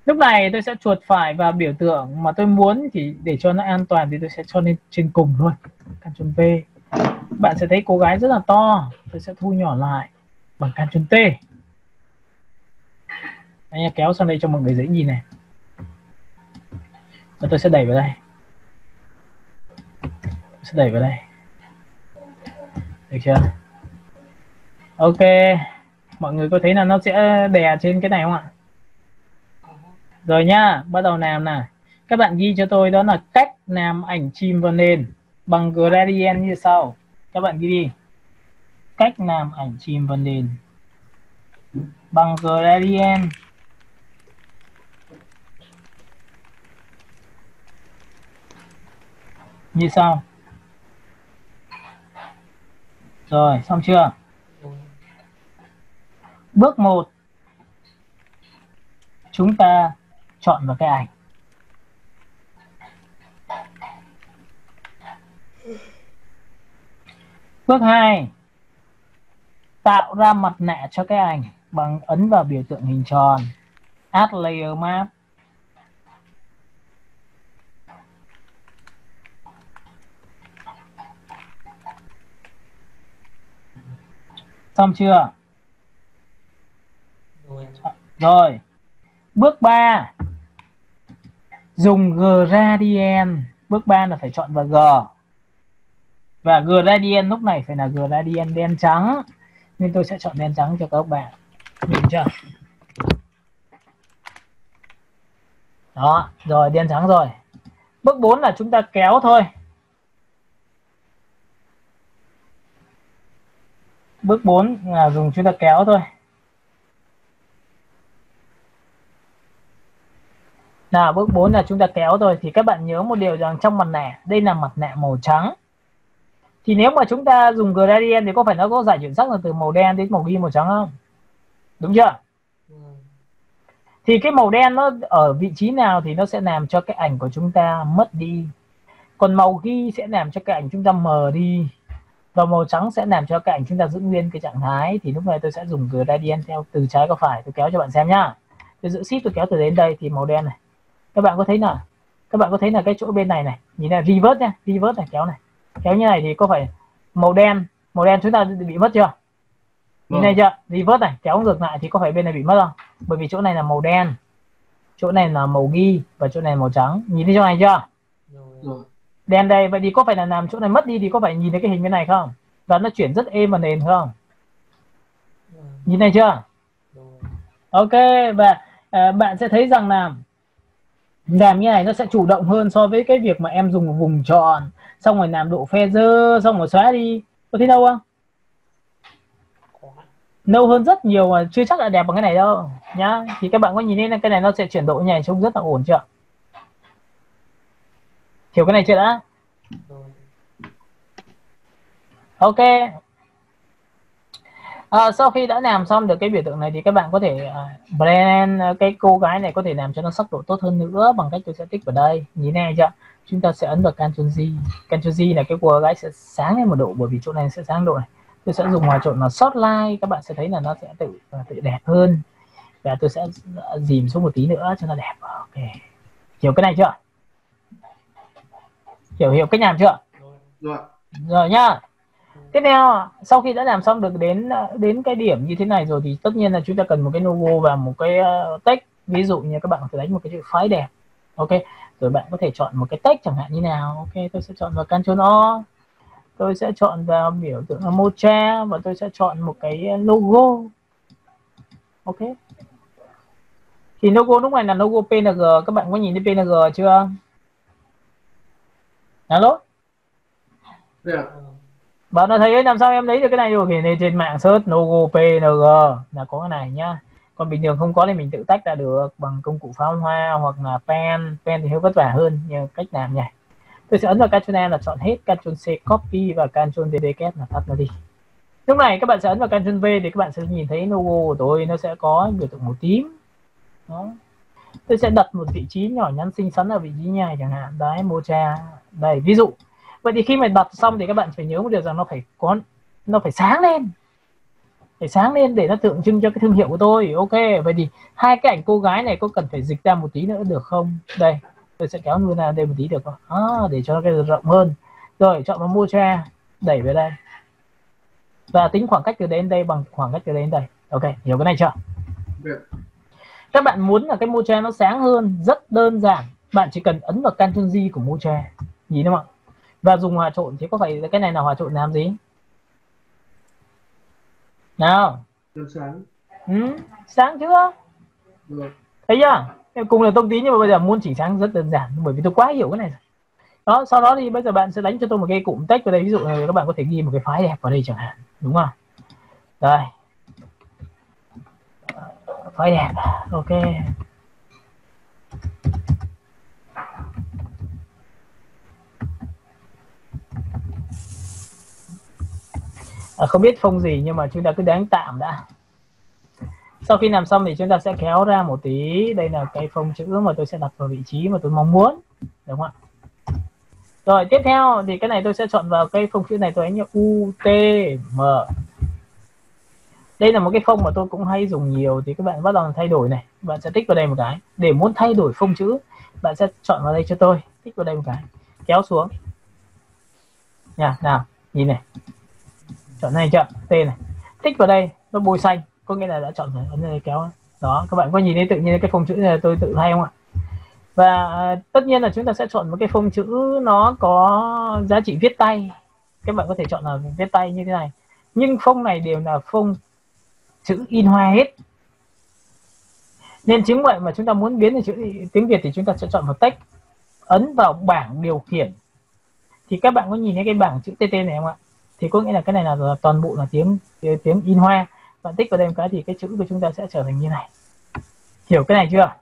Lúc này tôi sẽ chuột phải vào biểu tượng mà tôi muốn thì để cho nó an toàn thì tôi sẽ cho lên trên cùng luôn. Ctrl V bạn sẽ thấy cô gái rất là to tôi sẽ thu nhỏ lại bằng Ctrl T. Anh kéo sang đây cho mọi người dễ nhìn này. Và tôi sẽ đẩy vào đây. Tôi sẽ đẩy vào đây. Được chưa? Ok. Mọi người có thấy là nó sẽ đè trên cái này không ạ? Rồi nhá bắt đầu làm nè các bạn ghi cho tôi đó là cách làm ảnh chim vào nền bằng gradient như sau. Các bạn ghi đi. Cách làm ảnh chim vào nền bằng gradient như sau. Rồi, xong chưa? Bước 1 chúng ta chọn vào cái ảnh. Bước 2 tạo ra mặt nạ cho cái ảnh bằng ấn vào biểu tượng hình tròn. Add layer map. Xong chưa? Rồi. Bước 3 dùng gradient. Bước 3 là phải chọn vào g và gradient lúc này phải là gradient đen trắng. Nên tôi sẽ chọn đen trắng cho các bạn. Nhìn chưa? Đó, rồi, đen trắng rồi. Bước 4 là chúng ta kéo thôi. Bước 4 là dùng chúng ta kéo thôi. Nào, bước 4 là chúng ta kéo thôi. Thì các bạn nhớ một điều rằng trong mặt nạ, đây là mặt nạ màu trắng thì nếu mà chúng ta dùng gradient thì có phải nó có giải chuyển sắc là từ màu đen đến màu ghi màu trắng không? Đúng chưa? Thì cái màu đen nó ở vị trí nào thì nó sẽ làm cho cái ảnh của chúng ta mất đi. Còn màu ghi sẽ làm cho cái ảnh chúng ta mờ đi. Và màu trắng sẽ làm cho cái ảnh chúng ta giữ nguyên cái trạng thái. Thì lúc này tôi sẽ dùng gradient theo từ trái qua phải. Tôi kéo cho bạn xem nhá. Tôi giữ shift tôi kéo từ đến đây thì màu đen này. Các bạn có thấy nào? Các bạn có thấy là cái chỗ bên này này? Nhìn là reverse nha. Reverse này, kéo này kéo như này thì có phải màu đen màu đen chúng ta bị mất chưa? Nhìn này chưa? Reverse này kéo ngược lại thì có phải bên này bị mất không? Bởi vì chỗ này là màu đen chỗ này là màu ghi và chỗ này màu trắng. Nhìn thấy chỗ này chưa? Rồi. Đèn đây vậy thì có phải là làm chỗ này mất đi thì có phải nhìn thấy cái hình bên này không? Và nó chuyển rất êm vào nền không? Nhìn này chưa? Ok và à, bạn sẽ thấy rằng là làm như này nó sẽ chủ động hơn so với cái việc mà em dùng một vùng tròn, xong rồi làm độ phe dơ, xong rồi xóa đi. Có thấy đâu không? Nâu hơn rất nhiều mà chưa chắc là đẹp bằng cái này đâu, nhá. Thì các bạn có nhìn thấy là cái này nó sẽ chuyển độ như này trông rất là ổn chưa? Hiểu cái này chưa đã? Ok à, sau khi đã làm xong được cái biểu tượng này thì các bạn có thể uh, blend uh, cái cô gái này có thể làm cho nó sắc độ tốt hơn nữa bằng cách tôi sẽ tích vào đây. Nhìn này chưa? Chúng ta sẽ ấn vào Ctrl Z Ctrl Z là cái cô gái sẽ sáng lên một độ bởi vì chỗ này sẽ sáng độ này. Tôi sẽ dùng hòa trộn là shortline các bạn sẽ thấy là nó sẽ tự tự đẹp hơn. Và tôi sẽ dìm xuống một tí nữa cho nó đẹp. Ok. Hiểu cái này chưa? Hiểu hiểu cách làm chưa? Rồi. Rồi nhá tiếp theo sau khi đã làm xong được đến ờ, đến cái điểm như thế này rồi thì tất nhiên là chúng ta cần một cái logo và một cái ờ, uh, text ví dụ như các bạn có thể đánh một cái chữ phái đẹp ok? Rồi bạn có thể chọn một cái text chẳng hạn như nào ok? Tôi sẽ chọn vào Ctrl O tôi sẽ chọn vào biểu tượng là mocha và tôi sẽ chọn một cái ờ, logo ok? Thì logo lúc này là logo PNG các bạn có nhìn thấy PNG chưa? Alo? Yeah bạn đã thấy làm sao em lấy được cái này rồi? Thì trên mạng search logo PNG là có cái này nhá. Còn bình thường không có thì mình tự tách ra được bằng công cụ pháo hoa hoặc là pen. Pen thì hơi vất vả hơn, nhưng cách làm nhỉ. Tôi sẽ ấn vào Ctrl N là chọn hết Ctrl C, copy và Ctrl D kép là tắt nó đi. Lúc này các bạn sẽ ấn vào Ctrl V thì các bạn sẽ nhìn thấy logo của tôi. Nó sẽ có biểu tượng màu tím. Đó. Tôi sẽ đặt một vị trí nhỏ nhắn xinh xắn ở vị trí này chẳng hạn. Đấy mocha đây, ví dụ vậy thì khi mà đặt xong thì các bạn phải nhớ một điều rằng nó phải có nó phải sáng lên. Phải sáng lên để nó tượng trưng cho cái thương hiệu của tôi. Ok vậy thì hai cái ảnh cô gái này có cần phải dịch ra một tí nữa được không? Đây tôi sẽ kéo luôn ra đây một tí được không? À, để cho cái rộng hơn. Rồi chọn vào mocha đẩy về đây. Và tính khoảng cách từ đến đây bằng khoảng cách từ đến đây. Ok hiểu cái này chưa? Được. Các bạn muốn là cái mocha nó sáng hơn rất đơn giản. Bạn chỉ cần ấn vào Ctrl G của mocha nhìn đúng không ạ và dùng hòa trộn chứ có phải cái này là hòa trộn làm gì? Nào. Sáng. Ừ, sáng chưa? Rồi thấy chưa? Em cùng là thông tí nhưng mà bây giờ muốn chỉnh sáng rất đơn giản bởi vì tôi quá hiểu cái này rồi. Đó sau đó thì bây giờ bạn sẽ đánh cho tôi một cái cụm text vào đây ví dụ là các bạn có thể ghi một cái file đẹp vào đây chẳng hạn đúng không? Đây. File đẹp ok à, không biết phông gì nhưng mà chúng ta cứ đánh tạm đã. Sau khi làm xong thì chúng ta sẽ kéo ra một tí. Đây là cái phông chữ mà tôi sẽ đặt vào vị trí mà tôi mong muốn đúng không ạ? Rồi tiếp theo thì cái này tôi sẽ chọn vào cái phông chữ này tôi đánh như u t m. Đây là một cái phông mà tôi cũng hay dùng nhiều thì các bạn bắt đầu thay đổi này. Bạn sẽ tích vào đây một cái. Để muốn thay đổi phông chữ bạn sẽ chọn vào đây cho tôi. Tích vào đây một cái. Kéo xuống. Nha nào nhìn này chọn này chưa? T này. Tích vào đây, nó bôi xanh. Có nghĩa là đã chọn rồi, ấn này kéo. Đó, các bạn có nhìn thấy tự nhiên cái phông chữ này tôi tự thay không ạ? Và à, tất nhiên là chúng ta sẽ chọn một cái phông chữ nó có giá trị viết tay. Các bạn có thể chọn là viết tay như thế này. Nhưng phông này đều là phông chữ in hoa hết. Nên chính vậy mà chúng ta muốn biến thành chữ tiếng Việt thì chúng ta sẽ chọn một text ấn vào bảng điều khiển. Thì các bạn có nhìn thấy cái bảng chữ TT này không ạ? Thì có nghĩa là cái này là, toàn bộ là tiếng tiếng in hoa. Bạn tích vào đây một cái thì cái chữ của chúng ta sẽ trở thành như này. Hiểu cái này chưa?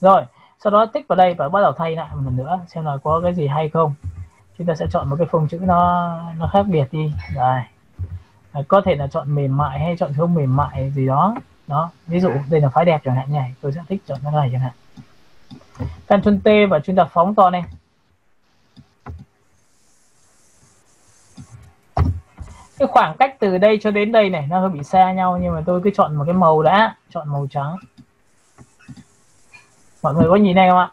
Rồi sau đó tích vào đây và bắt đầu thay lại một lần nữa xem là có cái gì hay không. Chúng ta sẽ chọn một cái phông chữ nó nó khác biệt đi. Rồi. Có thể là chọn mềm mại hay chọn không mềm mại gì đó. Đó ví dụ đây là phái đẹp chẳng hạn này tôi sẽ thích chọn cái này chẳng hạn. Ctrl T và chúng ta phóng to lên cái khoảng cách từ đây cho đến đây này nó hơi bị xa nhau nhưng mà tôi cứ chọn một cái màu đã chọn màu trắng. Mọi người có nhìn này không ạ?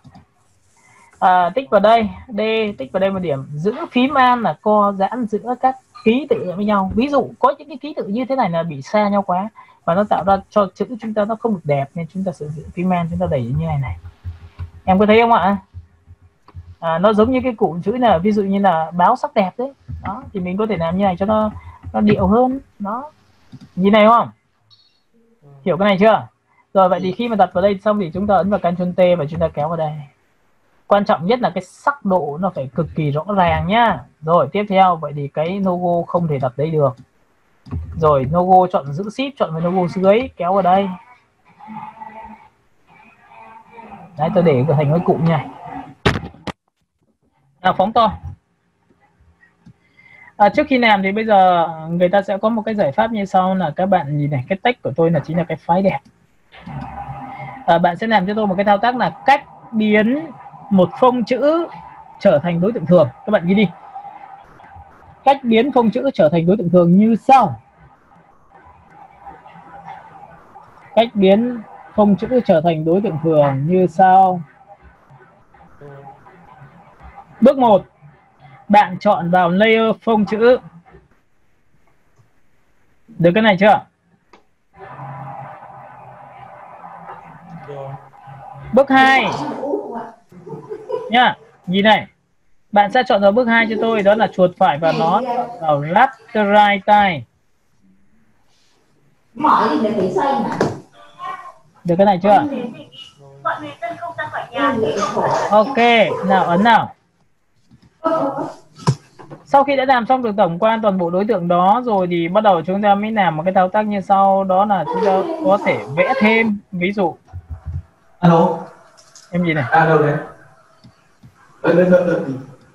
À, tích vào đây D tích vào đây một điểm. Giữ phím an là co giãn giữa các ký tự với nhau. Ví dụ có những cái ký tự như thế này là bị xa nhau quá và nó tạo ra cho chữ chúng ta nó không được đẹp nên chúng ta sử dụng phím an chúng ta đẩy như này này. Em có thấy không ạ? À, nó giống như cái cụm chữ là ví dụ như là báo sắc đẹp đấy. Đó thì mình có thể làm như này cho nó nó điệu hơn đó nhìn này không? Hiểu cái này chưa? Rồi vậy thì khi mà đặt vào đây xong thì chúng ta ấn vào Ctrl T và chúng ta kéo vào đây. Quan trọng nhất là cái sắc độ nó phải cực kỳ rõ ràng nhá. Rồi tiếp theo vậy thì cái logo không thể đặt đây được. Rồi logo chọn giữ ship chọn vào logo dưới kéo vào đây. Đấy tôi để thành cái cụm này nào phóng to à, trước khi làm thì bây giờ người ta sẽ có một cái giải pháp như sau là các bạn nhìn này cái text của tôi là chính là cái phái đẹp. À, bạn sẽ làm cho tôi một cái thao tác là cách biến một phông chữ trở thành đối tượng thường. Các bạn ghi đi. Cách biến phông chữ trở thành đối tượng thường như sau. Cách biến phông chữ trở thành đối tượng thường như sau. Bước 1 bạn chọn vào layer phông chữ. Được cái này chưa? Bước 2 nha nhìn này. Bạn sẽ chọn vào bước 2 cho tôi đó là chuột phải vào nó vào right tay được cái này chưa? Ok nào ấn nào sau khi đã làm xong được tổng quan toàn bộ đối tượng đó rồi thì bắt đầu chúng ta mới làm một cái thao tác như sau. Đó là chúng ta có thể vẽ thêm ví dụ. Alo. Em nhìn này. À đâu đấy?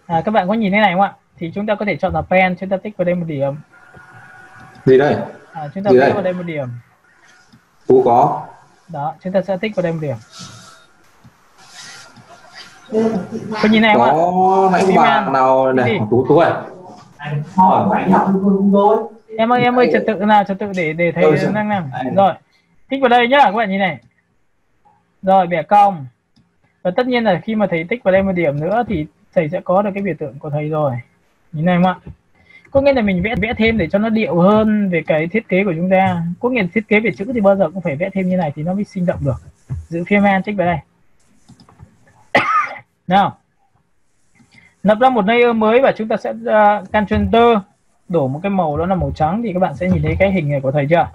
À, các bạn có nhìn thế này không ạ? Thì chúng ta có thể chọn là pen chúng ta tích vào đây một điểm. Gì đây? À, chúng ta Gì tích vào đây một điểm. Tú có. Đó chúng ta sẽ tích vào đây một điểm có nhìn ạ. Có bạc men. nào này tú tú rồi em ơi em ơi trật tự nào trật tự để để sao? năng năng rồi tích vào đây nhá các bạn nhìn này. Rồi bẻ cong. Và tất nhiên là khi mà thầy tích vào đây một điểm nữa thì thầy sẽ có được cái biểu tượng của thầy rồi. Nhìn này không ạ. Có nghĩa là mình vẽ vẽ thêm để cho nó điệu hơn về cái thiết kế của chúng ta. Có nghĩa là thiết kế về chữ thì bao giờ cũng phải vẽ thêm như này thì nó mới sinh động được. Giữ phim man tích vào đây nào. Lập ra một layer mới và chúng ta sẽ uh, Ctrl Enter đổ một cái màu đó là màu trắng thì các bạn sẽ nhìn thấy cái hình này của thầy chưa?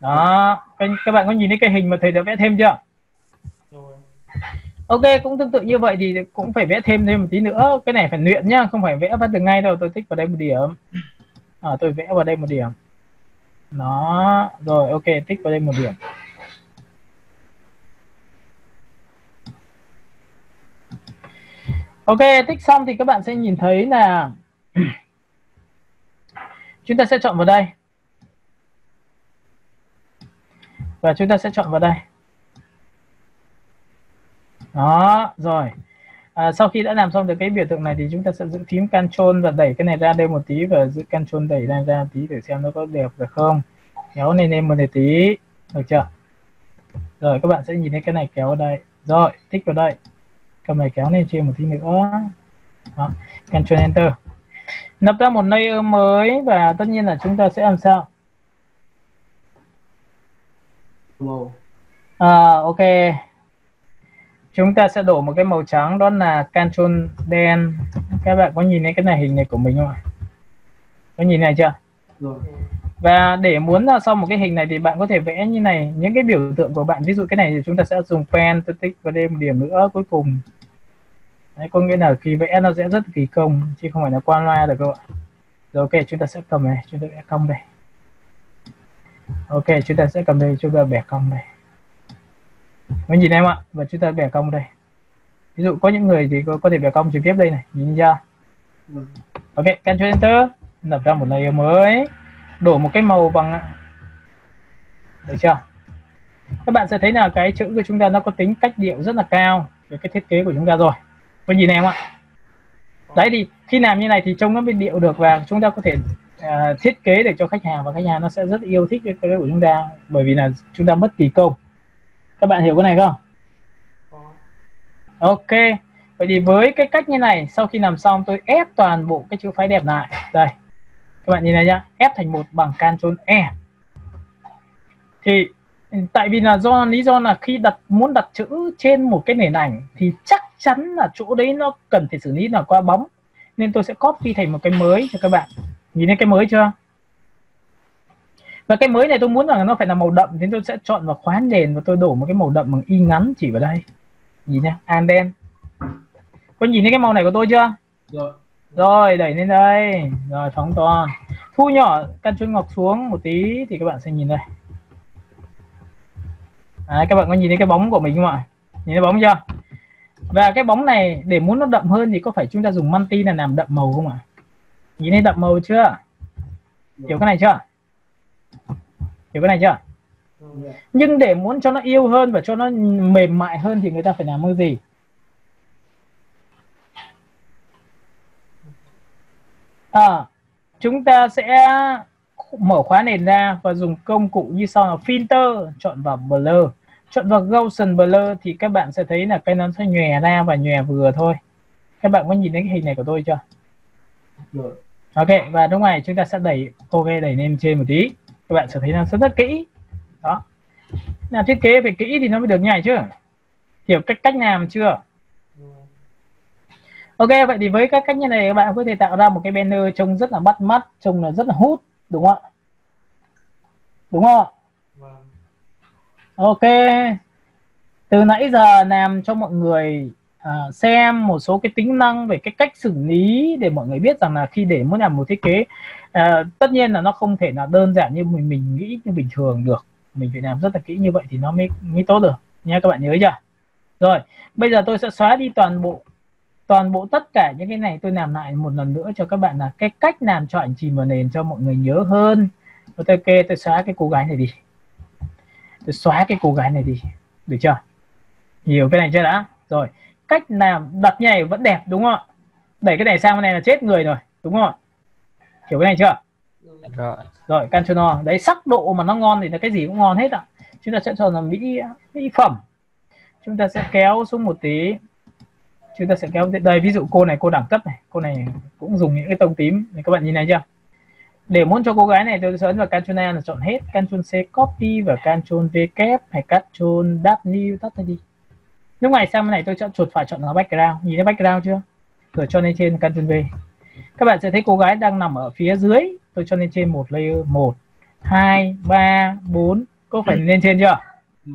Đó các, các bạn có nhìn thấy cái hình mà thầy đã vẽ thêm chưa? Rồi. Ok cũng tương tự như vậy thì cũng phải vẽ thêm thêm một tí nữa. Cái này phải luyện nhá không phải vẽ phát được ngay đâu tôi tích vào đây một điểm. À, tôi vẽ vào đây một điểm. Đó rồi ok tích vào đây một điểm ok tích xong thì các bạn sẽ nhìn thấy là chúng ta sẽ chọn vào đây. Và chúng ta sẽ chọn vào đây. Đó rồi. À, sau khi đã làm xong được cái biểu tượng này thì chúng ta sẽ giữ phím Ctrl và đẩy cái này ra đây một tí và giữ Ctrl đẩy ra ra tí để xem nó có đẹp được không. Kéo này lên một tí. Được chưa? Rồi các bạn sẽ nhìn thấy cái này kéo ở đây. Rồi tích vào đây cầm này kéo lên trên một tí nữa đó Ctrl Enter lập ra một layer mới và tất nhiên là chúng ta sẽ làm sao À, ok. Chúng ta sẽ đổ một cái màu trắng đó là Ctrl đen. Các bạn có nhìn thấy cái này hình này của mình không ạ? Có nhìn này chưa? rồi Và để muốn ra xong một cái hình này thì bạn có thể vẽ như này những cái biểu tượng của bạn. Ví dụ cái này thì chúng ta sẽ dùng pen tôi tích vào đây một điểm nữa cuối cùng. Đấy, có nghĩa là khi vẽ nó sẽ rất kỳ công chứ không phải là qua loa được các bạn. Rồi ok, chúng ta sẽ cầm này, chúng ta vẽ cong đây. Ok, chúng ta sẽ cầm đây, chúng ta bẻ cong đây. Có nhìn em ạ, và chúng ta bẻ cong đây. Ví dụ có những người thì có, có thể bẻ cong trực tiếp đây này, nhìn ra. Ok, Ctrl Enter, lập ra một layer mới, đổ một cái màu bằng được chưa? Các bạn sẽ thấy là cái chữ của chúng ta nó có tính cách điệu rất là cao về cái thiết kế của chúng ta rồi. Có nhìn em ạ? Đấy thì khi làm như này thì trông nó mới điệu được và chúng ta có thể uh, thiết kế để cho khách hàng và khách hàng nó sẽ rất yêu thích cái cái của chúng ta bởi vì là chúng ta mất kỳ công. Các bạn hiểu cái này không? Ok. Vậy thì với cái cách như này, sau khi làm xong tôi ép toàn bộ cái chữ phái đẹp lại. Đây. Các bạn nhìn này nhá, ép thành một bằng Ctrl E. Thì tại vì là do lý do là khi đặt muốn đặt chữ trên một cái nền ảnh thì chắc chắn là chỗ đấy nó cần phải xử lý là qua bóng. Nên tôi sẽ copy thành một cái mới cho các bạn. Nhìn thấy cái mới chưa? Và cái mới này tôi muốn rằng nó phải là màu đậm thì tôi sẽ chọn vào khóa nền và tôi đổ một cái màu đậm bằng y ngắn chỉ vào đây. Nhìn nha, an đen. Có nhìn thấy cái màu này của tôi chưa? rồi Rồi, đẩy lên đây. Rồi, phóng to. Thu nhỏ căn chuông ngọc xuống một tí thì các bạn sẽ nhìn đây. Đấy, các bạn có nhìn thấy cái bóng của mình không ạ? Nhìn thấy bóng chưa? Và cái bóng này để muốn nó đậm hơn thì có phải chúng ta dùng multi là làm đậm màu không ạ? Nhìn thấy đậm màu chưa? Hiểu cái này chưa? Hiểu cái này chưa? Nhưng để muốn cho nó yêu hơn và cho nó mềm mại hơn thì người ta phải làm cái gì? à, chúng ta sẽ mở khóa nền ra và dùng công cụ như sau là filter chọn vào blur chọn vào Gaussian blur thì các bạn sẽ thấy là cái nó sẽ nhòe ra và nhòe vừa thôi. Các bạn có nhìn thấy cái hình này của tôi chưa? Rồi. ok và lúc này chúng ta sẽ đẩy ok đẩy lên trên một tí. Các bạn sẽ thấy nó rất rất kỹ. Đó. Làm thiết kế phải kỹ thì nó mới được như này chứ. Hiểu cách cách làm chưa? Ok vậy thì với các cách như này các bạn có thể tạo ra một cái banner trông rất là bắt mắt trông là rất là hút đúng không ạ? Đúng không ạ Ok. Từ nãy giờ làm cho mọi người uh, xem một số cái tính năng về cái cách xử lý để mọi người biết rằng là khi để muốn làm một thiết kế uh, tất nhiên là nó không thể là đơn giản như mình mình nghĩ như bình thường được. Mình phải làm rất là kỹ như vậy thì nó mới mới tốt được. Nha các bạn nhớ chưa? Rồi, bây giờ tôi sẽ xóa đi toàn bộ toàn bộ tất cả những cái này tôi làm lại một lần nữa cho các bạn là cái cách làm cho ảnh chìm vào nền cho mọi người nhớ hơn. Ok, tôi xóa cái cô gái này đi tôi xóa cái cô gái này đi, được chưa? Hiểu cái này chưa đã. Rồi, cách làm đặt như này vẫn đẹp, đúng không ạ? Đẩy cái này sang bên này là chết người rồi, đúng không ạ? Hiểu cái này chưa? Rồi rồi canchono đấy, sắc độ mà nó ngon thì là cái gì cũng ngon hết ạ. Chúng ta sẽ cho là mỹ mỹ phẩm. Chúng ta sẽ kéo xuống một tí. Chúng ta sẽ kéo, đây, ví dụ cô này, cô đẳng cấp này. Cô này cũng dùng những cái tông tím. Này các bạn nhìn này chưa? Để muốn cho cô gái này tôi sẽ ấn vào Ctrl A là chọn hết. Ctrl C copy và Ctrl V kép hay Ctrl W tắt đi. Lúc này sang bên này tôi chọn chuột phải chọn là background. Nhìn thấy background chưa? Rồi cho lên trên Ctrl V. Các bạn sẽ thấy cô gái đang nằm ở phía dưới. Tôi cho lên trên một layer. Một hai ba bốn. Có phải lên trên chưa? Ừ.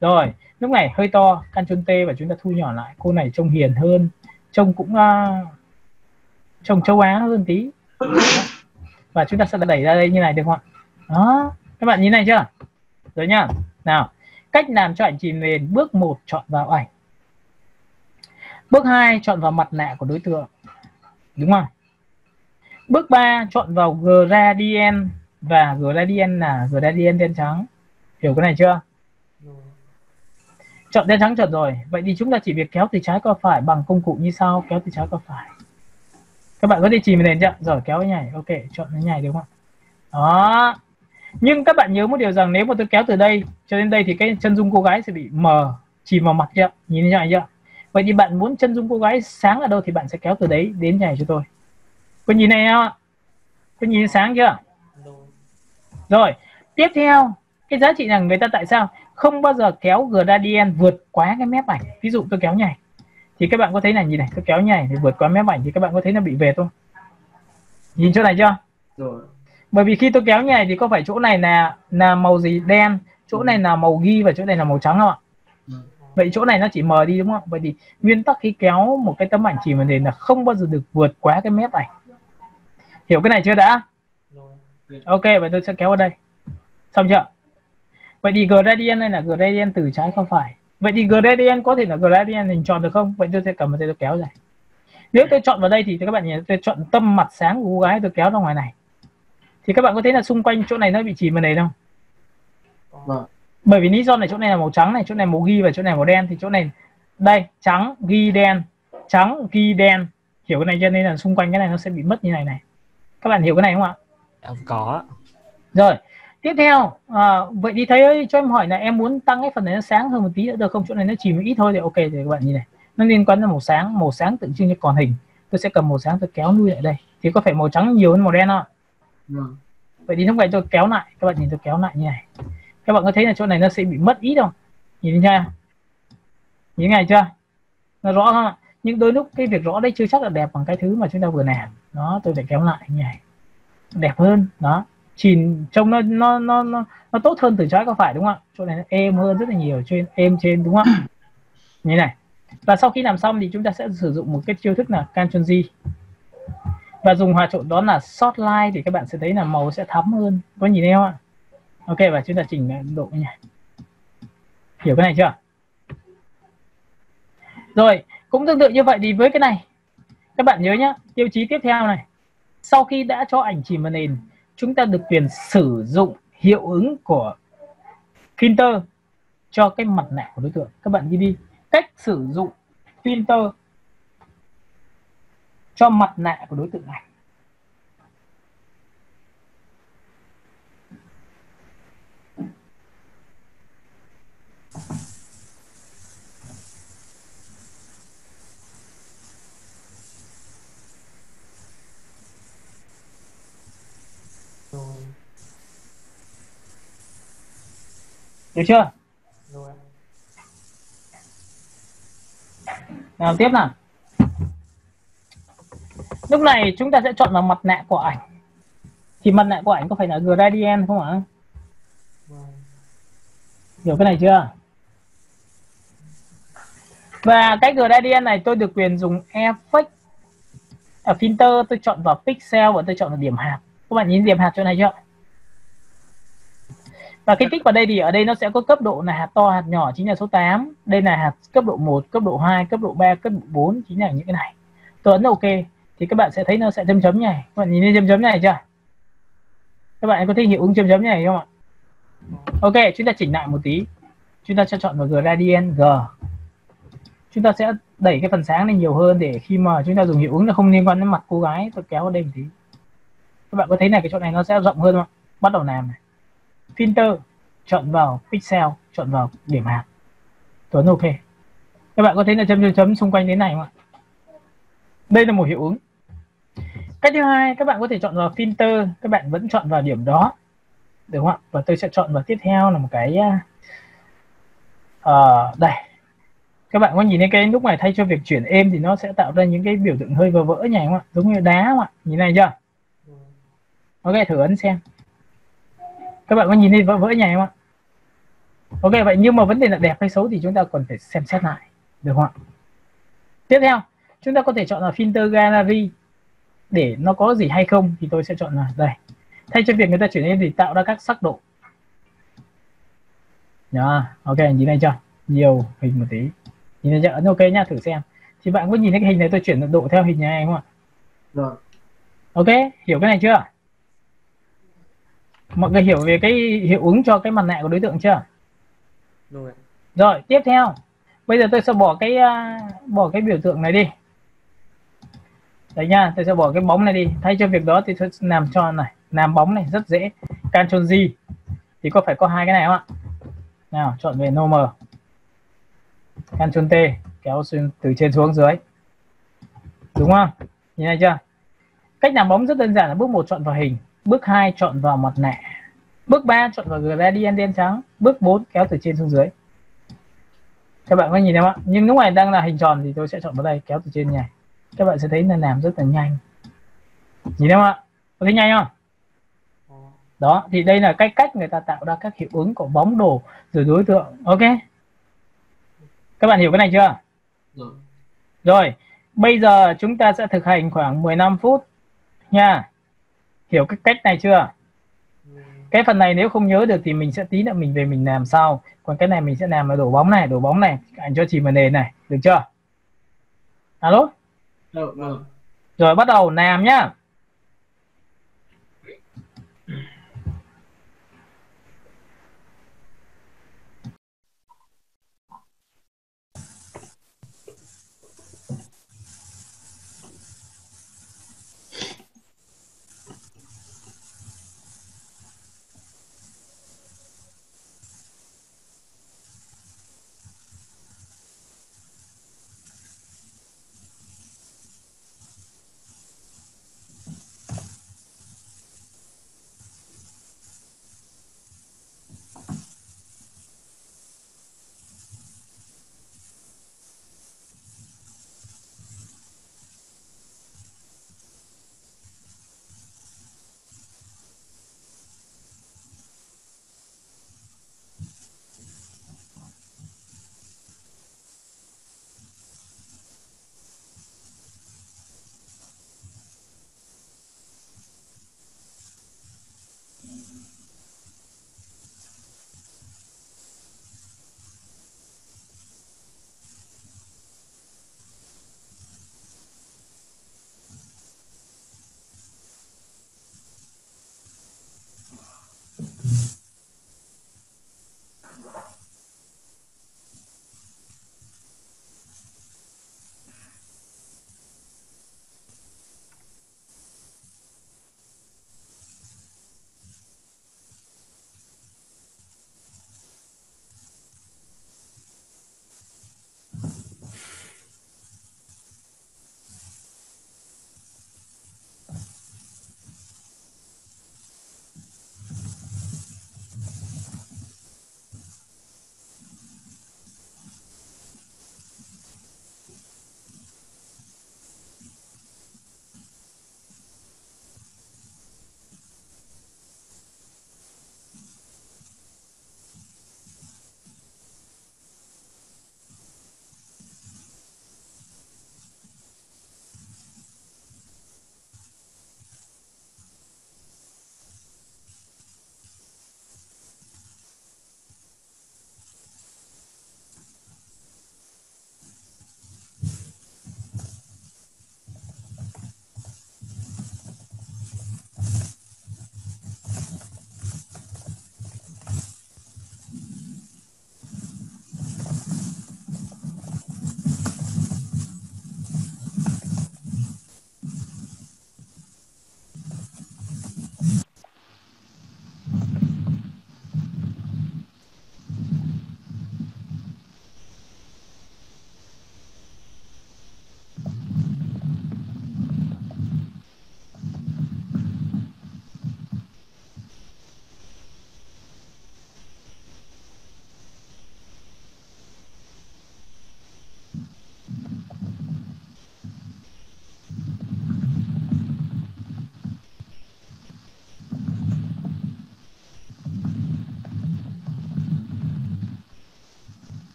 rồi lúc này hơi to. Ctrl T và chúng ta thu nhỏ lại. Cô này trông hiền hơn. Trông cũng uh, trông châu Á hơn tí và chúng ta sẽ đẩy ra đây như này, được không ạ? Đó, các bạn nhìn này chưa? Rồi nhá. Nào, cách làm cho ảnh chìm nền, bước 1 chọn vào ảnh. Bước 2 chọn vào mặt nạ của đối tượng. Đúng không? Bước 3 chọn vào gradient. Và gradient là gradient đen trắng. Hiểu cái này chưa? Chọn đen trắng chọn rồi. Vậy thì chúng ta chỉ việc kéo từ trái qua phải bằng công cụ như sau. Kéo từ trái qua phải các bạn có thể chìm nền chưa? Rồi, kéo nhảy. Ok, chọn nó nhảy đúng không đó. Nhưng các bạn nhớ một điều rằng nếu mà tôi kéo từ đây cho đến đây thì cái chân dung cô gái sẽ bị mờ, chìm vào mặt chưa? Nhìn thấy chưa? Vậy thì bạn muốn chân dung cô gái sáng ở đâu thì bạn sẽ kéo từ đấy đến nhảy cho tôi. Có nhìn này không ạ? Có nhìn sáng chưa? Rồi rồi tiếp theo. Cái giá trị là người ta tại sao không bao giờ kéo gradient vượt quá cái mép ảnh? Ví dụ tôi kéo nhảy thì các bạn có thấy là nhìn này tôi kéo nhảy thì vượt qua mép ảnh thì các bạn có thấy nó bị về không? Nhìn chỗ này chưa? Rồi. Bởi vì khi tôi kéo nhảy thì có phải chỗ này là là màu gì? Đen chỗ này là màu ghi và chỗ này là màu trắng không ạ? Ừ. vậy chỗ này nó chỉ mờ đi đúng không vậy thì nguyên tắc khi kéo một cái tấm ảnh chỉ vào nền là không bao giờ được vượt quá cái mép ảnh. Hiểu cái này chưa đã? Ok vậy tôi sẽ kéo ở đây. Xong chưa? Vậy thì gradient này là gradient từ trái qua phải vậy thì gradient có thể là gradient hình tròn được không? Vậy tôi sẽ cầm vào đây tôi kéo này nếu tôi chọn vào đây thì các bạn nhìn tôi chọn tâm mặt sáng của cô gái tôi kéo ra ngoài này. Thì các bạn có thấy là xung quanh chỗ này nó bị chìm vào này không? Vâng. Bởi vì lý do này chỗ này là màu trắng này chỗ này màu ghi và chỗ này màu đen. Thì chỗ này đây trắng ghi đen trắng ghi đen. Hiểu cái này cho nên là xung quanh cái này nó sẽ bị mất như này này. Các bạn hiểu cái này không ạ? Có. Rồi tiếp theo à, vậy thì thấy cho em hỏi là em muốn tăng cái phần này nó sáng hơn một tí nữa. Được không? Chỗ này nó chìm ít thôi thì ok thì các bạn nhìn này. Nó liên quan đến màu sáng màu sáng tượng trưng cho còn hình. Tôi sẽ cầm màu sáng tôi kéo nuôi lại đây. Thì có phải màu trắng nhiều hơn màu đen không vâng. Vậy thì lúc này tôi kéo lại. Các bạn nhìn tôi kéo lại như này. Các bạn có thấy là chỗ này nó sẽ bị mất ít không? Nhìn thấy chưa? Nhìn này chưa? Nó rõ không ạ? Nhưng đôi lúc cái việc rõ đây chưa chắc là đẹp bằng cái thứ mà chúng ta vừa làm. Đó tôi phải kéo lại như này. Đẹp hơn. Đó chìm trông nó nó nó nó, nó tốt hơn từ trái qua phải đúng không ạ? Chỗ này nó êm hơn rất là nhiều trên êm trên đúng không ạ? Như này. Và sau khi làm xong thì chúng ta sẽ sử dụng một cái chiêu thức là Ctrl G. Và dùng hòa trộn đó là short line thì các bạn sẽ thấy là màu sẽ thắm hơn. Có nhìn thấy không ạ? Ok và chúng ta chỉnh độ nhỉ hiểu cái này chưa? Rồi cũng tương tự như vậy thì với cái này các bạn nhớ nhá tiêu chí tiếp theo này. Sau khi đã cho ảnh chìm vào nền chúng ta được quyền sử dụng hiệu ứng của filter cho cái mặt nạ của đối tượng các bạn ghi đi, cách sử dụng filter cho mặt nạ của đối tượng này Thank you. Được chưa? Rồi. Nào tiếp nào. Lúc này chúng ta sẽ chọn vào mặt nạ của ảnh. Thì mặt nạ của ảnh có phải là gradient không ạ? Vâng. Hiểu cái này chưa? Và cái gradient này tôi được quyền dùng effect ở filter tôi chọn vào pixel và tôi chọn vào điểm hạt. Các bạn nhìn điểm hạt chỗ này chưa và cái tích vào đây thì ở đây nó sẽ có cấp độ là hạt to, hạt nhỏ chính là số 8 đây là hạt cấp độ 1 cấp độ 2 cấp độ 3 cấp độ 4 chính là những cái này. Tôi ấn ok. Thì các bạn sẽ thấy nó sẽ chấm chấm này. Các bạn nhìn thấy chấm chấm này chưa? Các bạn có thấy hiệu ứng chấm chấm này không ạ? Ok, chúng ta chỉnh lại một tí. Chúng ta sẽ chọn vào gradient g. Chúng ta sẽ đẩy cái phần sáng lên nhiều hơn để khi mà chúng ta dùng hiệu ứng nó không liên quan đến mặt cô gái, tôi kéo vào đây một tí. Các bạn có thấy này cái chỗ này nó sẽ rộng hơn không ạ? Bắt đầu làm này filter chọn vào pixel chọn vào điểm hạt tuấn ok. Các bạn có thấy là chấm chấm chấm xung quanh thế này không ạ? Đây là một hiệu ứng. Cách thứ hai các bạn có thể chọn vào filter các bạn vẫn chọn vào điểm đó. Được không ạ? Và tôi sẽ chọn vào tiếp theo là một cái uh, đây. Các bạn có nhìn thấy cái lúc này thay cho việc chuyển êm thì nó sẽ tạo ra những cái biểu tượng hơi vỡ vỡ nhỉ không ạ? Giống như đá không ạ? Nhìn này chưa? Ok thử ấn xem các bạn có nhìn thấy vỡ vỡ nhỉ không ạ? Ok vậy nhưng mà vấn đề là đẹp hay xấu thì chúng ta còn phải xem xét lại được không ạ? Tiếp theo chúng ta có thể chọn là filter gallery. Để nó có gì hay không thì tôi sẽ chọn là đây. Thay cho việc người ta chuyển lên thì tạo ra các sắc độ. Đó ok nhìn này chưa? Nhiều hình một tí. Nhìn thấy chưa? Ấn ok nhá thử xem. Thì bạn có nhìn thấy cái hình này tôi chuyển độ theo hình này không ạ? Rồi. Ok hiểu cái này chưa mọi người hiểu về cái hiệu ứng cho cái mặt nạ của đối tượng chưa? Rồi. Rồi tiếp theo. Bây giờ tôi sẽ bỏ cái uh, bỏ cái biểu tượng này đi. Đấy nha tôi sẽ bỏ cái bóng này đi. Thay cho việc đó thì tôi làm cho này làm bóng này rất dễ. Ctrl G thì có phải có hai cái này không ạ? Nào chọn về normal Ctrl T kéo xuyên từ trên xuống dưới. Đúng không? Nhìn thấy chưa? Cách làm bóng rất đơn giản là bước một chọn vào hình bước 2 chọn vào mặt nạ. Bước 3 chọn vào gradient đen trắng. Bước 4 kéo từ trên xuống dưới. Các bạn có nhìn thấy không ạ? Nhưng lúc này đang là hình tròn thì tôi sẽ chọn vào đây kéo từ trên này các bạn sẽ thấy là làm rất là nhanh. Nhìn thấy không ạ? Có thấy nhanh không? Đó thì đây là cách cách người ta tạo ra các hiệu ứng của bóng đồ rồi đối tượng. Ok? Các bạn hiểu cái này chưa? Rồi. Rồi bây giờ chúng ta sẽ thực hành khoảng 15 phút nha hiểu cái cách này chưa? Cái phần này nếu không nhớ được thì mình sẽ tí nữa mình về mình làm sau. Còn cái này mình sẽ làm là đổ bóng này đổ bóng này ảnh cho chìm vào nền này được chưa? Alo? Rồi rồi rồi bắt đầu làm nhá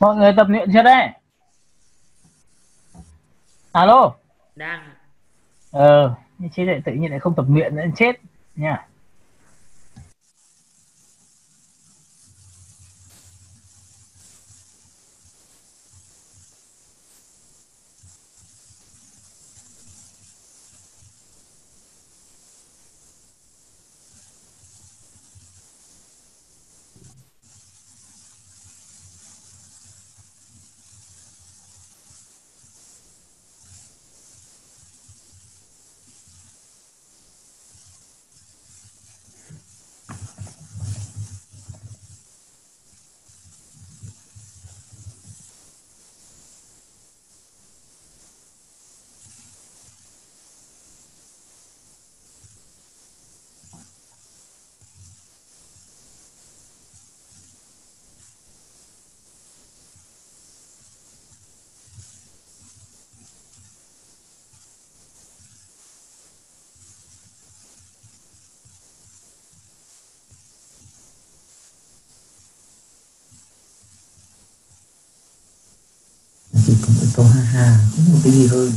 mọi người tập luyện chưa đấy? Alo? Đang. Ờ như thế lại tự nhiên lại không tập luyện nữa chết nha thì có phải câu ha ha không một cái gì hơn?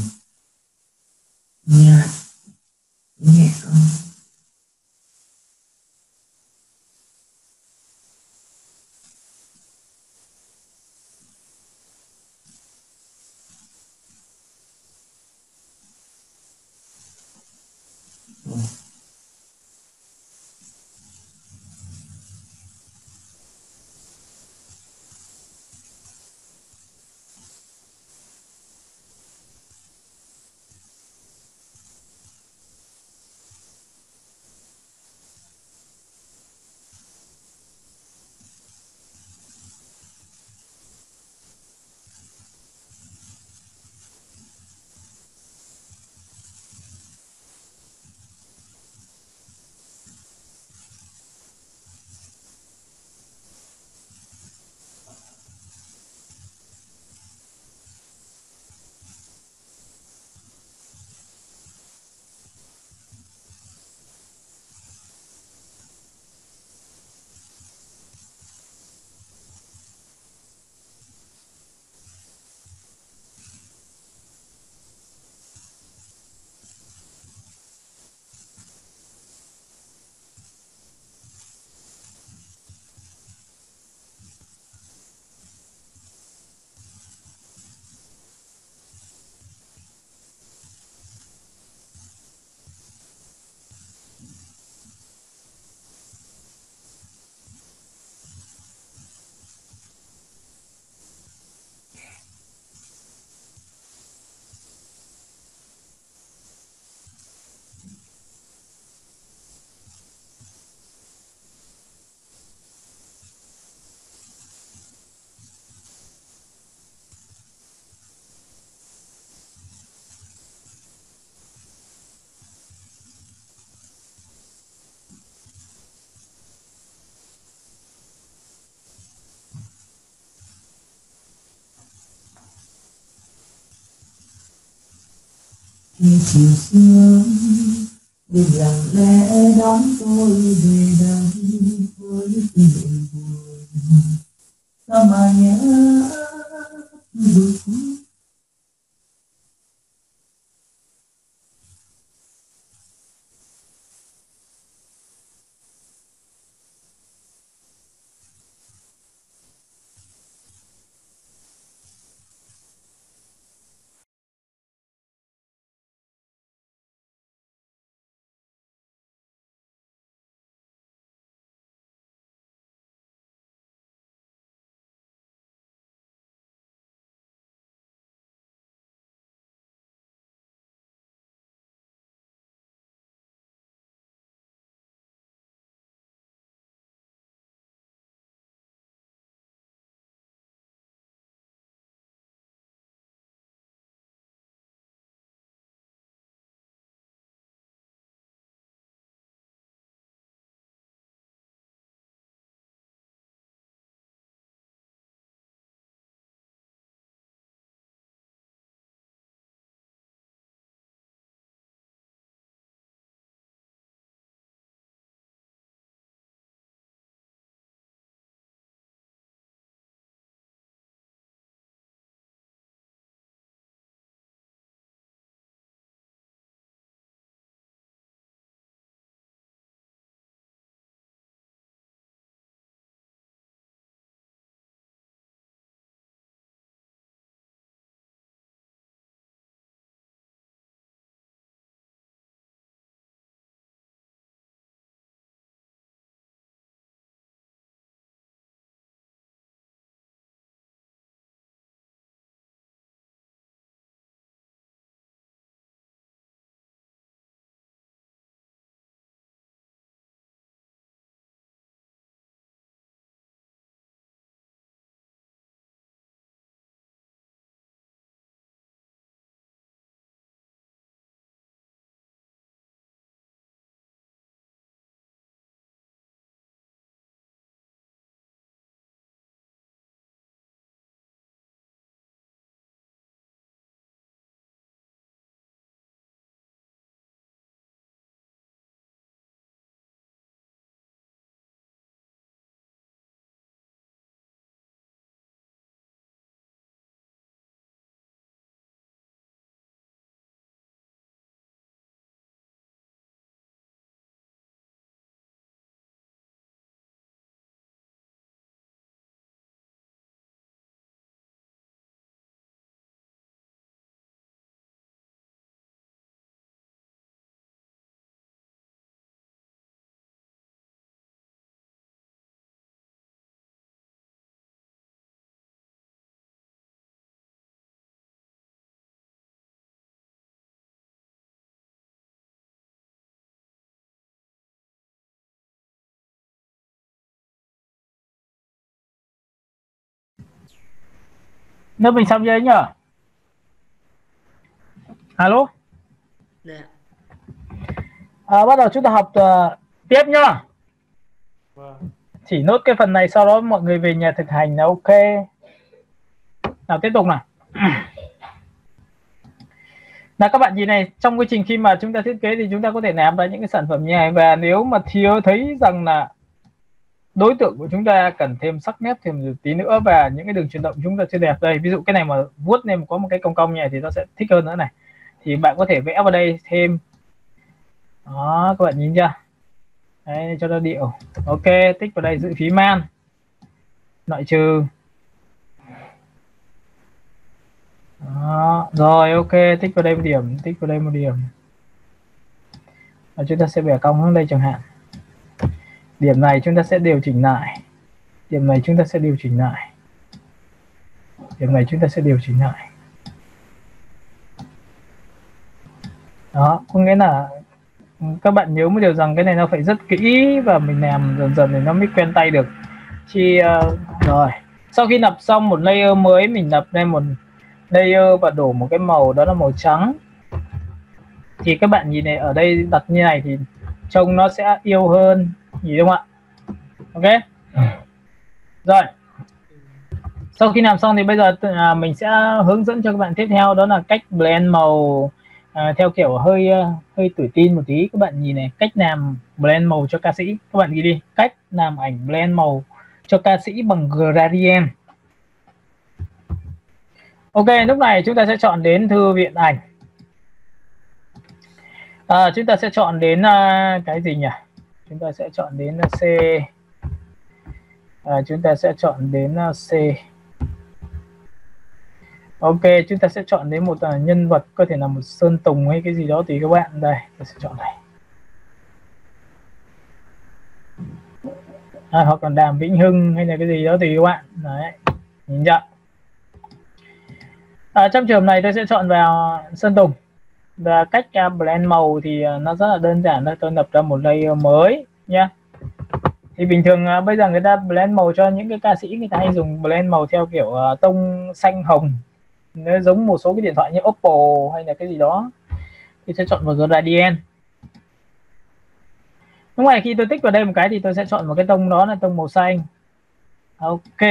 Khi chiều sương đừng lặng lẽ đón tôi về đây Lớp mình xong chưa nhở? Alo? Dạ. À, bắt đầu chúng ta học uh, tiếp nhá. Vâng. Chỉ nốt cái phần này sau đó mọi người về nhà thực hành là ok. Nào tiếp tục nào. Là các bạn nhìn này, trong quá trình khi mà chúng ta thiết kế thì chúng ta có thể làm ra những cái sản phẩm như này và nếu mà thiếu thấy rằng là đối tượng của chúng ta cần thêm sắc nét thêm một tí nữa và những cái đường chuyển động chúng ta chưa đẹp. Đây, ví dụ cái này mà vuốt lên có một cái cong cong như này thì nó sẽ thích hơn nữa này. Thì bạn có thể vẽ vào đây thêm. Đó, các bạn nhìn chưa? Đấy, cho nó điệu. Ok, tích vào đây giữ phí man. Loại trừ. Đó. rồi, ok, tích vào đây một điểm, tích vào đây một điểm. Và chúng ta sẽ bẻ cong hướng đây chẳng hạn điểm này chúng ta sẽ điều chỉnh lại. Điểm này chúng ta sẽ điều chỉnh lại. Điểm này chúng ta sẽ điều chỉnh lại. Đó có nghĩa là các bạn nhớ một điều rằng cái này nó phải rất kỹ và mình làm dần dần thì nó mới quen tay được. Chi uh, rồi. Sau khi nập xong một layer mới mình nập lên một layer và đổ một cái màu đó là màu trắng. Thì các bạn nhìn này ở đây đặt như này thì trông nó sẽ yêu hơn nhìn không ạ? Ok. Rồi. Sau khi làm xong thì bây giờ à, mình sẽ hướng dẫn cho các bạn tiếp theo đó là cách blend màu à, theo kiểu hơi à, hơi tuổi tin một tí. Các bạn nhìn này cách làm blend màu cho ca sĩ. Các bạn ghi đi. Cách làm ảnh blend màu cho ca sĩ bằng gradient. Ok lúc này chúng ta sẽ chọn đến thư viện ảnh. À, chúng ta sẽ chọn đến uh, cái gì nhỉ? Chúng ta sẽ chọn đến uh, C à, chúng ta sẽ chọn đến uh, C Ok, chúng ta sẽ chọn đến một uh, nhân vật có thể là một sơn tùng hay cái gì đó tùy các bạn. Đây, tôi sẽ chọn này. À, hoặc còn Đàm Vĩnh Hưng hay là cái gì đó tùy các bạn. Đấy, nhìn chưa? À, trong trường này tôi sẽ chọn vào sơn tùng và cách uh, blend màu thì uh, nó rất là đơn giản thôi. Tôi lập ra một layer mới nha Thì bình thường uh, bây giờ người ta blend màu cho những cái ca sĩ người ta hay dùng blend màu theo kiểu uh, tông xanh hồng. Nó giống một số cái điện thoại như Oppo hay là cái gì đó. Thì sẽ chọn vào gradient lúc này khi tôi tích vào đây một cái thì tôi sẽ chọn một cái tông đó là tông màu xanh. Ok.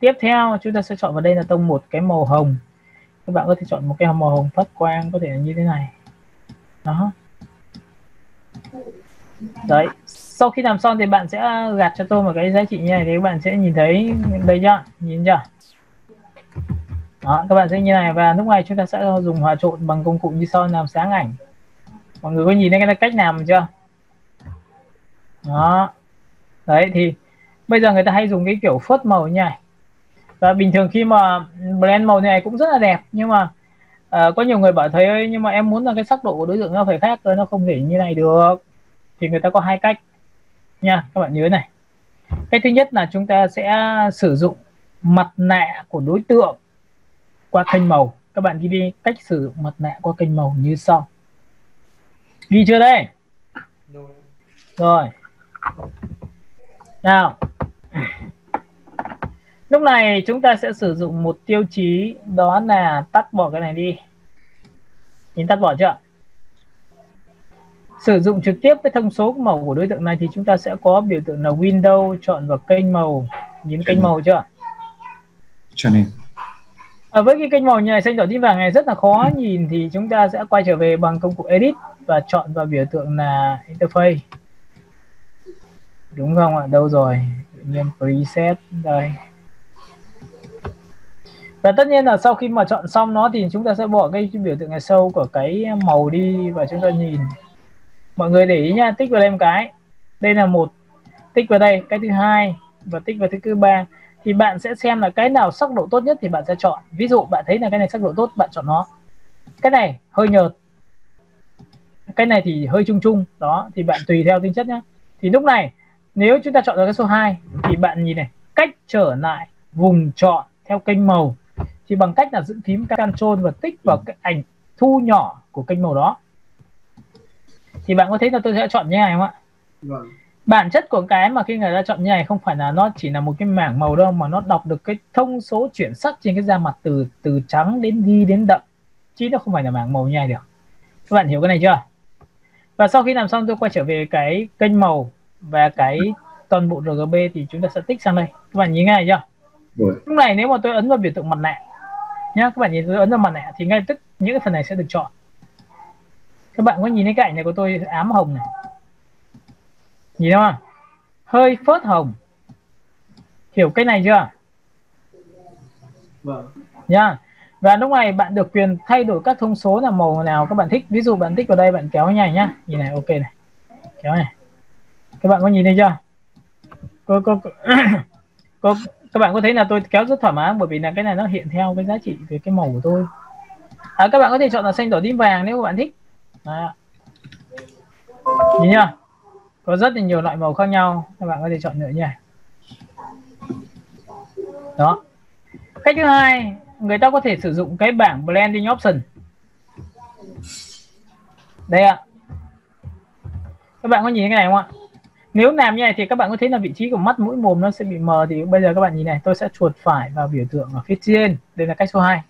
Tiếp theo chúng ta sẽ chọn vào đây là tông một cái màu hồng các bạn có thể chọn một cái màu hồng phát quang có thể là như thế này. Đó. Đấy sau khi làm xong thì bạn sẽ gạt cho tôi một cái giá trị như này thì các bạn sẽ nhìn thấy đây chưa? Nhìn chưa? Đó, các bạn sẽ như này và lúc này chúng ta sẽ dùng hòa trộn bằng công cụ như sau làm sáng ảnh. Mọi người có nhìn thấy cái cách làm chưa? Đó. Đấy thì bây giờ người ta hay dùng cái kiểu phớt màu như này và bình thường khi mà blend màu này cũng rất là đẹp nhưng mà uh, có nhiều người bảo thấy nhưng mà em muốn là cái sắc độ của đối tượng nó phải khác thôi nó không thể như này được. Thì người ta có hai cách nha các bạn nhớ này. Cái thứ nhất là chúng ta sẽ sử dụng mặt nạ của đối tượng qua kênh màu. Các bạn ghi đi cách sử dụng mặt nạ qua kênh màu như sau. Ghi chưa đây? Rồi. Nào lúc này chúng ta sẽ sử dụng một tiêu chí đó là tắt bỏ cái này đi. Nhìn tắt bỏ chưa? Sử dụng trực tiếp cái thông số màu của đối tượng này thì chúng ta sẽ có biểu tượng là window chọn vào kênh màu. Nhìn kênh màu chưa? Cho nên. À, với cái kênh màu như này xanh đỏ tím vàng này rất là khó nhìn thì chúng ta sẽ quay trở về bằng công cụ edit và chọn vào biểu tượng là interface. Đúng không ạ? Đâu rồi? Tự nhiên preset đây và tất nhiên là sau khi mà chọn xong nó thì chúng ta sẽ bỏ cái, biểu tượng này sâu của cái màu đi và chúng ta nhìn. Mọi người để ý nha tích vào đây một cái. Đây là một tích vào đây cái thứ hai và tích vào thứ ba. Thì bạn sẽ xem là cái nào sắc độ tốt nhất thì bạn sẽ chọn. Ví dụ bạn thấy là cái này sắc độ tốt bạn chọn nó. Cái này hơi nhợt. Cái này thì hơi chung chung. Đó thì bạn tùy theo tính chất nhé thì lúc này nếu chúng ta chọn được cái số 2 thì bạn nhìn này cách trở lại vùng chọn theo kênh màu thì bằng cách là giữ phím Ctrl và tích vào cái ảnh thu nhỏ của kênh màu đó. Thì bạn có thấy là tôi sẽ chọn như này không ạ? Vâng. Bản chất của cái mà khi người ta chọn như này không phải là nó chỉ là một cái mảng màu đâu mà nó đọc được cái thông số chuyển sắc trên cái da mặt từ từ trắng đến ghi đến đậm. Chứ nó không phải là mảng màu như này được. Các bạn hiểu cái này chưa? Và sau khi làm xong tôi quay trở về cái kênh màu và cái toàn bộ RGB thì chúng ta sẽ tích sang đây. Các bạn nhìn ngay chưa? Rồi. Lúc này nếu mà tôi ấn vào biểu tượng mặt nạ nhá các bạn nhìn tôi ấn vào mặt nạ thì ngay tức những cái phần này sẽ được chọn. Các bạn có nhìn thấy cái ảnh này của tôi ám hồng này. Nhìn không? Hơi phớt hồng. Hiểu cái này chưa? Vâng. Nha và lúc này bạn được quyền thay đổi các thông số là màu nào các bạn thích. Ví dụ bạn thích vào đây bạn kéo như này nhá. Nhìn này ok này. Kéo này. Các bạn có nhìn thấy chưa? Có, có, có, có các bạn có thấy là tôi kéo rất thoải mái bởi vì là cái này nó hiện theo cái giá trị về cái màu của tôi. À, các bạn có thể chọn là xanh đỏ tím vàng nếu các bạn thích. À. nhìn nhá. Có rất là nhiều loại màu khác nhau. Các bạn có thể chọn nữa nha. Đó. Cách thứ hai người ta có thể sử dụng cái bảng blending option. Đây ạ. Các bạn có nhìn cái này không ạ? Nếu làm như này thì các bạn có thấy là vị trí của mắt, mũi, mồm nó sẽ bị mờ thì bây giờ các bạn nhìn này, tôi sẽ chuột phải vào biểu tượng ở phía trên. Đây là cách số 2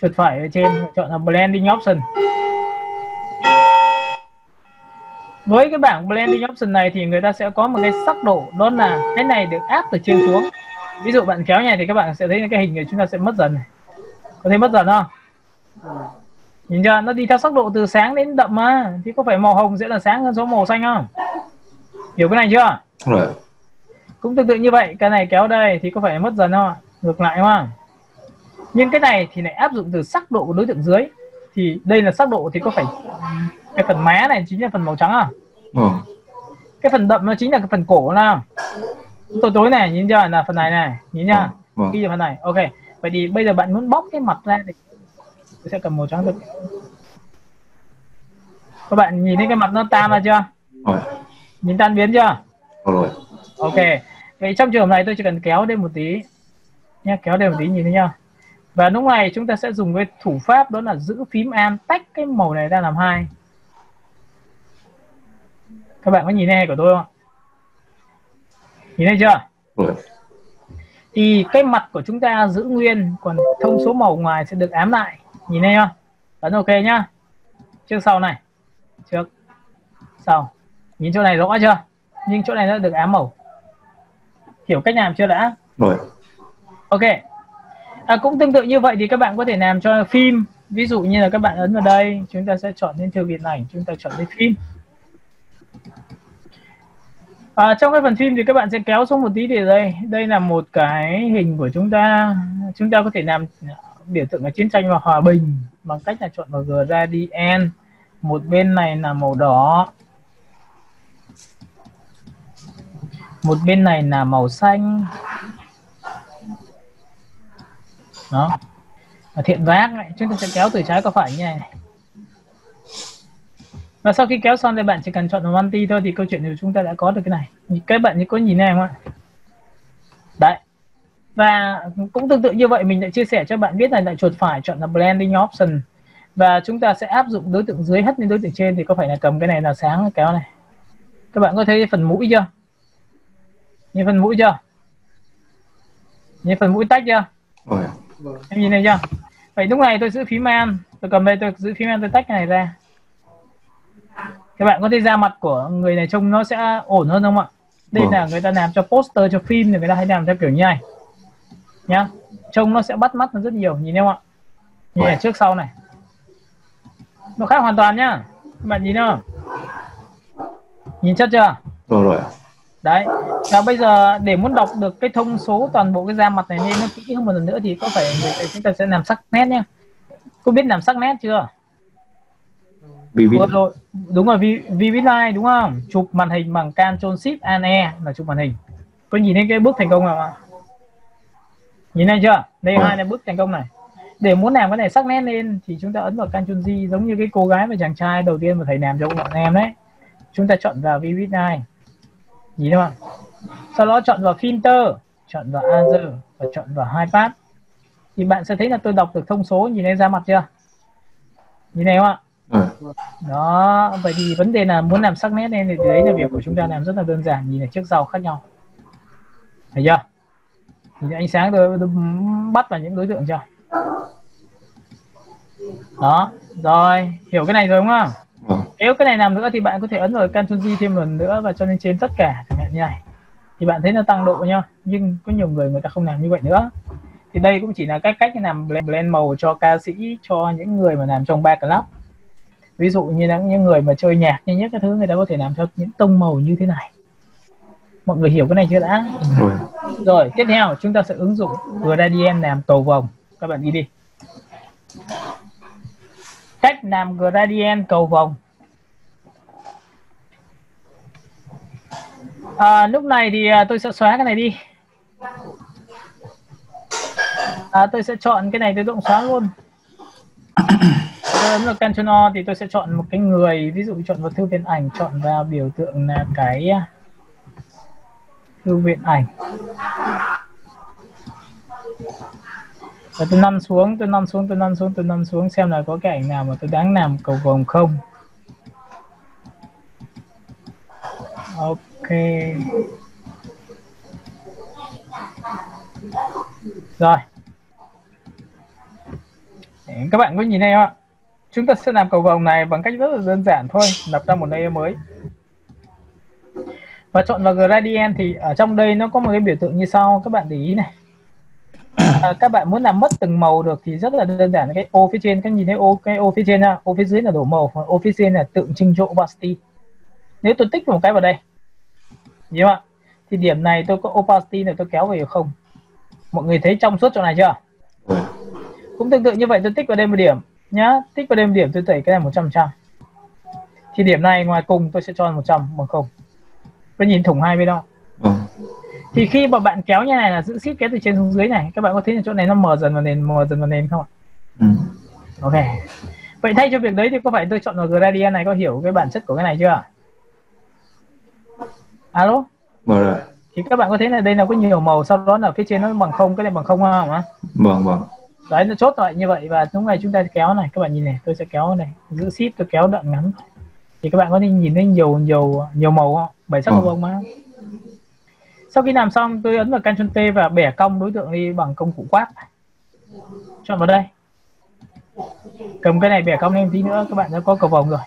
chuột phải ở trên, chọn là blending option. Với cái bảng blending option này thì người ta sẽ có một cái sắc độ, đó là cái này được áp từ trên xuống. Ví dụ bạn kéo này thì các bạn sẽ thấy cái hình này chúng ta sẽ mất dần này. Có thấy mất dần không? Nhìn chưa? Nó đi theo sắc độ từ sáng đến đậm mà. Thì có phải màu hồng sẽ là sáng hơn số màu xanh không? Hiểu cái này chưa? Rồi. Cũng tương tự như vậy cái này kéo đây thì có phải mất dần không ạ? Ngược lại không nhưng cái này thì lại áp dụng từ sắc độ của đối tượng dưới. Thì đây là sắc độ thì có phải cái phần má này chính là phần màu trắng à ờ cái phần đậm nó chính là cái phần cổ nào? Tối tối này nhìn chưa? Là phần này này nhìn nhá vâng. Ghi vào phần này. Ok. Vậy thì bây giờ bạn muốn bóc cái mặt ra tôi sẽ cầm màu trắng thôi. Các bạn nhìn thấy cái mặt nó tan ra chưa? Rồi. Nhìn tan biến chưa? Rồi ok. Vậy trong trường hợp này tôi chỉ cần kéo lên một tí nhé kéo lên một tí nhìn thấy nhá và lúc này chúng ta sẽ dùng cái thủ pháp đó là giữ phím an tách cái màu này ra làm hai. Các bạn có nhìn thấy của tôi không nhìn thấy chưa? Rồi. Thì cái mặt của chúng ta giữ nguyên còn thông số màu ngoài sẽ được ám lại nhìn thấy không ấn ok nhá. Trước sau này. Trước sau. Nhìn chỗ này rõ chưa? Nhưng chỗ này nó được ám màu. Hiểu cách làm chưa đã? Rồi. Ok. À, cũng tương tự như vậy thì các bạn có thể làm cho phim. Ví dụ như là các bạn ấn vào đây chúng ta sẽ chọn lên thư viện ảnh chúng ta chọn lên phim. À, trong cái phần phim thì các bạn sẽ kéo xuống một tí để đây. Đây là một cái hình của chúng ta. Chúng ta có thể làm biểu tượng là chiến tranh và hòa bình, bằng cách là chọn vào gradient một bên này là màu đỏ. Một bên này là màu xanh. Đó. Và thiện vác này, chúng ta sẽ kéo từ trái qua phải như này. Và sau khi kéo xong thì bạn chỉ cần chọn vào anti thôi, thì câu chuyện của chúng ta đã có được cái này. Các bạn có nhìn này không ạ? Đấy và cũng tương tự như vậy mình lại chia sẻ cho bạn biết là lại chuột phải chọn là blending option. Và chúng ta sẽ áp dụng đối tượng dưới hất lên đối tượng trên thì có phải là cầm cái này là sáng kéo này. Các bạn có thấy phần mũi chưa? Nhìn phần mũi chưa? Nhìn phần mũi tách chưa? Vâng. em nhìn thấy chưa? Vậy lúc này tôi giữ phím an tôi cầm đây tôi giữ phím an tôi tách cái này ra. Các bạn có thấy da mặt của người này trông nó sẽ ổn hơn không ạ? Đây Vâng. là người ta làm cho poster cho phim thì người ta hay làm theo kiểu như này nhá. Trông nó sẽ bắt mắt hơn rất nhiều nhìn không ạ? Nhìn ở trước sau này. Nó khác hoàn toàn nhá. Các bạn nhìn không? Nhìn chất chưa? Rồi rồi đấy. Và bây giờ để muốn đọc được cái thông số toàn bộ cái da mặt này lên nó kỹ hơn một lần nữa thì có phải chúng ta sẽ làm sắc nét nhá. Có biết làm sắc nét chưa? Vừa rồi. Đúng rồi vi vi viết line đúng không? Chụp màn hình bằng Ctrl Shift Alt E là chụp màn hình. Có nhìn thấy cái bước thành công không ạ nhìn thấy chưa? Đây Vâng. hai là bước thành công này. Để muốn làm cái này sắc nét lên thì chúng ta ấn vào Ctrl G giống như cái cô gái và chàng trai đầu tiên mà thầy làm cho bọn em đấy. Chúng ta chọn vào Vivid Line nhìn thấy không sau đó chọn vào filter chọn vào other và chọn vào hai path thì bạn sẽ thấy là tôi đọc được thông số nhìn thấy ra mặt chưa? Nhìn thấy không ạ? Rồi đó vậy thì vấn đề là muốn làm sắc nét lên thì đấy là việc của chúng ta làm rất là đơn giản nhìn ở trước sau khác nhau. Thấy chưa thấy ánh sáng tôi, tôi bắt vào những đối tượng chưa? Đó rồi hiểu cái này rồi đúng không? Vâng. Nếu cái này làm nữa thì bạn có thể ấn vào Ctrl G thêm lần nữa và cho lên trên tất cả chẳng hạn như này. Thì bạn thấy nó tăng độ nhá nhưng có nhiều người người ta không làm như vậy nữa. Thì đây cũng chỉ là cách cách làm blend, blend màu cho ca sĩ cho những người mà làm trong ba club. Ví dụ như là những người mà chơi nhạc nhanh nhất các thứ người ta có thể làm theo những tông màu như thế này mọi người hiểu cái này chưa đã? Rồi. Rồi tiếp theo chúng ta sẽ ứng dụng gradient làm cầu vồng các bạn đi đi. Cách làm gradient cầu vồng à, lúc này thì à, tôi sẽ xóa cái này đi. À, tôi sẽ chọn cái này tôi cũng xóa luôn. Tôi ấn vào Ctrl O thì tôi sẽ chọn một cái người ví dụ chọn vào thư viện ảnh chọn vào biểu tượng là cái à, thư viện ảnh. Và tôi năn xuống tôi năn xuống tôi năn xuống tôi năn xuống xem là có cái ảnh nào mà tôi đáng làm cầu vồng không. Ok. Rồi. Để các bạn có nhìn thấy không ạ? Chúng ta sẽ làm cầu vồng này bằng cách rất là đơn giản thôi lập ra một layer mới và chọn vào gradient thì ở trong đây nó có một cái biểu tượng như sau các bạn để ý này. À, các bạn muốn làm mất từng màu được thì rất là đơn giản cái ô phía trên các nhìn thấy ô cái ô phía trên nha ô phía dưới là đổ màu còn ô phía trên là tượng trưng cho opacity. Nếu tôi tích một cái vào đây nhớ không ạ? Thì điểm này tôi có opacity này tôi kéo về không? Mọi người thấy trong suốt chỗ này chưa? Rồi. cũng tương tự như vậy tôi tích vào đây một điểm nhá tích vào đây một điểm tôi tẩy cái này một trăm trăm. Thì điểm này ngoài cùng tôi sẽ cho một trăm bằng không tôi nhìn thủng hai bên đâu Vâng. thì khi mà bạn kéo như này là giữ ship kéo từ trên xuống dưới này các bạn có thấy là chỗ này nó mờ dần vào nền mờ dần vào nền không ạ? Ừ. ok. Vậy thay cho việc đấy thì có phải tôi chọn vào gradient này có hiểu cái bản chất của cái này chưa? Alo? Vâng rồi. thì các bạn có thấy là đây là có nhiều màu sau đó là phía trên nó bằng không cái này bằng không không ạ? Vâng vâng. đấy nó chốt lại như vậy và lúc này chúng ta kéo này. Các bạn nhìn này tôi sẽ kéo này giữ ship tôi kéo đoạn ngắn. Thì các bạn có thể nhìn thấy nhiều nhiều nhiều màu không bảy sắc Ờ. bông mà sau khi làm xong tôi ấn vào Ctrl T và bẻ cong đối tượng đi bằng công cụ quát. Chọn vào đây. Cầm cái này bẻ cong lên tí nữa các bạn đã có cầu vồng rồi.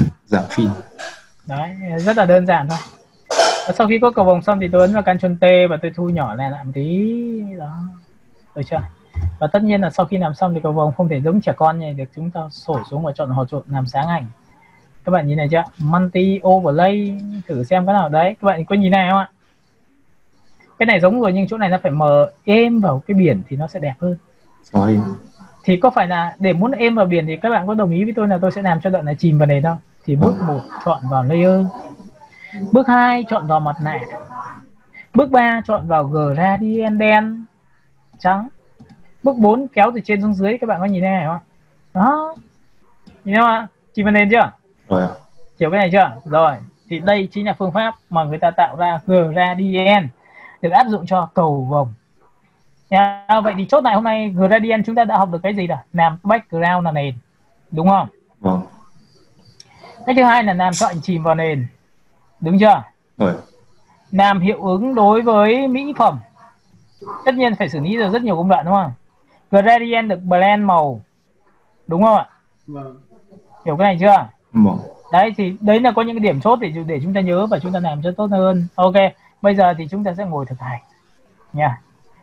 Giảm phim. đấy rất là đơn giản thôi. Và sau khi có cầu vồng xong thì tôi ấn vào Ctrl T và tôi thu nhỏ lại một tí. Đó. Được chưa? Và tất nhiên là sau khi làm xong thì cầu vồng không thể giống trẻ con này được chúng ta sổ xuống và chọn hồ trộn làm sáng ảnh các bạn nhìn này chưa? Multi overlay thử xem cái nào. Đấy các bạn có nhìn này không ạ? Cái này giống rồi nhưng chỗ này nó phải mờ êm vào cái biển thì nó sẽ đẹp hơn. Rồi. thì có phải là để muốn êm vào biển thì các bạn có đồng ý với tôi là tôi sẽ làm cho đoạn này chìm vào nền không thì bước một chọn vào layer. Bước 2 chọn vào mặt nạ. Bước 3 chọn vào gradient đen. Trắng. Bước 4 kéo từ trên xuống dưới. Các bạn có nhìn thấy này không đó. Nhìn thấy không ạ? Chìm vào nền chưa Rồi. hiểu cái này chưa? Rồi. Thì đây chính là phương pháp mà người ta tạo ra gradient. Được áp dụng cho cầu vồng. Nha. vậy thì chốt lại hôm nay gradient chúng ta đã học được cái gì rồi? Làm background là nền. Đúng không? Vâng. cái thứ hai là làm cho ảnh chìm vào nền. Đúng chưa? Rồi. làm hiệu ứng đối với mỹ phẩm. Tất nhiên phải xử lý được rất nhiều công đoạn đúng không? Gradient được blend màu. Đúng không ạ? Vâng. hiểu cái này chưa Vâng. đấy thì đấy là có những cái điểm chốt để để chúng ta nhớ và chúng ta làm cho tốt hơn ok bây giờ thì chúng ta sẽ ngồi thực hành nha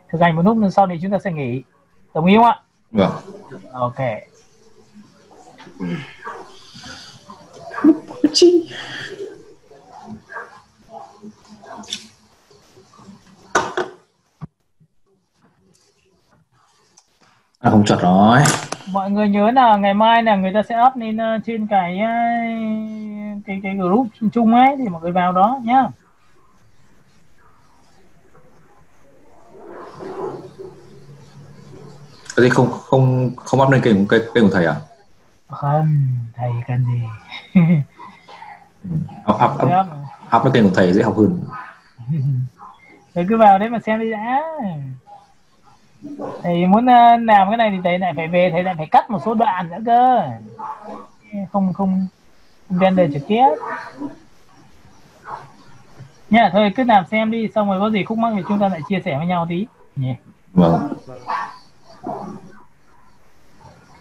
thực hành một lúc sau thì chúng ta sẽ nghỉ đồng ý không ạ Vâng. ok À không chuẩn rồi. Mọi người nhớ là ngày mai là người ta sẽ up lên ờ, trên cái ờ, cái cái group chung ấy thì mọi người vào đó nhá Thế thì không không không up lên kênh kênh, kênh của thầy à? không thầy cần gì Up up up, Đấy, up lên kênh của thầy dễ học hơn. thầy cứ vào đấy mà xem đi đã thầy muốn ờ, làm cái này thì thầy lại phải về thầy lại phải cắt một số đoạn nữa cơ. Không không không render trực tiếp. Nha thôi cứ làm xem đi xong rồi có gì khúc mắc thì chúng ta lại chia sẻ với nhau tí. Nhỉ? Vâng.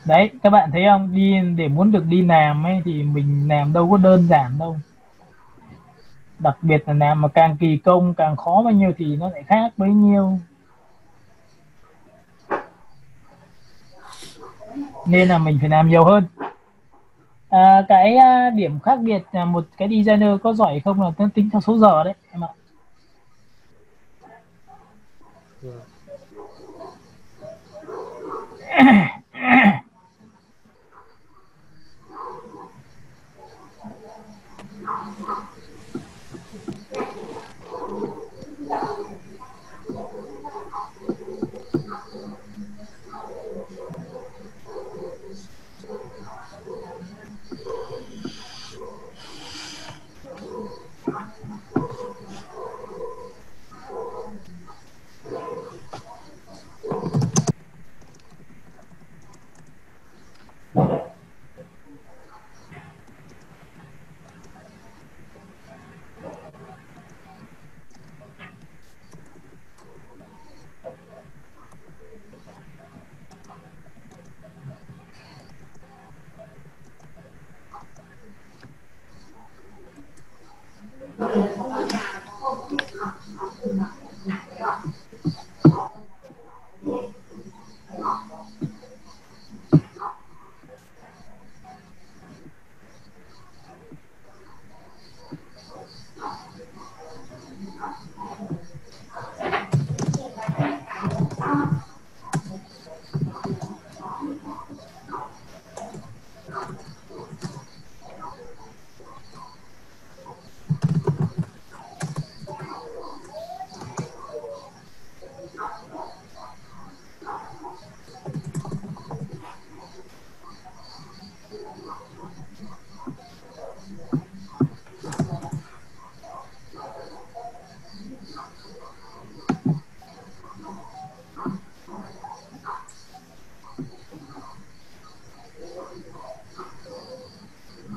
đấy các bạn thấy không? Đi để muốn được đi làm ấy thì mình làm đâu có đơn giản đâu. Đặc biệt là làm mà càng kỳ công càng khó bao nhiêu thì nó lại khác bấy nhiêu nên là mình phải làm nhiều hơn à, cái à, điểm khác biệt là một cái designer có giỏi không là tính tính theo số giờ đấy em ạ Yeah. Dạ.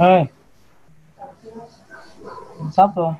ơi sắp rồi.